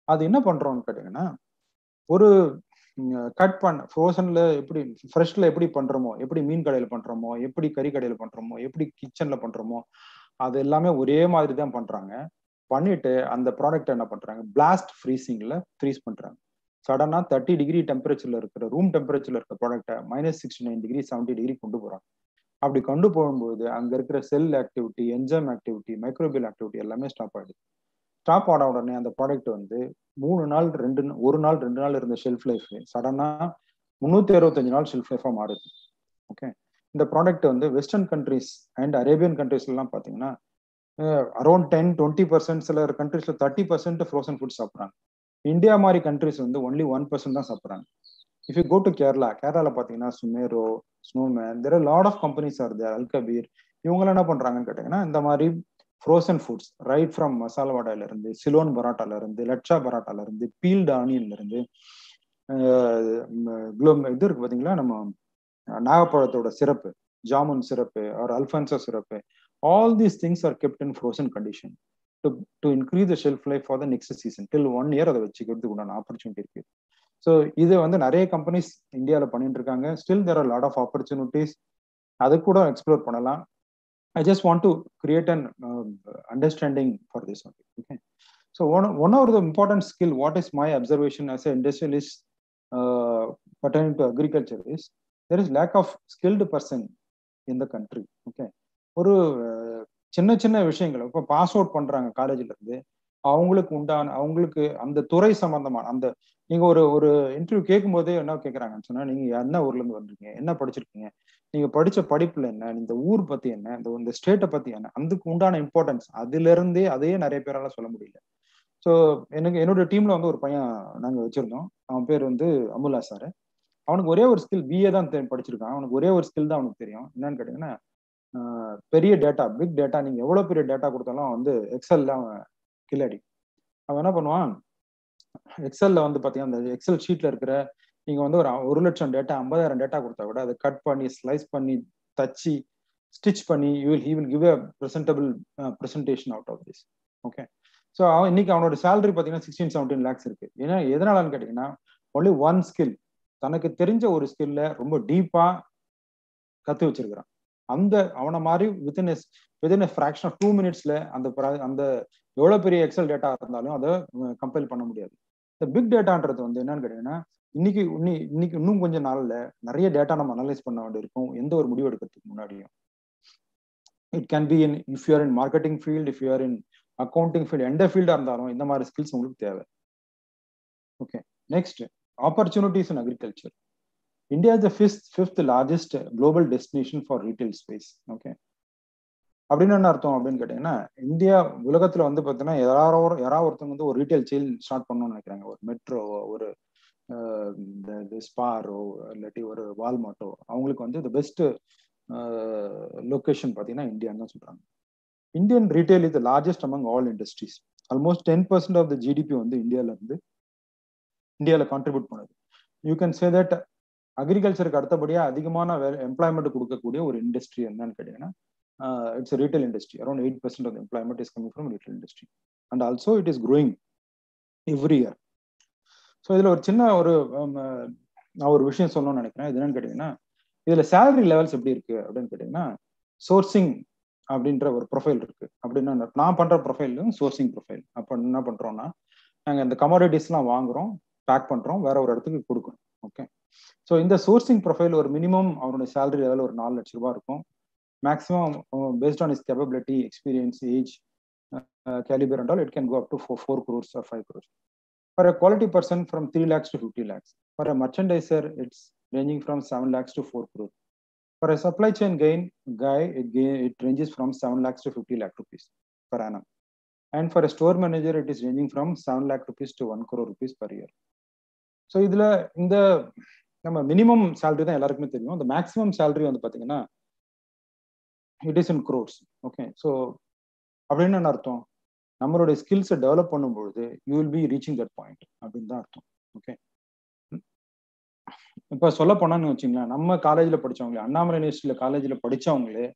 அது என்ன பண்ணுறோம்னு கேட்டிங்கன்னா ஒரு கட் பண்ண ஃப்ரோசன்ல எப்படி ஃப்ரெஷ்ல எப்படி பண்றோமோ எப்படி மீன் கடையில பண்றோமோ எப்படி கறி கடையில பண்றோமோ எப்படி கிச்சன்ல பண்றோமோ அது எல்லாமே ஒரே மாதிரி தான் பண்றாங்க. பண்ணிட்டு அந்த ப்ராடக்ட் என்ன பண்றாங்க? பிளாஸ்ட் ஃப்ரீசிங்ல ஃப்ரீஸ் பண்றாங்க. சடனா தேர்ட்டி டிகிரி டெம்பரேச்சர்ல இருக்கிற ரூம் டெம்பரேச்சர்ல இருக்கிற ப்ராடக்ட்டை minus sixty nine degree seventy degree கொண்டு போறாங்க. அப்படி கொண்டு போகும்போது அங்க இருக்கிற cell activity enzyme activity microbial activity எல்லாமே ஸ்டாப் ஆயிடுது. ஸ்டாப் ஆன உடனே அந்த ப்ராடக்ட் வந்து மூணு நாள் ரெண்டு ஒரு நாள் ரெண்டு நாள் இருந்த ஷெல்ஃப் லைஃப் சடனா முந்நூத்தி அறுபத்தஞ்சு நாள் ஷெல்ஃப் லைஃபாக மாறுது. ஓகே இந்த ப்ராடக்ட் வந்து வெஸ்டர்ன் கண்ட்ரிஸ் அண்ட் அரேபியன் கண்ட்ரிஸ்ல பார்த்தீங்கன்னா அரௌண்ட் டென் டுவெண்ட்டி பர்சன்ட் சில கண்ட்ரிஸில் தேர்ட்டி பர்சன்ட் ஃப்ரோசன் ஃபுட் சாப்பிட்றாங்க. இந்தியா மாதிரி கண்ட்ரிஸ் வந்து ஒன்லி ஒன் பர்சன்ட் தான் சாப்பிட்றாங்க. If you go to Kerala கேரளாவில் பார்த்தீங்கன்னா Sumeru Snowman there lot of companies are there Al Kabeer இவங்களாம் என்ன பண்ணுறாங்கன்னு கேட்டிங்கன்னா இந்த மாதிரி frozen foods right from masala வடையில இருந்து சிலோன் பரோட்டால இருந்து லட்சா பரோட்டால இருந்து பீல்டு ஆனியன்ல இருந்து குளோ இது இருக்கு பாத்தீங்களா? நம்ம நாகப்பழத்தோட சிறப்பு ஜாமுன் சிறப்பு ஆர் அல்ஃபன்சோ சிறப்பு. All these things are kept in frozen condition to to increase the shelf life for the next season till one year அதை வச்சுக்கிறதுக்கு உண்டான ஆப்பர்ச்சுனிட்டி இருக்கு. ஸோ இது வந்து நிறைய கம்பெனிஸ் இந்தியாவில் பண்ணிட்டு இருக்காங்க. Still there are lot of opportunities அது கூட எக்ஸ்ப்ளோர் பண்ணலாம். I just want to create an uh, understanding for this. Okay. So one, one of the important skill, what is my observation as an industrialist uh, pertaining to agriculture is there is lack of skilled person in the country. Okay. ஒரு சின்ன சின்ன விஷயங்கள் இப்போ pass out பண்ணுறாங்க காலேஜில் இருந்து அவங்களுக்கு உண்டான அவங்களுக்கு அந்த துறை சம்பந்தமான அந்த நீங்க ஒரு ஒரு இன்டர்வியூ கேட்கும் போதே என்ன கேட்கறாங்கன்னு சொன்னா நீங்க என்ன ஊர்ல இருந்து வந்திருக்கீங்க? என்ன படிச்சிருக்கீங்க? நீங்க படிச்ச படிப்புல என்ன? இந்த ஊர் பத்தி என்ன? இந்த இந்த ஸ்டேட்டை பத்தி என்ன? அதுக்கு உண்டான இம்பார்ட்டன்ஸ் அதுல இருந்தே அதையே நிறைய பேரால சொல்ல முடியல. ஸோ எனக்கு என்னோட டீம்ல வந்து ஒரு பையன் நாங்க வச்சிருந்தோம். அவன் பேர் வந்து அமுல்லா சார் அவனுக்கு ஒரே ஒரு ஸ்கில் பிஏ தான் படிச்சிருக்கான். அவனுக்கு ஒரே ஒரு ஸ்கில் தான் அவனுக்கு தெரியும். என்னன்னு கேட்டீங்கன்னா பெரிய டேட்டா பிக் டேட்டா நீங்க எவ்வளவு பெரிய டேட்டா கொடுத்தாலும் வந்து எக்ஸல்ல அவன் கில்லாடி. அவன் என்ன பண்ணுவான்? எக்ஸல்ல வந்து பாத்தீங்கன்னா அந்த எக்ஸல் ஷீட்ல இருக்கிற நீங்க வந்து ஒரு ஒரு லட்சம் டேட்டா ஐம்பதாயிரம் டேட்டா கொடுத்தா விட அதை கட் பண்ணி ஸ்லைஸ் பண்ணி தச்சு ஸ்டிச் பண்ணி you will he will give a presentable presentation out of this okay so அவன் இன்னைக்கு அவனோட சேலரி பார்த்தீங்கன்னா சிக்ஸ்டீன் செவன்டீன் லேக்ஸ் இருக்கு. ஏன்னா எதனாலன்னு கேட்டீங்கன்னா ஒன்லி ஒன் ஸ்கில் தனக்கு தெரிஞ்ச ஒரு ஸ்கில்ல ரொம்ப டீப்பா கத்து வச்சிருக்கிறான். அந்த அவனை மாதிரி within within fraction of two மினிட்ஸ்ல அந்த அந்த எவ்வளவு பெரிய எக்ஸல் டேட்டா இருந்தாலும் அதை கம்பைல் பண்ண முடியாது. இந்த பிக் டேட்டான்றது வந்து என்னன்னு கேட்டீங்கன்னா இன்னைக்கு இன்னைக்கு இன்னும் கொஞ்சம் நாள்ல நிறைய டேட்டா நம்ம அனலைஸ் பண்ண வேண்டியிருக்கும் எந்த ஒரு முடிவு எடுக்கிறதுக்கு முன்னாடியும். It can be in if you're in marketing field if you're in accounting field எந்த ஃபீல்டா இருந்தாலும் இந்த மாதிரி ஸ்கில்ஸ் உங்களுக்கு தேவை. Okay next opportunities in agriculture India is the fifth fifth largest global destination for retail space okay அப்படின்னு என்ன அர்த்தம் அப்படின்னு கேட்டீங்கன்னா இந்தியா உலகத்துல வந்து பார்த்தீங்கன்னா யாரோ யாராவது ஒருத்தவங்க வந்து ஒரு ரீட்டைல் செயல் ஸ்டார்ட் பண்ணணும்னு நினைக்கிறாங்க. ஒரு மெட்ரோ ஒரு இந்த ஸ்பாரோ இல்லாட்டி ஒரு வால்மார்ட்டோ அவங்களுக்கு வந்து த பெஸ்ட் லொக்கேஷன் பார்த்தீங்கன்னா இந்தியான்னு தான் சொல்றாங்க. Indian retail is the largest among all industries almost ten percent of the GDP வந்து இந்தியாவில இருந்து இந்தியாவில் கான்ட்ரிபியூட் பண்ணுது. யூ கேன் சே தட் அக்ரிகல்ச்சருக்கு அடுத்தபடியாக அதிகமான எம்ப்ளாய்மெண்ட் கொடுக்கக்கூடிய ஒரு இண்டஸ்ட்ரி என்னன்னு கேட்டீங்கன்னா Uh, it's industry. Industry around eight of the employment is coming from retail industry and also it is growing every year so இதில் ஒரு சின்ன ஒரு um, uh, நான் ஒரு விஷயம் சொல்லணும்னு நினைக்கிறேன். இது என்னன்னு கேட்டிங்கன்னா இதில் சேலரி லெவல்ஸ் எப்படி இருக்கு அப்படின்னு கேட்டிங்கன்னா சோர்சிங் அப்படின்ற ஒரு ப்ரொஃபைல் இருக்குது அப்படின்னா நான் பண்ணுற ப்ரொஃபைலும் சோர்சிங் ப்ரொஃபைல் அப்போ என்ன பண்றோம்னா நாங்கள் இந்த கமாடிட்டிஸ்லாம் வாங்குறோம் பேக் பண்ணுறோம் வேற ஒரு இடத்துக்கு கொடுக்கணும். ஓகே ஸோ இந்த சோர்சிங் ப்ரொஃபைல் ஒரு மினிமம் அவருடைய சேலரி லெவல் ஒரு நாலு லட்ச ரூபா இருக்கும். Maximum based on is capability experience age calibre and all it can go up to four four crores or five crores for a quality person from 3 lakhs to 50 lakhs for a merchandiser it's ranging from 7 lakhs to 4 crore for a supply chain gain guy it, gain, it ranges from 7 lakhs to 50 lakh rupees per annum and for a store manager it is ranging from 7 lakh rupees to 1 crore rupees per year so இதுல இந்த நம்ம minimum salary தான் எல்லாருக்குமே தெரியும் இந்த maximum salary வந்து பாத்தீங்கன்னா it is in crores okay so அப்படின்னு என்ன அர்த்தம்? நம்மளுடைய ஸ்கில்ஸை டெவலப் பண்ணும்பொழுது you will be reaching that point அப்படின்னு தான் அர்த்தம். ஓகே இப்போ சொல்ல போனான்னு வச்சுங்களேன் நம்ம காலேஜில் படிச்சவங்களே அண்ணாமலை யூனிவர்சிட்டியில் காலேஜில் படித்தவங்களே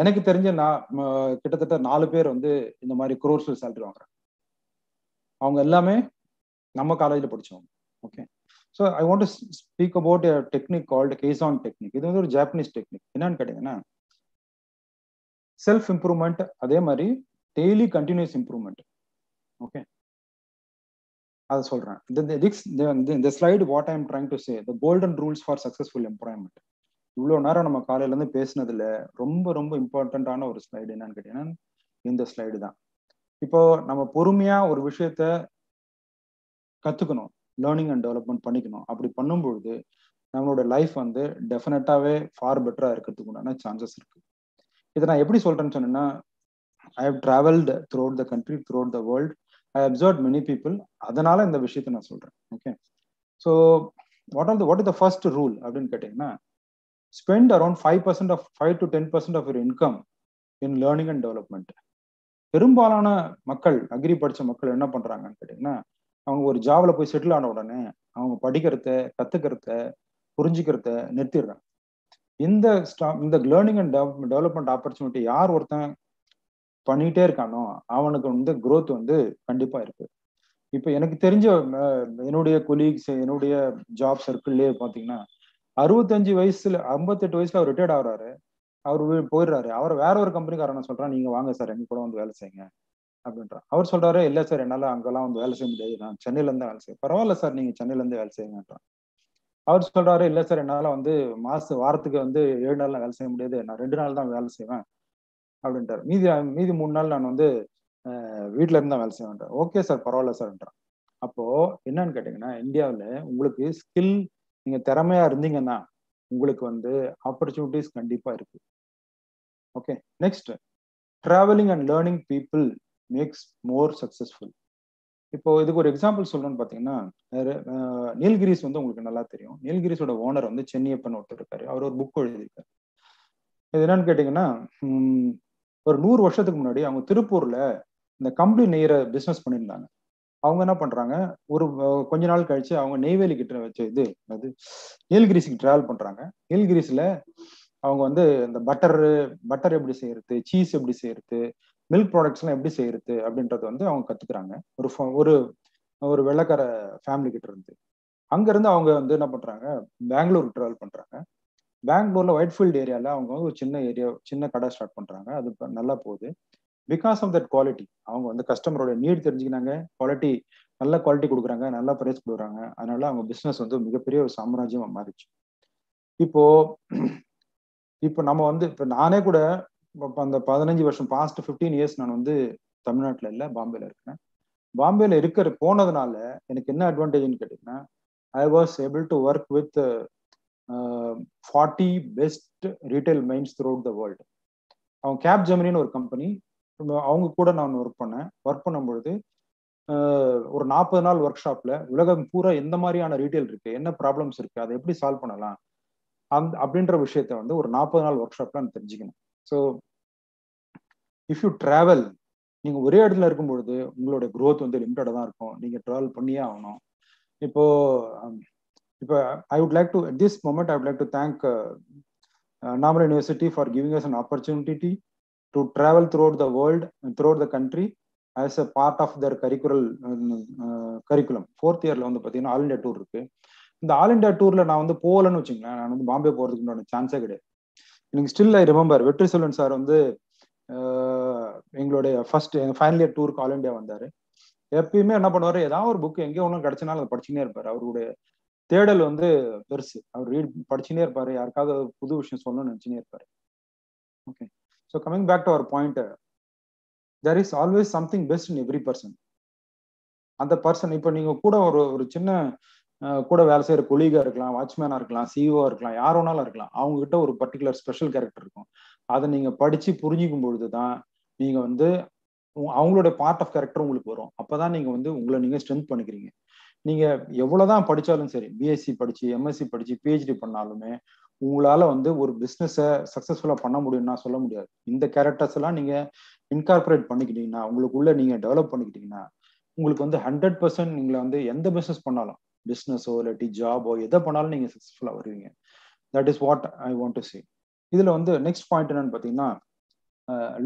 எனக்கு தெரிஞ்ச நான் கிட்டத்தட்ட நாலு பேர் வந்து இந்த மாதிரி குரோர்ஸில் சேலரி வாங்குறாங்க. அவங்க எல்லாமே நம்ம காலேஜில் படிச்சவங்க. Okay so I want to speak about technique called Kaizen technique இது வந்து ஒரு ஜாப்பனீஸ் டெக்னிக் என்னன்னு கேட்டீங்கன்னா செல்ஃப் இம்ப்ரூவ்மெண்ட் அதே மாதிரி டெய்லி கண்டினியூஸ் இம்ப்ரூவ்மெண்ட் ஓகே அதை சொல்றேன். இந்த slide what I am trying to say the golden rules for successful employment இவ்வளோ நேரம் நம்ம காலையில இருந்து பேசினதுல ரொம்ப ரொம்ப இம்பார்ட்டண்ட்டான ஒரு ஸ்லைடு என்னன்னு கேட்டீங்கன்னா இந்த ஸ்லைடு தான். இப்போ நம்ம பொறுமையா ஒரு விஷயத்த கத்துக்கணும். லேர்னிங் அண்ட் டெவலப்மெண்ட் பண்ணிக்கணும். அப்படி பண்ணும்பொழுது நம்மளோட லைஃப் வந்து டெஃபினட்டாவே ஃபார் பெட்டரா இருக்கிறதுக்கு உண்டான சான்சஸ் இருக்கு. இதை நான் எப்படி சொல்றேன்னு சொன்னேன்னா I have travelled throughout the country throughout the world I observe many people அதனால இந்த விஷயத்த நான் சொல்றேன். Okay so what are the what is the first rule அப்படின்னு கேட்டீங்கன்னா spend around five percent of five to ten percent of your income in learning and development பெரும்பாலான மக்கள் agri படித்த மக்கள் என்ன பண்ணுறாங்கன்னு கேட்டிங்கன்னா அவங்க ஒரு ஜாவில் போய் செட்டில் ஆன உடனே அவங்க படிக்கிறத கற்றுக்கிறத புரிஞ்சுக்கிறத நிறுத்திடுறாங்க. இந்த ஸ்டா- இந்த லேர்னிங் அண்ட் டெவலப்மெண்ட் ஆப்பர்ச்சுனிட்டி யார் ஒருத்தன் பண்ணிட்டே இருக்கானோ அவனுக்கு வந்து குரோத் வந்து கண்டிப்பா இருக்கு. இப்போ எனக்கு தெரிஞ்ச என்னுடைய கொலீக்ஸ் என்னுடைய ஜாப் சர்க்கிள்லயே பாத்தீங்கன்னா அறுபத்தஞ்சு வயசுல ஐம்பத்தெட்டு வயசுல அவர் ரிட்டையர்ட் ஆகுறாரு. அவர் போயிடுறாரு. அவர் வேற ஒரு கம்பெனிக்காரன சொல்றான் நீங்க வாங்க சார் எங்க கூட வந்து வேலை செய்யுங்க அப்படின்றான். அவர் சொல்றாரு இல்ல சார் என்னால அங்கெல்லாம் வந்து வேலை செய்ய முடியாது. நான் சென்னையில இருந்து வேலை செய்ய பரவாயில்ல சார் நீங்க சென்னையில இருந்து வேலை செய்யுங்கன்றான். அவர் சொல்றாரு இல்ல சார் என்னால வந்து மாச வாரத்துக்கு வந்து ஏழு நாள் வேலை செய்ய முடியாது. நான் ரெண்டு நாள் தான் வேலை செய்வேன். அப்படின்றாரு மீதி மீதி மூணு நாள் நான் வந்து வீட்டுல இருந்து தான் வேலை செய்வேன். ஓகே சார் பரவாயில்ல சார்ன்றான் அப்போ என்னன்னு கேட்டீங்கன்னா இந்தியாவில் உங்களுக்கு ஸ்கில் நீங்க திறமையா இருந்தீங்கன்னா உங்களுக்கு வந்து ஆப்பர்ச்சுனிட்டிஸ் கண்டிப்பா இருக்கு. Okay next. Travelling and learning people makes more successful இப்போ இதுக்கு ஒரு எக்ஸாம்பிள் சொல்லணும்னு பார்த்தீங்கன்னா நீல்கிரிஸ் வந்து உங்களுக்கு நல்லா தெரியும். நீல்கிரிஸோட ஓனர் வந்து சென்னியப்பன் ஒருத்தர் இருக்காரு. அவர் ஒரு புக் எழுதியிருக்காரு. இது என்னன்னு கேட்டீங்கன்னா ஒரு நூறு வருஷத்துக்கு முன்னாடி அவங்க திருப்பூர்ல இந்த கம்பளி நெய்யற பிசினஸ் பண்ணியிருந்தாங்க. அவங்க என்ன பண்றாங்க? ஒரு கொஞ்ச நாள் கழிச்சு அவங்க நெய்வேலி கிட்ட வச்ச இது அது நீல்கிரிஸுக்கு டிராவல் பண்றாங்க. நீல்கிரிஸ்ல அவங்க வந்து இந்த பட்டர் பட்டர் எப்படி செய்யறது சீஸ் எப்படி செய்யறது மில்க் ப்ராடக்ட்ஸ்லாம் எப்படி செய்யறது அப்படின்றது வந்து அவங்க கத்துக்கிறாங்க. ஒரு ஃப- ஒரு ஒரு வெள்ளக்கார ஃபேமிலி கிட்ட இருந்து. அங்கேருந்து அவங்க வந்து என்ன பண்ணுறாங்க பெங்களூர் ட்ராவல் பண்ணுறாங்க பெங்களூரில் ஒயிட் ஃபீல்டு ஏரியாவில் அவங்க வந்து ஒரு சின்ன ஏரியா சின்ன கடை ஸ்டார்ட் பண்ணுறாங்க அது இப்போ நல்லா போகுது. பிகாஸ் ஆஃப் தட் குவாலிட்டி அவங்க வந்து கஸ்டமரோட நீட் தெரிஞ்சுக்கினாங்க. குவாலிட்டி நல்ல குவாலிட்டி கொடுக்குறாங்க. நல்ல ப்ரைஸ் கொடுக்குறாங்க. அதனால அவங்க பிஸ்னஸ் வந்து மிகப்பெரிய ஒரு சாம்ராஜ்யமா மாறிச்சு இப்போ இப்போ நம்ம வந்து இப்போ நானே கூட அந்த பதினஞ்சு வருஷம் பாஸ்ட் ஃபிஃப்டீன் இயர்ஸ் நான் வந்து தமிழ்நாட்டில் இல்லை பாம்பேல இருக்கேன். பாம்பேல இருக்கிற போனதுனால எனக்கு என்ன அட்வான்டேஜ்னு கேட்டிங்கன்னா I was able to work with forty best retail minds throughout the world அவங்க கேப் ஜெமினின்னு ஒரு கம்பெனி அவங்க கூட நான் ஒர்க் பண்ணேன். ஒர்க் பண்ணும்பொழுது ஒரு நாற்பது நாள் ஒர்க் ஷாப்ல உலகம் பூரா எந்த மாதிரியான ரீட்டைல் இருக்கு என்ன ப்ராப்ளம்ஸ் இருக்கு அதை எப்படி சால்வ் பண்ணலாம் அந் அப்படின்ற விஷயத்த வந்து ஒரு நாற்பது நாள் ஒர்க் ஷாப்ல நான் தெரிஞ்சுக்கணும் ஸோ இஃப் யூ ட்ராவல் நீங்கள் ஒரே இடத்துல இருக்கும் பொழுது உங்களோட க்ரோத் வந்து லிமிட்டடாக தான் இருக்கும். நீங்க ட்ராவல் பண்ணியே ஆகணும். இப்போ um, இப்போ I would like to this moment I would like to thank Namal university for giving us an opportunity to travel throughout the world and the country as a part of their their curriculum fourth இயரில் வந்து பார்த்தீங்கன்னா all India tour இருக்கு. இந்த all India டூரில் நான் வந்து போகலன்னு வச்சுங்களேன். நான் வந்து பாம்பே போகிறதுக்கு உண்டான சான்ஸே கிடையாது. எனக்கு ஸ்டில் ஐ ரிமெம்பர் வெற்றி செல்வன் சார் வந்து எங்களுடைய ஃபர்ஸ்ட் எங்க ஃபைனல் இயர் டூருக்கு ஆல் இண்டியா வந்தாரு. எப்பயுமே என்ன பண்ணுவாரு ஏதாவது ஒரு புக் எங்கேயோ ஒன்றும் கிடைச்சனாலும் அதை படிச்சுனே இருப்பார். அவருடைய தேடல் வந்து பெருசு. அவர் ரீட் படிச்சுனே இருப்பாரு. யாருக்காவது ஒரு புது விஷயம் சொல்லணும்னு நினச்சினே இருப்பாரு. Okay so coming back to our point there is always something best in every person அந்த பர்சன் இப்போ நீங்கள் கூட ஒரு ஒரு சின்ன கூட வேலை செய்யற கொலீகா இருக்கலாம் வாட்ச்மேனா இருக்கலாம் சிஇஓ இருக்கலாம் யார் வேணாலும் இருக்கலாம். அவங்க கிட்ட ஒரு பர்டிகுலர் ஸ்பெஷல் கேரக்டர் இருக்கும். அதை நீங்க படிச்சு புரிஞ்சிக்கும் பொழுது தான் நீங்க வந்து அவங்களோட பார்ட் ஆஃப் கேரக்டர் உங்களுக்கு வரும். அப்பதான் நீங்க வந்து உங்களை நீங்க ஸ்ட்ரென்த் பண்ணிக்கிறீங்க. நீங்க எவ்வளவுதான் படிச்சாலும் சரி பிஎஸ்சி படிச்சு எம்எஸ்சி படிச்சு பிஹெச்டி பண்ணாலுமே உங்களால வந்து ஒரு பிஸ்னஸை சக்சஸ்ஃபுல்லா பண்ண முடியும்னா சொல்ல முடியாது. இந்த கேரக்டர்ஸ் எல்லாம் நீங்க இன்கார்பரேட் பண்ணிக்கிட்டீங்கன்னா உங்களுக்குள்ள நீங்க டெவலப் பண்ணிக்கிட்டீங்கன்னா உங்களுக்கு வந்து ஹண்ட்ரட் பர்சன்ட் நீங்களை வந்து எந்த பிசினஸ் பண்ணாலும் பிஸ்னஸோ இல்லாட்டி ஜாபோ எதை பண்ணாலும் நீங்கள் சக்ஸஸ்ஃபுல்லாக வருவீங்க. That is what I want to say இதில் வந்து நெக்ஸ்ட் பாயிண்ட் என்னன்னு பார்த்தீங்கன்னா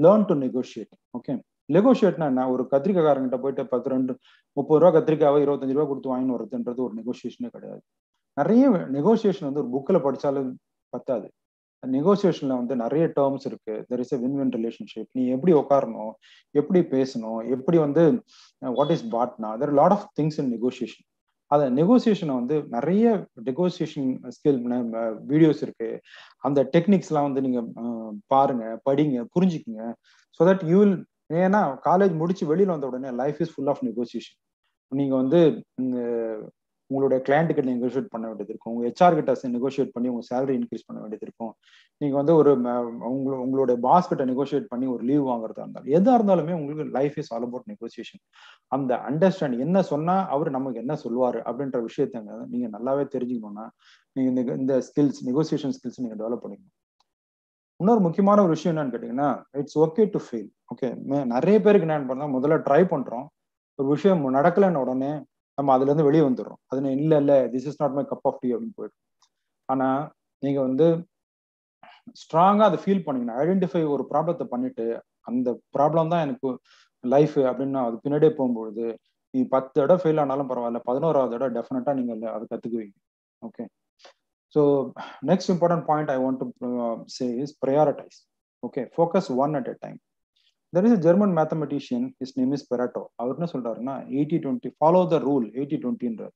லேர்ன் டு நெகோஷியேட் ஓகே நெகோஷியேட்னா என்ன? ஒரு கத்திரிக்காய்காரங்கிட்ட போயிட்டு பத்து ரெண்டு முப்பது ரூபா கத்திரிக்காவை இருபத்தஞ்சு ரூபா கொடுத்து வாங்கின்னு வரதுன்றது ஒரு நெகோசியேஷனே கிடையாது. நிறைய நெகோசியேஷன் வந்து ஒரு புக்கில் படித்தாலும் பத்தாது. நெகோசியேஷன்ல வந்து நிறைய டேர்ம்ஸ் இருக்கு. There is a win win relationship நீ எப்படி உட்காரணும் எப்படி பேசணும்? எப்படி வந்து what is BATNA there lot of things in negotiation அதை நெகோசியேஷனை வந்து நிறைய நெகோசியேஷன் ஸ்கில் வீடியோஸ் இருக்கு. அந்த டெக்னிக்ஸ்லாம் வந்து நீங்க பாருங்க படிங்க புரிஞ்சுக்குங்க. ஸோ தட் யூ வில் ஏன்னா காலேஜ் முடிச்சு வெளியில வந்த உடனே life is full of negotiation நீங்க வந்து உங்களுடைய கிளையண்ட் கிட்ட நெகோஷியேட் பண்ண வேண்டியது இருக்கும். உங்க ஹெச்ஆர் கிட்ட நெகோஷியேட் பண்ணி உங்க சேலரி இன்க்ரீஸ் பண்ண வேண்டியது இருக்கும். நீங்க வந்து ஒரு உங்க உங்களுடைய பாஸ் கிட்ட நெகோஷியேட் பண்ணி ஒரு லீவ் வாங்குறதா இருந்தாலும் எதா இருந்தாலுமே உங்களுக்கு life is all about negotiation அந்த அண்டர்ஸ்டாண்ட் என்ன சொன்னா அவர் நமக்கு என்ன சொல்லுவாரு அப்படின்ற விஷயத்த நீங்க நல்லாவே தெரிஞ்சுக்கணும்னா நீங்க இந்த இந்த ஸ்கில்ஸ் நெகோசியேஷன் ஸ்கில்ஸ் நீங்க டெவலப் பண்ணிக்கணும். இன்னொரு முக்கியமான ஒரு விஷயம் என்னன்னு கேட்டீங்கன்னா it's okay to fail okay நிறைய பேருக்கு என்ன பண்ணா முதல்ல ட்ரை பண்றோம். ஒரு விஷயம் நடக்கலன்னு உடனே நம்ம அதுல இருந்து வெளியே வந்துடுறோம். அது இல்ல இல்ல this is not my cup of tea அப்படின்னு போயிடும். ஆனா நீங்க வந்து ஸ்ட்ராங்கா அதை ஃபீல் பண்ணீங்கன்னா ஐடென்டிஃபை ஒரு ப்ராப்ளத்தை பண்ணிட்டு அந்த ப்ராப்ளம் தான் எனக்கு லைஃப் அப்படின்னு அது பின்னாடியே போகும்பொழுது நீ பத்து இடம் ஃபெயில் ஆனாலும் பரவாயில்ல பதினோராவது இடம் டெஃபினட்டா நீங்க அதை கத்துக்குவீங்க. Okay so next important point I want to say is prioritise okay focus one at a time there is German mathematician is name is Pareto அவர் என்ன சொல்றாருன்னா eighty twenty follow the rule eighty டுவெண்ட்டின்றார்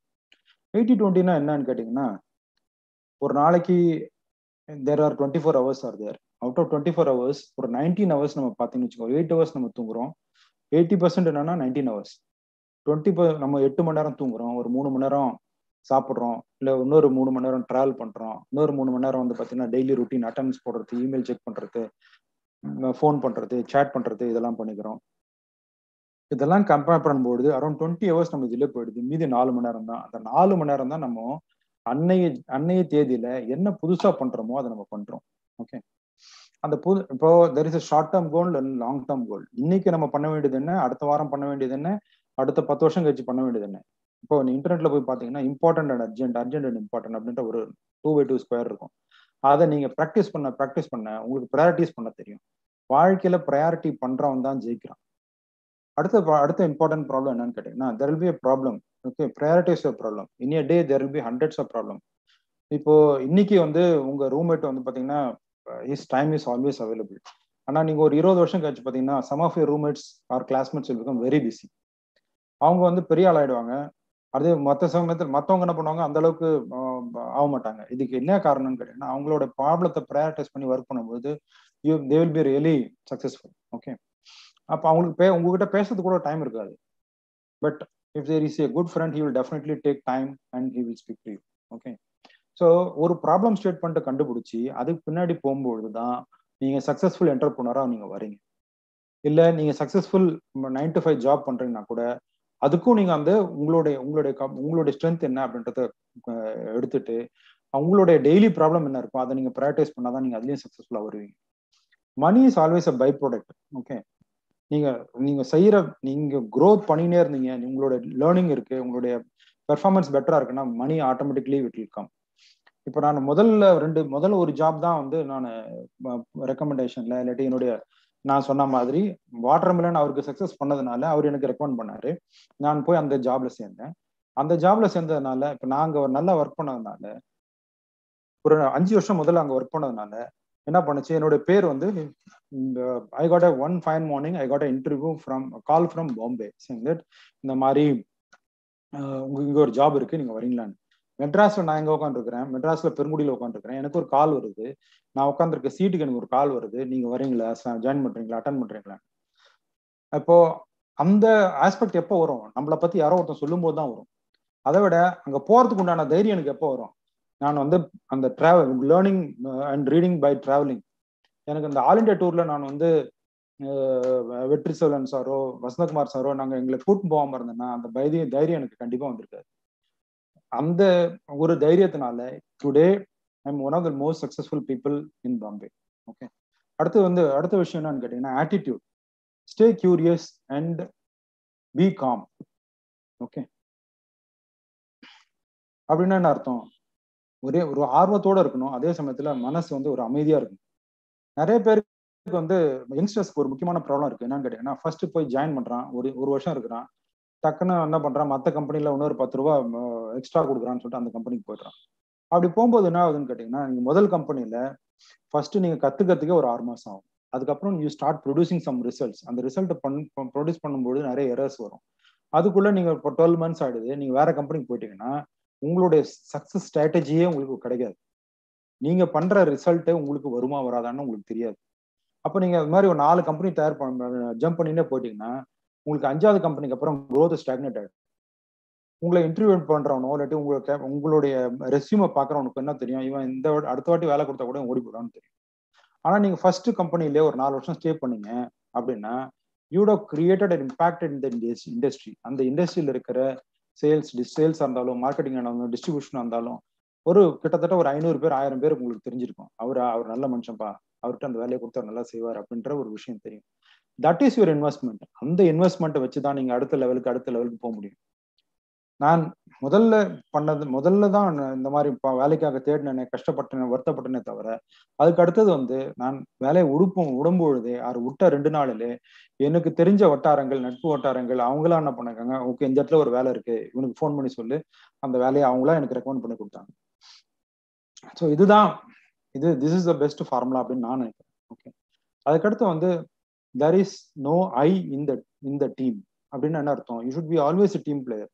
eighty டுவெண்ட்டினா என்னன்னு கேட்டிங்கன்னா ஒரு நாளைக்கு there are twenty four hours are there out of twenty four hours ஒரு nineteen hours நம்ம பார்த்தீங்கன்னு வச்சுக்கோ எயிட் ஹவர்ஸ் நம்ம தூங்குறோம். எயிட்டி பர்சன்ட் என்னன்னா நைன்டீன் ஹவர்ஸ் டுவெண்ட்டி நம்ம எட்டு மணி நேரம் தூங்குறோம். ஒரு மூணு மணி நேரம் சாப்பிட்றோம். இல்லை இன்னொரு மூணு மணி நேரம் ட்ராவல் பண்ணுறோம் இன்னொரு மூணு மணி நேரம் வந்து பார்த்தீங்கன்னா டெய்லி ருட்டீன் அட்டன்ஸ் போடுறது இமெயில் செக் பண்ணுறது ஃபோன் பண்ணுறது சேட் பண்ணுறது இதெல்லாம் பண்ணிக்கிறோம். இதெல்லாம் கம்பேர் பண்ணும்போது அரௌண்ட் டுவெண்ட்டி ஹவர்ஸ் நம்ம இதில் போயிடுது. மீதி நாலு மணி நேரம் தான். அந்த நாலு மணி நேரம் தான் நம்ம அன்னைய அன்னைய தேதியில என்ன புதுசாக பண்ணுறோமோ அதை நம்ம பண்ணுறோம் ஓகே அந்த புது இப்போ there is short term goal long term goal இன்னைக்கு நம்ம பண்ண வேண்டியது என்ன? அடுத்த வாரம் பண்ண வேண்டியது என்ன? அடுத்த பத்து வருஷம் கழிச்சு பண்ண வேண்டியது என்ன? இப்போ நீ இன்டர்நெட்ல போய் பார்த்தீங்கன்னா important and urgent urgent and important அப்படின்ற ஒரு டூ பை டூ ஸ்கொயர் இருக்கும். அதை நீங்க ப்ராக்டிஸ் பண்ண ப்ராக்டிஸ் பண்ண உங்களுக்கு ப்ரையாரிட்டிஸ் பண்ண தெரியும். வாழ்க்கையில ப்ரையாரிட்டி பண்றவன் தான் ஜெயிக்கிறான். அடுத்த அடுத்த இம்பார்ட்டன்ட் ப்ராப்ளம் என்னன்னு கேட்டீங்கன்னா there will be problem okay priorities problem in day there will be hundreds of problem இப்போ இன்னைக்கு வந்து உங்க ரூம்மேட் வந்து பாத்தீங்கன்னா is time is always available ஆனா நீங்க ஒரு இருபது வருஷம் கழிச்சு பாத்தீங்கன்னா some of your roommates or classmates இருக்கும் வெரி பிஸி அவங்க வந்து பெரிய ஆள் ஆயிடுவாங்க அது மற்ற சமயத்தில் மற்றவங்க என்ன பண்ணுவாங்க? அந்த அளவுக்கு ஆக மாட்டாங்க இதுக்கு என்ன காரணம்னு கேட்டீங்கன்னா அவங்களோட ப்ராப்ளத்தை ப்ரையாரிட்டைஸ் பண்ணி ஒர்க் பண்ணும்போது you they will be really successful okay அப்போ அவங்களுக்கு பே உங்ககிட்ட பேசுறது கூட டைம் இருக்காது. But if there is a good friend he will definitely take time and he will speak to you okay so ஒரு ப்ராப்ளம் ஸ்டேட்மெண்ட்டை கண்டுபிடிச்சி அதுக்கு பின்னாடி போகும்பொழுது தான் நீங்கள் சக்ஸஸ்ஃபுல் என்டர்பிரினராக நீங்கள் வரீங்க இல்லை நீங்கள் successful nine to five job பண்ணுறீங்கன்னா கூட அதுக்கும் நீங்கள் வந்து உங்களுடைய உங்களுடைய உங்களுடைய ஸ்ட்ரென்த் என்ன அப்படின்றத எடுத்துட்டு அவங்களுடைய டெய்லி ப்ராப்ளம் என்ன இருக்கும் அதை நீங்கள் ப்ரையாரிட்டைஸ் பண்ணாதான் நீங்கள் அதுலேயும் சக்ஸஸ்ஃபுல்லாக வருவீங்க. Money is always a by product okay நீங்க நீங்க செய்யற நீங்க க்ரோத் பண்ணினே இருந்தீங்க உங்களோட லேர்னிங் இருக்கு உங்களுடைய பெர்ஃபார்மன்ஸ் பெட்டரா இருக்குன்னா மணி ஆட்டோமேட்டிக்லி விட் வில் கம் இப்போ நான் முதல்ல ரெண்டு முதல்ல ஒரு ஜாப் தான் வந்து நான் ரெக்கமெண்டேஷன்ல இல்லாட்டி என்னுடைய நான் சொன்ன மாதிரி வாட்டர் மிலன் அவருக்கு சக்சஸ் பண்ணதுனால அவர் எனக்கு ரெக்கமெண்ட் பண்ணாரு. நான் போய் அந்த ஜாப்ல சேர்ந்தேன். அந்த ஜாப்ல சேர்ந்ததுனால இப்போ ஒரு நல்லா ஒர்க் பண்ணதுனால ஒரு அஞ்சு வருஷம் முதல்ல அங்க ஒர்க் பண்ணதுனால என்ன பண்ணுச்சு என்னோட பேர் வந்து I got a one fine morning I got a interview from call from Bombay saying that இந்த மாதிரி உங்க இங்க ஒரு ஜாப் இருக்கு நீங்க வரீங்களான்னு. மெட்ராஸ்ல நான் எங்க உட்காந்துருக்கிறேன் மெட்ராஸ்ல பெருங்குடியில உட்காந்துருக்கிறேன் எனக்கு ஒரு கால் வருது. நான் உட்காந்துருக்க சீட்டுக்கு எனக்கு ஒரு கால் வருது. நீங்க வரீங்களா? ஜாயின் பண்றீங்களா? அட்டன் பண்றீங்களா? அப்போ அந்த ஆஸ்பெக்ட் எப்போ வரும்? நம்மளை பத்தி யாரோ ஒருத்தன் சொல்லும் போது தான் வரும். அதை விட அங்க போறதுக்கு உண்டான தைரியம் எனக்கு எப்போ வரும்? நான் வந்து அந்த travel learning and reading by travelling எனக்கு அந்த ஆல் இண்டியா டூர்ல நான் வந்து uh, வெற்றி சோழன் சாரோ வசந்தகுமார் சாரோ நாங்கள் எங்களை கூட்டு போகாம இருந்தேன்னா அந்த தைரியம் தைரியம் எனக்கு கண்டிப்பா வந்திருக்காது. அந்த ஒரு தைரியத்தினால today I'm one of the most successful people in Bombay okay அடுத்து வந்து அடுத்த விஷயம் என்னன்னு கேட்டீங்கன்னா attitude stay curious and be calm okay அப்படின்னா என்ன அர்த்தம்? ஒரே ஒரு ஆர்வத்தோட இருக்கணும். அதே சமயத்துல மனசு வந்து ஒரு அமைதியா இருக்கணும். நிறைய பேருக்கு வந்து யங்ஸ்டர்ஸ்க்கு ஒரு முக்கியமான ப்ராப்ளம் இருக்கு. என்னன்னு கேட்டீங்கன்னா ஃபர்ஸ்ட் போய் ஜாயின் பண்றான். ஒரு ஒரு வருஷம் இருக்கிறான். டக்குன்னு என்ன பண்றான்? மற்ற கம்பெனில இன்னொரு பத்து ரூபா எக்ஸ்ட்ரா கொடுக்குறான்னு சொல்லிட்டு அந்த கம்பெனிக்கு போயிடுறான். அப்படி போகும்போது என்ன ஆகுதுன்னு கேட்டீங்கன்னா நீங்க முதல் கம்பெனில ஃபர்ஸ்ட் நீங்க கத்துக்கிறதுக்கே ஒரு ஆறு மாசம் ஆகும். அதுக்கப்புறம் you start producing some results அந்த ரிசல்ட் பண் ப்ரொடியூஸ் பண்ணும்போது நிறைய எரர்ஸ் வரும். அதுக்குள்ள நீங்க இப்போ டுவெல் மந்த்ஸ் ஆயிடுது. நீங்க வேற கம்பெனிக்கு போயிட்டீங்கன்னா உங்களுடைய சக்சஸ் ஸ்ட்ராட்டஜியே உங்களுக்கு கிடைக்காது. நீங்க பண்ற ரிசல்ட்டே உங்களுக்கு வருமா வராதான்னு உங்களுக்கு தெரியாது. அப்போ நீங்க அது மாதிரி ஒரு நாலு கம்பெனி தயார் பண்ண ஜம்ப் பண்ணினே போயிட்டீங்கன்னா உங்களுக்கு அஞ்சாவது கம்பெனிக்கு அப்புறம் க்ரோத் ஸ்டாக்னேட் ஆயிடும். உங்களை இன்டர்வியூ பண்றவனோ இல்லாட்டி உங்களுக்கு உங்களுடைய ரெஸ்யூமை பாக்குறவனுக்கு என்ன தெரியும்? இவன் இந்த வாட்டி- அடுத்த வாட்டி வேலை கொடுத்தா கூட ஓடி போடான்னு தெரியும். ஆனா நீங்க ஃபர்ஸ்ட் கம்பெனிலே ஒரு நாலு வருஷம் ஸ்டே பண்ணீங்க அப்படின்னா you'd have created and in the industry அந்த இண்டஸ்ட்ரியில் இருக்கிற சேல்ஸ் சேல்ஸாக இருந்தாலும் மார்க்கெட்டிங் இருந்தாலும் டிஸ்ட்ரிபியூஷன் இருந்தாலும் ஒரு கிட்டத்தட்ட ஒரு ஐநூறு பேர் ஆயிரம் பேர் உங்களுக்கு தெரிஞ்சிருக்கும். அவர் அவர் நல்ல மனுஷன்ப்பா அவர்கிட்ட அந்த வேலையை கொடுத்தா நல்லா செய்வார் அப்படின்ற ஒரு விஷயம் தெரியும். தட் இஸ் யுவர் இன்வெஸ்ட்மெண்ட் அந்த இன்வெஸ்ட்மெண்ட்டை வச்சு தான் நீங்கள் அடுத்த லெவலுக்கு அடுத்த லெவலுக்கு போக முடியும். நான் முதல்ல பண்ணது முதல்ல தான் நான் இந்த மாதிரி வேலைக்காக தேடினேனே கஷ்டப்பட்டேன் வருத்தப்பட்டனே தவிர அதுக்கு அடுத்தது வந்து நான் வேலையை உடுப்பும் உடம்பொழுதே ஆறு விட்ட ரெண்டு நாளிலே எனக்கு தெரிஞ்ச வட்டாரங்கள் நட்பு வட்டாரங்கள் அவங்களாம் என்ன பண்ணாங்க ஓகே இந்த இடத்துல ஒரு வேலை இருக்கு இவனுக்கு ஃபோன் பண்ணி சொல்லு அந்த வேலையை அவங்களா எனக்கு ரெக்கமெண்ட் பண்ணி கொடுத்தாங்க. ஸோ இதுதான் இது this is the best formula அப்படின்னு நான் நினைக்கிறேன். ஓகே அதுக்கடுத்து வந்து தெர் இஸ் நோ ஐ இந்த இந்த டீம் அப்படின்னு என்ன அர்த்தம்? You should be always team player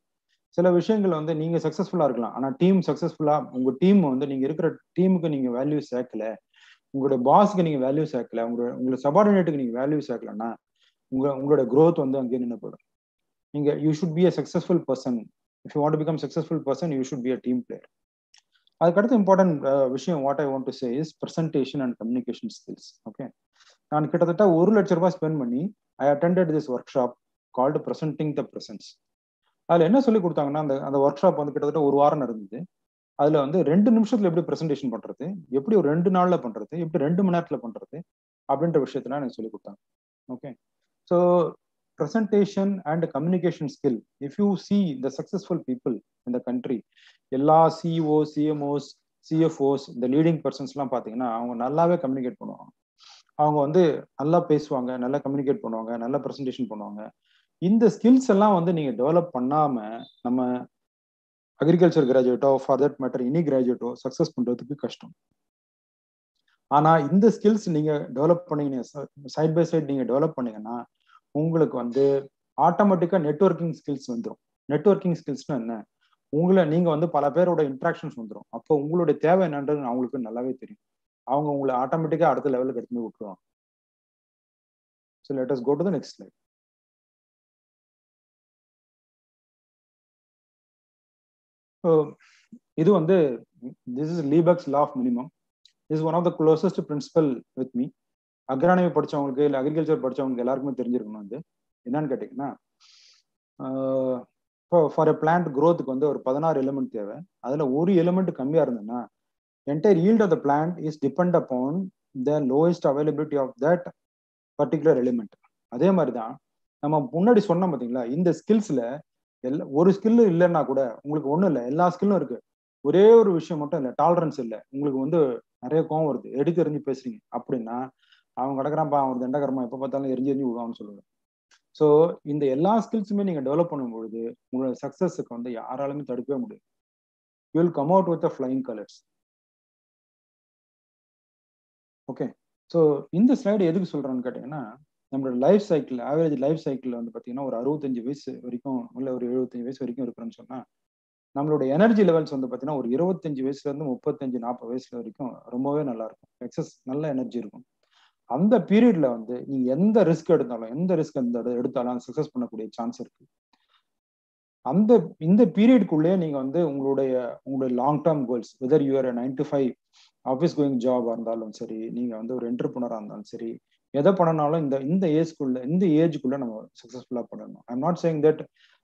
சில விஷயங்கள் வந்து நீங்க சக்சஸ்ஃபுல்லா இருக்கலாம். ஆனா டீம் சக்சஸ்ஃபுல்லா உங்க டீம் வந்து நீங்க இருக்கிற டீமுக்கு நீங்க வேல்யூ சேர்க்கல உங்களோட பாஸ்க்கு நீங்க வேல்யூ சேர்க்கல உங்களோட உங்களோட சபார்டினேட்டுக்கு நீங்க வேல்யூ சேர்க்கலன்னா உங்க உங்களோட க்ரோத் வந்து அங்கேயே நின்று போயிடும். நீங்க you should be a successful person if you want become successful person you should be a team player அதுக்கடுத்து இம்பார்ட்டன்ட் uh, விஷயம் what I want to say is presentation and communication skills okay நான் கிட்டத்தட்ட ஒரு லட்ச ரூபாய் spend பண்ணி I attended this workshop called presenting the presence அதில் என்ன சொல்லி கொடுத்தாங்கன்னா அந்த அந்த ஒர்க் ஷாப் வந்து கிட்டத்தட்ட ஒரு வாரம் நடந்தது. அதில் வந்து ரெண்டு நிமிஷத்தில் எப்படி ப்ரெசன்டேஷன் பண்ணுறது எப்படி ஒரு ரெண்டு நாளில் பண்ணுறது எப்படி ரெண்டு மணி நேரத்தில் பண்றது அப்படின்ற விஷயத்துல எனக்கு சொல்லி கொடுத்தாங்க. Okay so presentation and communication skill if you see the successful people இந்த கண்ட்ரி எல்லா சிஇஓ சிஎம்ஓஸ் சிஎஃப்ஓஸ் இந்த லீடிங் பர்சன்ஸ்லாம் பார்த்தீங்கன்னா அவங்க நல்லாவே கம்யூனிகேட் பண்ணுவாங்க. அவங்க வந்து நல்லா பேசுவாங்க நல்லா கம்யூனிகேட் பண்ணுவாங்க நல்லா ப்ரெசன்டேஷன் பண்ணுவாங்க. இந்த ஸ்கில்ஸ் எல்லாம் வந்து நீங்க டெவலப் பண்ணாம நம்ம அக்ரிகல்ச்சர் கிராஜுவேட்டோ ஃபார் தட் மேட்டர் எனி கிராஜுவேட்டோ சக்சஸ் பண்றதுக்கு கஷ்டம். ஆனா இந்த ஸ்கில்ஸ் நீங்க டெவலப் பண்ணீங்க சைட் பை சைட் நீங்க டெவலப் பண்ணீங்கன்னா உங்களுக்கு வந்து ஆட்டோமேட்டிக்கா நெட்ஒர்க்கிங் ஸ்கில்ஸ் வந்துடும் நெட்ஒர்க்கிங் ஸ்கில்ஸ்னா என்ன? உங்களை நீங்க வந்து பல பேரோட இன்ட்ராக்ஷன்ஸ் வந்துடும் அப்போ உங்களுடைய தேவை என்னன்றது அவங்களுக்கு நல்லாவே தெரியும். அவங்க உங்களை ஆட்டோமேட்டிக்கா அடுத்த லெவலுக்கு எடுத்து போய் விட்டுருவாங்க. So let us go to the next slide இது வந்து this is Liebig's law of minimum is one of the closest principle with me agronomy படிச்சவங்களுக்கு இல்லை அக்ரிகல்ச்சர் படிச்சவங்களுக்கு எல்லாருக்குமே தெரிஞ்சிருக்கணும் வந்து என்னன்னு கேட்டிங்கன்னா இப்போ ஃபார் எ பிளான்ட் க்ரோத்துக்கு வந்து ஒரு பதினாறு எலிமெண்ட் தேவை. அதில் ஒரு எலிமெண்ட் கம்மியாக இருந்ததுன்னா entire yield of the plant is depend upon the lowest availability of that particular element அதே மாதிரி தான் நம்ம முன்னாடி சொன்னோம் பார்த்தீங்களா இந்த ஸ்கில்ஸில் எல்லா ஒரு ஸ்கில்லு இல்லைன்னா கூட உங்களுக்கு ஒன்றும் இல்லை எல்லா ஸ்கில்லும் இருக்கு. ஒரே ஒரு விஷயம் மட்டும் இல்லை டாலரன்ஸ் இல்லை. உங்களுக்கு வந்து நிறைய கோவம் வருது. எடுத்து எறிஞ்சு பேசுறீங்க. அப்படின்னா அவன் கிடக்குறான்ப்பா அவன் தண்டகரமா எப்போ பார்த்தாலும் எரிஞ்சு எரிஞ்சு விடுவான்னு சொல்லுவேன் ஸோ இந்த எல்லா ஸ்கில்ஸுமே நீங்கள் டெவலப் பண்ணும்பொழுது உங்களோட சக்ஸஸுக்கு வந்து யாராலுமே தடுக்கவே முடியும் you will come out with flying colours okay so இந்த ஸ்லைடு எதுக்கு சொல்கிறேன்னு கேட்டிங்கன்னா நம்மளோட life cycle average life cycle வந்து பார்த்தீங்கன்னா ஒரு அறுபத்தஞ்சு வயசு வரைக்கும் இல்லை ஒரு எழுபத்தஞ்சு வயசு வரைக்கும் இருக்கிறோன்னு சொன்னால் நம்மளோட எனர்ஜி லெவல்ஸ் வந்து பார்த்தீங்கன்னா ஒரு இருபத்தஞ்சு வயசுலேருந்து முப்பத்தஞ்சு நாற்பது வயசுல வரைக்கும் ரொம்பவே நல்லாயிருக்கும் எக்ஸஸ் நல்ல எனர்ஜி இருக்கும். அந்த பீரியட்ல வந்து நீங்க எந்த ரிஸ்க் எடுத்தாலும் எந்த ரிஸ்க் எந்த எடுத்தாலும் சக்சஸ் பண்ணக்கூடிய சான்ஸ் இருக்கு. அந்த இந்த பீரியடுக்குள்ளேயே நீங்க வந்து உங்களுடைய உங்களுடைய long term goals whether you're nine to five office going ஜாபா இருந்தாலும் சரி நீங்க வந்து ஒரு என்டர்பிரினரா இருந்தாலும் சரி எதை பண்ணனாலும் இந்த இந்த ஏஜ்க்குள்ள இந்த ஏஜ்க்குள்ள நம்ம சக்சஸ்ஃபுல்லா பண்ணணும். I'm not saying that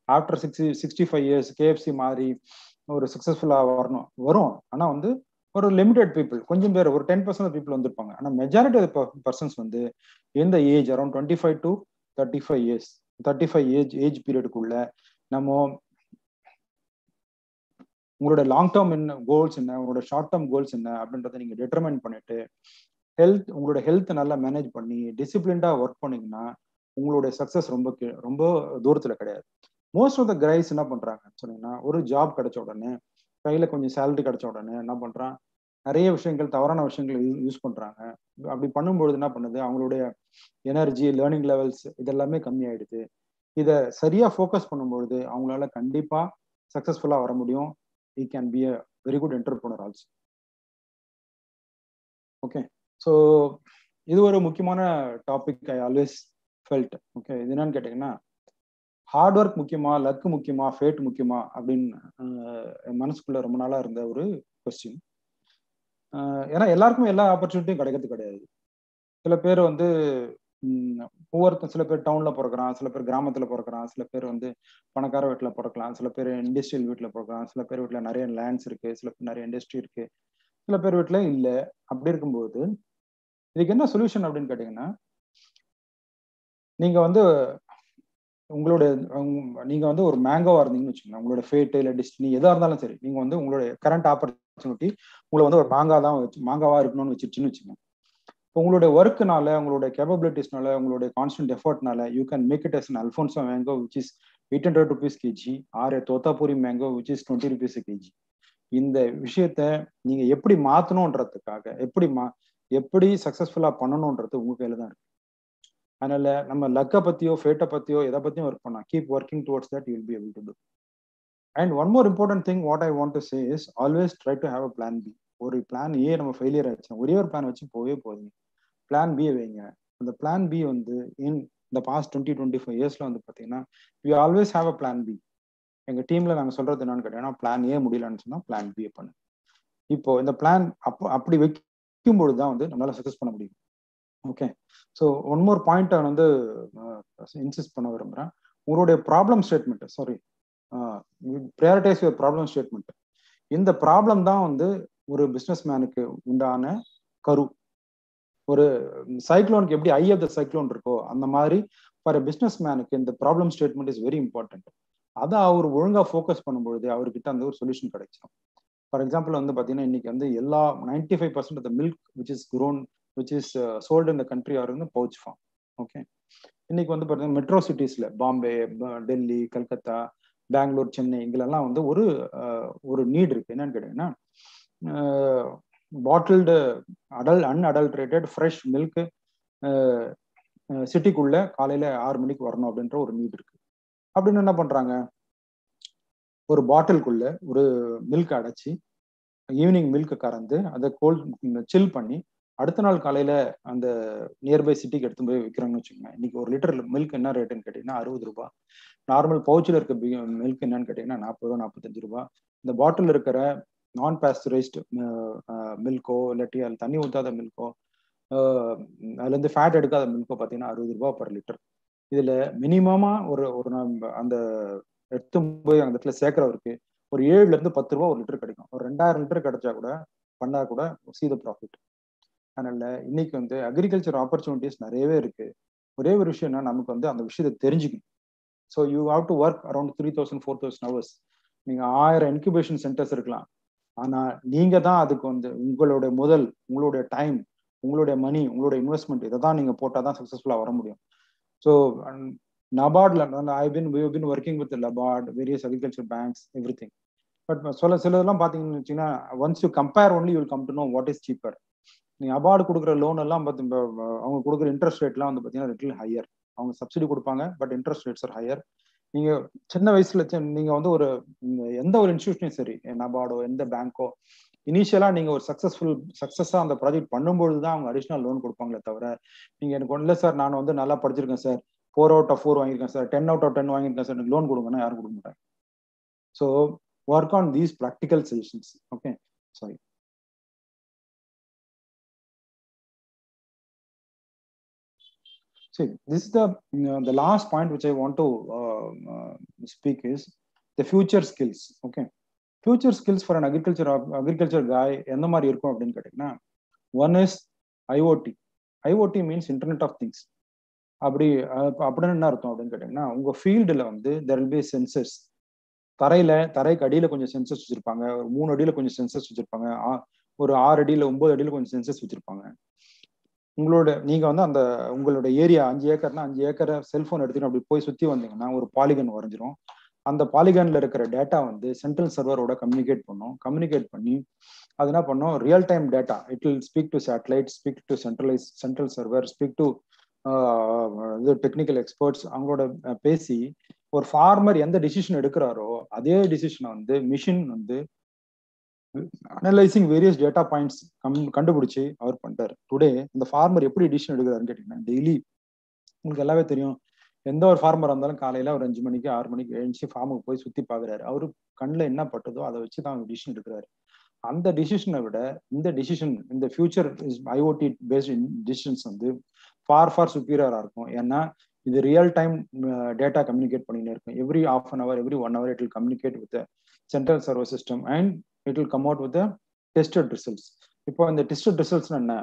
after sixty sixty five years KFC மாதிரி ஒரு சக்சஸ்ஃபுல்லா வரணும் வரும். ஆனா வந்து ஒரு லிமிடெட் பீப்புள் கொஞ்சம் பேர் ஒரு டென் பர்சன்ட் பீப்புள் வந்திருப்பாங்க. ஆனால் மெஜாரிட்டி ஆஃப் பர்சன்ஸ் வந்து எந்த age around twenty five to thirty five years thirty five age age பீரியடுக்குள்ள நம்ம உங்களோட லாங் டேர்ம் என்ன கோல்ஸ் என்ன உங்களோட ஷார்ட் டேர்ம் கோல்ஸ் என்ன அப்படின்றத நீங்க டிட்டர்மைன் பண்ணிட்டு ஹெல்த் உங்களோட ஹெல்த் நல்லா மேனேஜ் பண்ணி டிசிப்ளின்டா ஒர்க் பண்ணீங்கன்னா உங்களுடைய சக்சஸ் ரொம்ப ரொம்ப தூரத்துல கிடையாது. மோஸ்ட் ஆஃப் த கிரைஸ் என்ன பண்றாங்க சொன்னீங்கன்னா ஒரு ஜாப் கிடைச்ச உடனே கையில கொஞ்சம் சேலரி கிடைச்ச உடனே என்ன பண்றான்? நிறைய விஷயங்கள் தவறான விஷயங்கள் யூஸ் பண்றாங்க. அப்படி பண்ணும்பொழுது என்ன பண்ணுது? அவங்களுடைய எனர்ஜி லேர்னிங் லெவல்ஸ் இதெல்லாமே கம்மி ஆயிடுது இதை சரியா ஃபோக்கஸ் பண்ணும்பொழுது அவங்களால கண்டிப்பா சக்சஸ்ஃபுல்லா வர முடியும். He can be a very good entrepreneur also okay so இது ஒரு முக்கியமான topic I always felt okay இது என்னன்னு கேட்டிங்கன்னா ஹார்ட் ஒர்க் முக்கியமா லக் முக்கியமா ஃபேட் முக்கியமா அப்படின்னு என் மனசுக்குள்ள ரொம்ப நாளா இருந்த ஒரு கொஸ்டின் ஏன்னா எல்லாருக்கும் எல்லா ஆப்பர்ச்சுனிட்டியும் கிடைக்கிறது கிடையாது. சில பேர் வந்து ஒவ்வொருத்தர் சில பேர் டவுன்ல பிறக்கிறான் சில பேர் கிராமத்துல பிறக்கிறான் சில பேர் வந்து பணக்கார வீட்டுல பிறக்கலாம் சில பேர் இண்டஸ்ட்ரியல் வீட்டுல பிறக்கலாம் சில பேர் வீட்டுல நிறைய லேண்ட்ஸ் இருக்கு சில பேர் நிறைய இண்டஸ்ட்ரி இருக்கு. சில பேர் வீட்டுல இல்ல. அப்படி இருக்கும்போது இதுக்கு என்ன சொல்யூஷன் அப்படின்னு கேட்டீங்கன்னா நீங்க வந்து உங்களுடைய நீங்க வந்து ஒரு மேங்கோவா இருந்தீங்கன்னு வச்சுக்கோங்க உங்களோட ஃபேட் இல்ல டெஸ்டினி எதா இருந்தாலும் சரி நீங்க வந்து உங்களுடைய கரண்ட் ஆப்பர்ச்சுனிட்டி உங்களை வந்து ஒரு மாங்கா தான் வச்சு மாங்காவா இருக்கணும்னு வச்சிருச்சுன்னு வச்சுக்கோங்க. இப்போ உங்களுடைய ஒர்க்குனால உங்களுடைய கேபபிலிட்டிஸ்னால உங்களுடைய constant எஃபர்ட்னால you can make it as an Alphonso mango which is eight hundred rupees KG or Totapuri mango which is twenty rupees KG இந்த விஷயத்த நீங்க எப்படி மாத்தணும்ன்றதுக்காக எப்படி மா எப்படி சக்சஸ்ஃபுல்லா பண்ணணுன்றது உங்க கையில தான் இருக்கு. அதனால நம்ம லக்கை பத்தியோ ஃபேட்டை பத்தியோ எதை பத்தியும் ஒர்க் பண்ணலாம் keep working towards that you'll be able to do and one more important thing what I want to say is always try to have a plan B ஒரு பிளான் ஏ நம்ம ஃபெயிலியர் ஆச்சு ஒரே ஒரு plan வச்சு போவே போதுங்க plan B வைங்க. அந்த பிளான் பி வந்து இன் இந்த பாஸ்ட் டுவெண்ட்டி டுவெண்ட்டி ஃபைவ் இயர்ஸ்ல வந்து பார்த்தீங்கன்னா we always have a plan B எங்கள் டீம்ல நாங்கள் சொல்றது என்னன்னு கேட்டீங்கன்னா பிளான் ஏ முடியலன்னு சொன்னால் பிளான் பி பண்ணு. இப்போ இந்த பிளான் அப்போ அப்படி வைக்கும்பொழுது தான் வந்து நம்மளால சக்ஸஸ் பண்ண முடியும். Okay so one more point நான் வந்து இன்சிஸ்ட் பண்ண விரும்புகிறேன் உங்களுடைய problem statement sorry prioritise your problem statement இந்த ப்ராப்ளம் தான் வந்து ஒரு பிஸ்னஸ் மேனுக்கு உண்டான கரு. ஒரு சைக்ளோனுக்கு எப்படி ஐ ஆஃப் த சைக்ளோன் இருக்கோ அந்த மாதிரி ஃபார் பிஸ்னஸ் மேனுக்கு இந்த problem statement is very important அதை அவர் ஒழுங்காக ஃபோக்கஸ் பண்ணும்பொழுது அவர்கிட்ட அந்த ஒரு சொல்யூஷன் கிடைச்சிடும் ஃபார் எக்ஸாம்பிள் வந்து பார்த்தீங்கன்னா இன்னைக்கு வந்து எல்லா ninety five percent of the milk which is grown which is sold இந்த த கண்ட்ரி ஆர் வந்து பவுச் ஃபார்ம் ஓகே இன்னைக்கு வந்து பார்த்தீங்கன்னா மெட்ரோ சிட்டிஸ்ல பாம்பே டெல்லி கல்கத்தா பெங்களூர் சென்னை இங்கெல்லாம் வந்து ஒரு ஒரு நீட் இருக்கு. என்னன்னு கேட்டீங்கன்னா bottled Atal unadulterated fresh milk சிட்டிக்குள்ள காலையில ஆறு மணிக்கு வரணும் அப்படின்ற ஒரு நீட் இருக்கு. அப்படின்னு என்ன பண்றாங்க? ஒரு பாட்டிலுக்குள்ள ஒரு மில்க் அடைச்சி ஈவினிங் மில்க் கறந்து அதை கோல்ட் சில் பண்ணி அடுத்த நாள் காலையில அந்த நியர்பை சிட்டிக்கு எடுத்து போய் விற்கிறாங்கன்னு வச்சுக்கோங்க இன்னைக்கு ஒரு லிட்டர் மில்க் என்ன ரேட்டுன்னு கேட்டீங்கன்னா அறுபது ரூபாய் நார்மல் பவுச்சில் இருக்க மில்க் என்னன்னு கேட்டீங்கன்னா நாற்பது ரூபா நாற்பத்தஞ்சு ரூபாய் இந்த பாட்டில் இருக்கிற நான் பாஸ்டரைஸ்டு மில்கோ இல்லாட்டி அதில் தண்ணி ஊற்றாத மில்கோ அதுலேருந்து ஃபேட் எடுக்காத மில்கோ பார்த்தீங்கன்னா அறுபது ரூபா பர் லிட்டர் இதில் மினிமமாக ஒரு ஒரு நம்ம அந்த எடுத்து போய் அந்த இடத்துல சேர்க்குறவருக்கு ஒரு ஏழுலேருந்து பத்து ரூபா ஒரு லிட்டர் கிடைக்கும். ஒரு ரெண்டாயிரம் லிட்டர் கிடைச்சா கூட பண்ணால் கூட சீத ப்ராஃபிட் அதனால இன்னைக்கு வந்து அக்ரிகல்ச்சர் ஆப்பர்ச்சுனிட்டிஸ் நிறையவே இருக்கு. ஒரே ஒரு விஷயம் என்ன நமக்கு வந்து அந்த விஷயத்தை தெரிஞ்சுக்கணும். So you have to work around three thousand four thousand hours நீங்க ஆயிரம் இன்குபேஷன் சென்டர்ஸ் இருக்கலாம். ஆனா நீங்க தான் அதுக்கு வந்து உங்களுடைய முதல் உங்களுடைய டைம் உங்களுடைய மணி உங்களுடைய இன்வெஸ்ட்மெண்ட் இதை தான் நீங்க போட்டால் தான் சக்ஸஸ்ஃபுல்லாக வர முடியும். So நபார்ட்ல I been we been working with NABARD various agriculture banks everything but சொல்ல சிலதெல்லாம் பார்த்தீங்கன்னு வச்சுன்னா once you compare only you'll come to know what is cheaper நீங்கள் அபார்டு கொடுக்குற லோன் எல்லாம் பார்த்து அவங்க கொடுக்குற இன்ட்ரெஸ்ட் ரேட்லாம் வந்து பார்த்தீங்கன்னா லிட்டில் ஹையர் அவங்க சப்சிடி கொடுப்பாங்க but interest rates are higher நீங்க சின்ன வயசுல நீங்க வந்து ஒரு எந்த ஒரு இன்ஸ்டியூஷனையும் சரி நபார்டோ எந்த பேங்க்கோ இனிஷியலா நீங்க ஒரு சக்சஸ்ஃபுல் சக்சஸா அந்த ப்ராஜெக்ட் பண்ணும்பொழுது தான் அவங்க அடிஷ்னல் லோன் கொடுப்பாங்களே தவிர நீங்க எனக்கு ஒன்றும் இல்லை சார் நான் வந்து நல்லா படிச்சிருக்கேன் sir four out of four வாங்கியிருக்கேன் sir ten out of ten வாங்கியிருக்கேன் சார் எனக்கு லோன் கொடுங்கன்னா யாரும் கொடுக்க மாட்டாங்க. So work on these practical suggestions okay sorry See, this is the you know, the last point which I want to uh, uh, speak is the future skills. Okay, future skills for an agriculture agriculture guy எந்த மாதிரி இருக்கும் அப்படின்னு கேட்டீங்கன்னா one is IoT IoT means internet of things அப்படி அப்படின்னு என்ன அர்த்தம் அப்படின்னு கேட்டீங்கன்னா உங்க ஃபீல்டில் வந்து தெர் வில் பி சென்சஸ் தரையில தரைக்கு அடியில் கொஞ்சம் சென்சஸ் வச்சிருப்பாங்க. ஒரு மூணு அடியில் கொஞ்சம் சென்சஸ் வச்சிருப்பாங்க. ஆ- ஒரு ஆறு அடியில் ஒன்பது அடியில் கொஞ்சம் சென்சஸ் வச்சிருப்பாங்க. உங்களோட நீங்க வந்து அந்த உங்களோட ஏரியா அஞ்சு ஏக்கர்னா அஞ்சு ஏக்கரை செல்போன் எடுத்துட்டு அப்படி போய் சுத்தி வந்தீங்கன்னா ஒரு பாலிகன் வரைஞ்சிரும் அந்த பாலிகன்ல இருக்கிற டேட்டா வந்து சென்ட்ரல் சர்வரோட கம்யூனிகேட் பண்ணும். கம்யூனிகேட் பண்ணி அது என்ன பண்ணும்? Real time data it will speak to satellite speak to centralise central server speak to இது டெக்னிக்கல் எக்ஸ்பர்ட்ஸ் அவங்களோட பேசி ஒரு ஃபார்மர் எந்த டிசிஷன் எடுக்கிறாரோ அதே டிசிஷனை வந்து மிஷின் வந்து அனலைசிங் வேரியஸ் டேட்டா பாயிண்ட்ஸ் கண்டுபிடிச்சு அவர் பண்ணிட்டார். டுடே இந்த ஃபார்மர் எப்படி டிசிஷன் எடுக்கிறாருன்னு கேட்டீங்கன்னா டெய்லி உங்களுக்கு எல்லாமே தெரியும். எந்த ஒரு ஃபார்மர் இருந்தாலும் காலையில ஒரு அஞ்சு மணிக்கு ஆறு மணிக்கு எழுந்துச்சு ஃபார்முக்கு போய் சுத்தி பாக்குறாரு. அவரு கண்ணில் என்ன பட்டதோ அதை வச்சு தான் அவர் டிசிஷன் எடுக்கிறாரு. அந்த டிசிஷனை விட இந்த டிசிஷன் இந்த ஃபியூச்சர் ஐஓடி பேஸ்ட் டிசிஷன்ஸ் வந்து ஃபார் ஃபார் சுப்பீரியராக இருக்கும். ஏன்னா இது ரியல் டைம் டேட்டா கம்யூனிகேட் பண்ணினே இருக்கும். Every of an hour every one hour it will communicate with central server system and it will come out with tested results இப்போ இந்த tested results என்ன?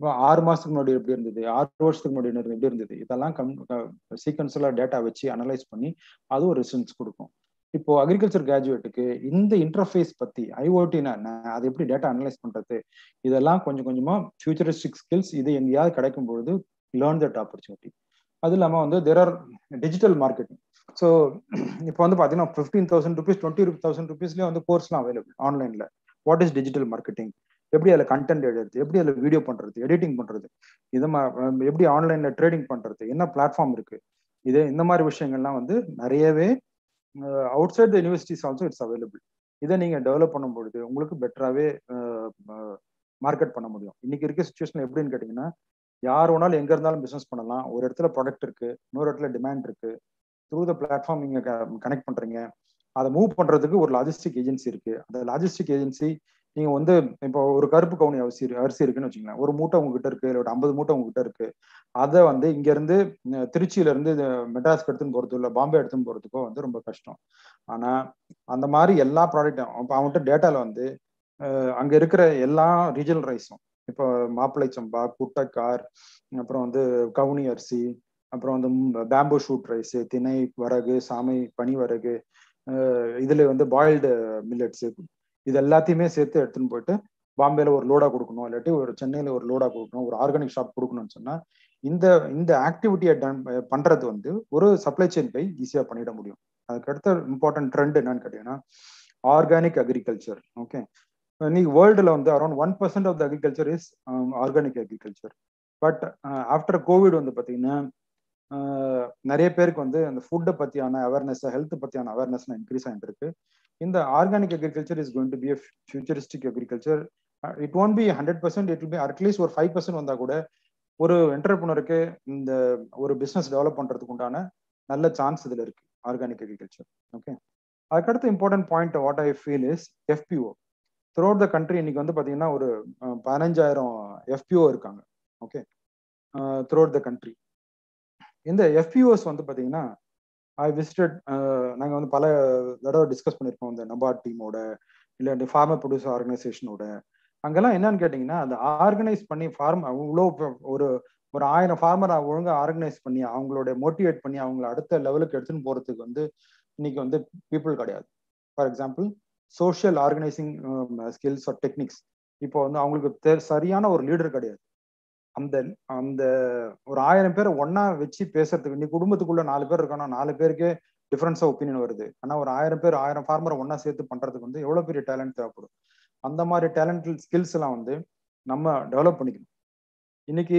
இப்போ ஆறு மாதத்துக்கு முன்னாடி எப்படி இருந்தது? ஆறு வருஷத்துக்கு முன்னாடி எப்படி இருந்தது? இதெல்லாம் கம் சீக்வன்ஸில் டேட்டா வச்சு அனலைஸ் பண்ணி அது ஒரு ரிசல்ட்ஸ் கொடுக்கும். இப்போ அக்ரிகல்ச்சர் கிராஜுவேட்டுக்கு இந்த இன்டர்ஃபேஸ் பத்தி ஐஓடினா என்ன? அது எப்படி டேட்டா அனலைஸ் பண்றது? இதெல்லாம் கொஞ்சம் கொஞ்சமா ஃபியூச்சரிஸ்டிக் ஸ்கில்ஸ் இது எங்கேயாவது கிடைக்கும் பொழுது லேர்ன் தட் ஆப்பர்ச்சுனிட்டி அது இல்லாமல் வந்து there are digital marketing so இப்போ வந்து பார்த்தீங்கன்னா fifteen thousand rupees twenty thousand ருபீஸ்லேயே வந்து கோர்ஸ்லாம் அவைலபிள் ஆன்லைனில் வாட் இஸ் டிஜிட்டல் மார்க்கெட்டிங் எப்படி அதில் கண்டென்ட் எழுதுறது? எப்படி அதில் வீடியோ பண்ணுறது எடிட்டிங் பண்ணுறது இது மா எப்படி ஆன்லைனில் ட்ரேடிங் பண்ணுறது என்ன பிளாட்ஃபார்ம் இருக்குது இது இந்த மாதிரி விஷயங்கள்லாம் வந்து நிறையவே outside the universities also it's available இதை நீங்கள் டெவலப் பண்ணும் பொழுது உங்களுக்கு பெட்டராகவே மார்க்கெட் பண்ண முடியும். இன்னைக்கு இருக்க சுச்சுவேஷன் எப்படின்னு கேட்டிங்கன்னா யார் வேணாலும் எங்க இருந்தாலும் பிசினஸ் பண்ணலாம். ஒரு இடத்துல ப்ராடக்ட் இருக்கு இன்னொரு இடத்துல டிமாண்ட் இருக்கு. த்ரூ த பிளாட்ஃபார்ம் நீங்க கனெக்ட் பண்றீங்க. அதை மூவ் பண்றதுக்கு ஒரு லாஜிஸ்டிக் ஏஜென்சி இருக்கு. அந்த லாஜிஸ்டிக் ஏஜென்சி நீங்க வந்து இப்போ ஒரு கருப்பு கவுனி அரிசி அரிசி இருக்குன்னு வச்சுங்களேன் ஒரு மூட்டை உங்ககிட்ட இருக்கு இல்லை ஒரு ஐம்பது மூட்டை உங்ககிட்ட இருக்கு. அதை வந்து இங்க இருந்து திருச்சியில இருந்து மெட்ராஸ்க்கு எடுத்துன்னு போறதோ இல்லை பாம்பே எடுத்துன்னு போறதுக்கோ வந்து ரொம்ப கஷ்டம். ஆனா அந்த மாதிரி எல்லா ப்ராடக்டும் இப்போ அவன்கிட்ட டேட்டால வந்து அங்க இருக்கிற எல்லா ரீஜனல் ரைஸும் இப்போ மாப்பிள்ளை சம்பா குட்டக்கார் அப்புறம் வந்து கவுனி அரிசி அப்புறம் வந்து பேம்பு ஷூட் ரைஸ் திணை வரகு சாமை பனி வரகு இதுல வந்து பாயில்டு மில்லட்ஸ் இது எல்லாத்தையுமே சேர்த்து எடுத்துன்னு போயிட்டு பாம்பேல ஒரு லோடா கொடுக்கணும் இல்லாட்டி ஒரு சென்னையில ஒரு லோடா கொடுக்கணும் ஒரு ஆர்கானிக் ஷாப் கொடுக்கணும்னு சொன்னா இந்த இந்த ஆக்டிவிட்டியை டன் பண்றது வந்து ஒரு சப்ளை செயின் பை ஈஸியா பண்ணிட முடியும். அதுக்கு அடுத்த இம்பார்ட்டன்ட் ட்ரெண்ட் என்னன்னு கேட்டீங்கன்னா ஆர்கானிக் அக்ரிகல்ச்சர் ஓகே இன்னைக்கு வேர்ல்டுல வந்து around one percent of the agriculture is organic agriculture but after Covid வந்து பார்த்தீங்கன்னா நிறைய பேருக்கு வந்து அந்த ஃபுட்டை பற்றியான அவேர்னஸ் ஹெல்த் பற்றியான அவேர்னஸ் இன்க்ரீஸ் ஆகிட்டு இந்த organic agriculture is going to be futuristic agriculture it won't be hundred percent it be at least ஒரு ஃபைவ் பர்சன்ட் வந்தால் கூட ஒரு என்டர்பிரினருக்கு இந்த ஒரு பிஸ்னஸ் டெவலப் பண்ணுறதுக்கு உண்டான நல்ல சான்ஸ் இதில் இருக்கு ஆர்கானிக் அக்ரிகல்ச்சர் ஓகே அதுக்கடுத்த important point what I feel is FPO throughout the country இன்னைக்கு வந்து பார்த்தீங்கன்னா ஒரு பதினஞ்சாயிரம் எஃபிஓ இருக்காங்க. Okay throughout the country இந்த எஃபிஓஸ் வந்து பார்த்தீங்கன்னா ஐ விசிட்டட் நாங்கள் வந்து பல தடவை டிஸ்கஸ் பண்ணியிருக்கோம் இந்த நபார்ட் டீமோட இல்லை ஃபார்மர் ப்ரொடியூசர் ஆர்கனைசேஷனோட அங்கெல்லாம் என்னன்னு கேட்டிங்கன்னா அந்த ஆர்கனைஸ் பண்ணி ஃபார்ம் அவ்வளோ ஒரு ஒரு ஆயிரம் ஃபார்மரை ஒழுங்காக ஆர்கனைஸ் பண்ணி அவங்களோட மோட்டிவேட் பண்ணி அவங்கள அடுத்த லெவலுக்கு எடுத்துன்னு போகிறதுக்கு வந்து இன்னைக்கு வந்து பீப்புள் கிடையாது. For example social organising skills or techniques இப்போ வந்து அவங்களுக்கு சரியான ஒரு லீடர் கிடையாது. அந்த அந்த ஒரு ஆயிரம் பேரை ஒன்னா வச்சு பேசுறதுக்கு இன்னைக்கு குடும்பத்துக்குள்ள நாலு பேர் இருக்கணும் நாலு பேருக்கு டிஃபரன்ஸ் ஆஃப் ஒப்பீனியன் வருது. ஆனா ஒரு ஆயிரம் பேர் ஆயிரம் ஃபார்மரை ஒன்னா சேர்த்து பண்றதுக்கு வந்து எவ்வளவு பெரிய டேலண்ட் தேவைப்படும்? அந்த மாதிரி டேலண்ட் ஸ்கில்ஸ் எல்லாம் வந்து நம்ம டெவலப் பண்ணிக்கணும். இன்னைக்கு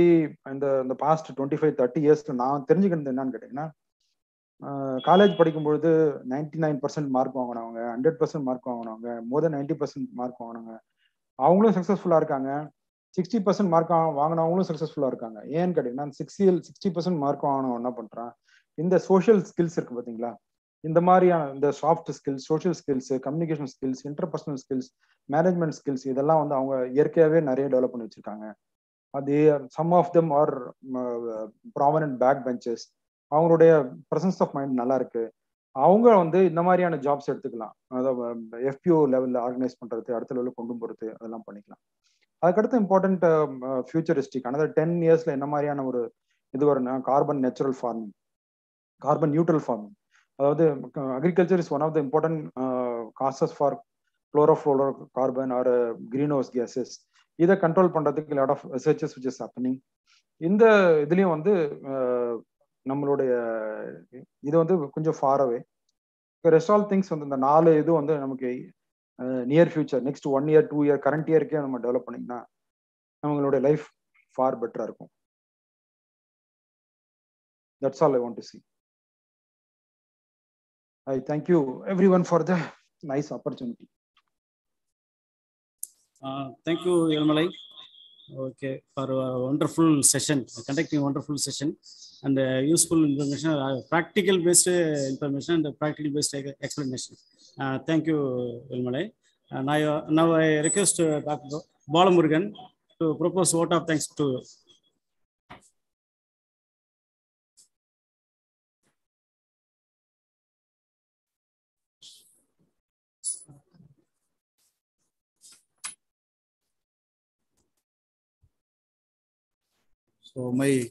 இந்த இந்த பாஸ்ட் டுவெண்ட்டி ஃபைவ் தேர்ட்டி இயர்ஸ்ல நான் தெரிஞ்சுக்கிறது என்னன்னு கேட்டீங்கன்னா காலேஜ் படிக்கும்பொழுது நைன்டி நைன் பர்சன்ட் மார்க் வாங்கினவங்க ஹண்ட்ரட் பர்சன்ட் மார்க் வாங்கினவங்க more then ninety percent mark வாங்கினவங்க அவங்களும் சக்ஸஸ்ஃபுல்லாக இருக்காங்க. சிக்ஸ்டி பர்சன்ட் மார்க் வாங்கினவங்களும் சக்ஸஸ்ஃபுல்லாக இருக்காங்க. ஏன்னு கேட்டீங்கன்னா சிக்ஸ்டி சிக்ஸ்டி பர்சன்ட் மார்க் வாங்கினவங்க என்ன பண்ணுறான் இந்த சோஷியல் ஸ்கில்ஸ் இருக்கு பார்த்தீங்களா இந்த மாதிரியான இந்த soft skills social skills communication skills interpersonal skills management skills இதெல்லாம் வந்து அவங்க இயற்கையாகவே நிறைய டெவலப் பண்ணி வச்சிருக்காங்க. அது some of them are prominent back benches அவங்களுடைய ப்ரெசன்ஸ் ஆஃப் மைண்ட் நல்லா இருக்கு அவங்க வந்து இந்த மாதிரியான ஜாப்ஸ் எடுத்துக்கலாம். அதாவது எஃபிஓ லெவலில் ஆர்கனைஸ் பண்ணுறது அடுத்த லெவலில் கொண்டு போகிறது அதெல்லாம் பண்ணிக்கலாம். அதுக்கடுத்து இம்பார்ட்டன்ட் ஃபியூச்சரிஸ்டிக் அனதர் டென் இயர்ஸில் என்ன மாதிரியான ஒரு இது ஒரு carbon natural farming carbon neutral farming அதாவது agriculture is one of the important causes for chlorofluorocarbon are greenhouse gases இதை கண்ட்ரோல் பண்ணுறதுக்கு lot of researches which is happening இந்த இதுலேயும் வந்து நம்மளுடைய இது வந்து கொஞ்சம் far away rest all things வந்து இந்த நாலு இது வந்து நமக்கு near future next one year two year current இயர்க்கே நம்ம டெவலப் பண்ணிங்கன்னா நம்மளுடைய லைஃப் ஃபார் பெட்டரா இருக்கும். That's all I want to see I thank you everyone for the nice opportunity thank you okay for a wonderful session conducting a wonderful session. And uh, useful information uh, practical based information and practical based explanation. Uh, thank you Ilmalai. Uh, now, now i request uh, So my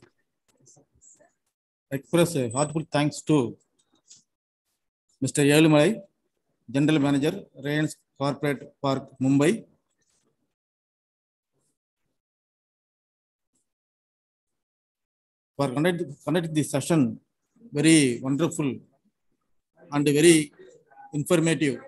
express a heartfelt thanks to Mr. Yalumalai, General Manager, Reliance Corporate Park, Mumbai. For conduct, conduct this session, very wonderful and very informative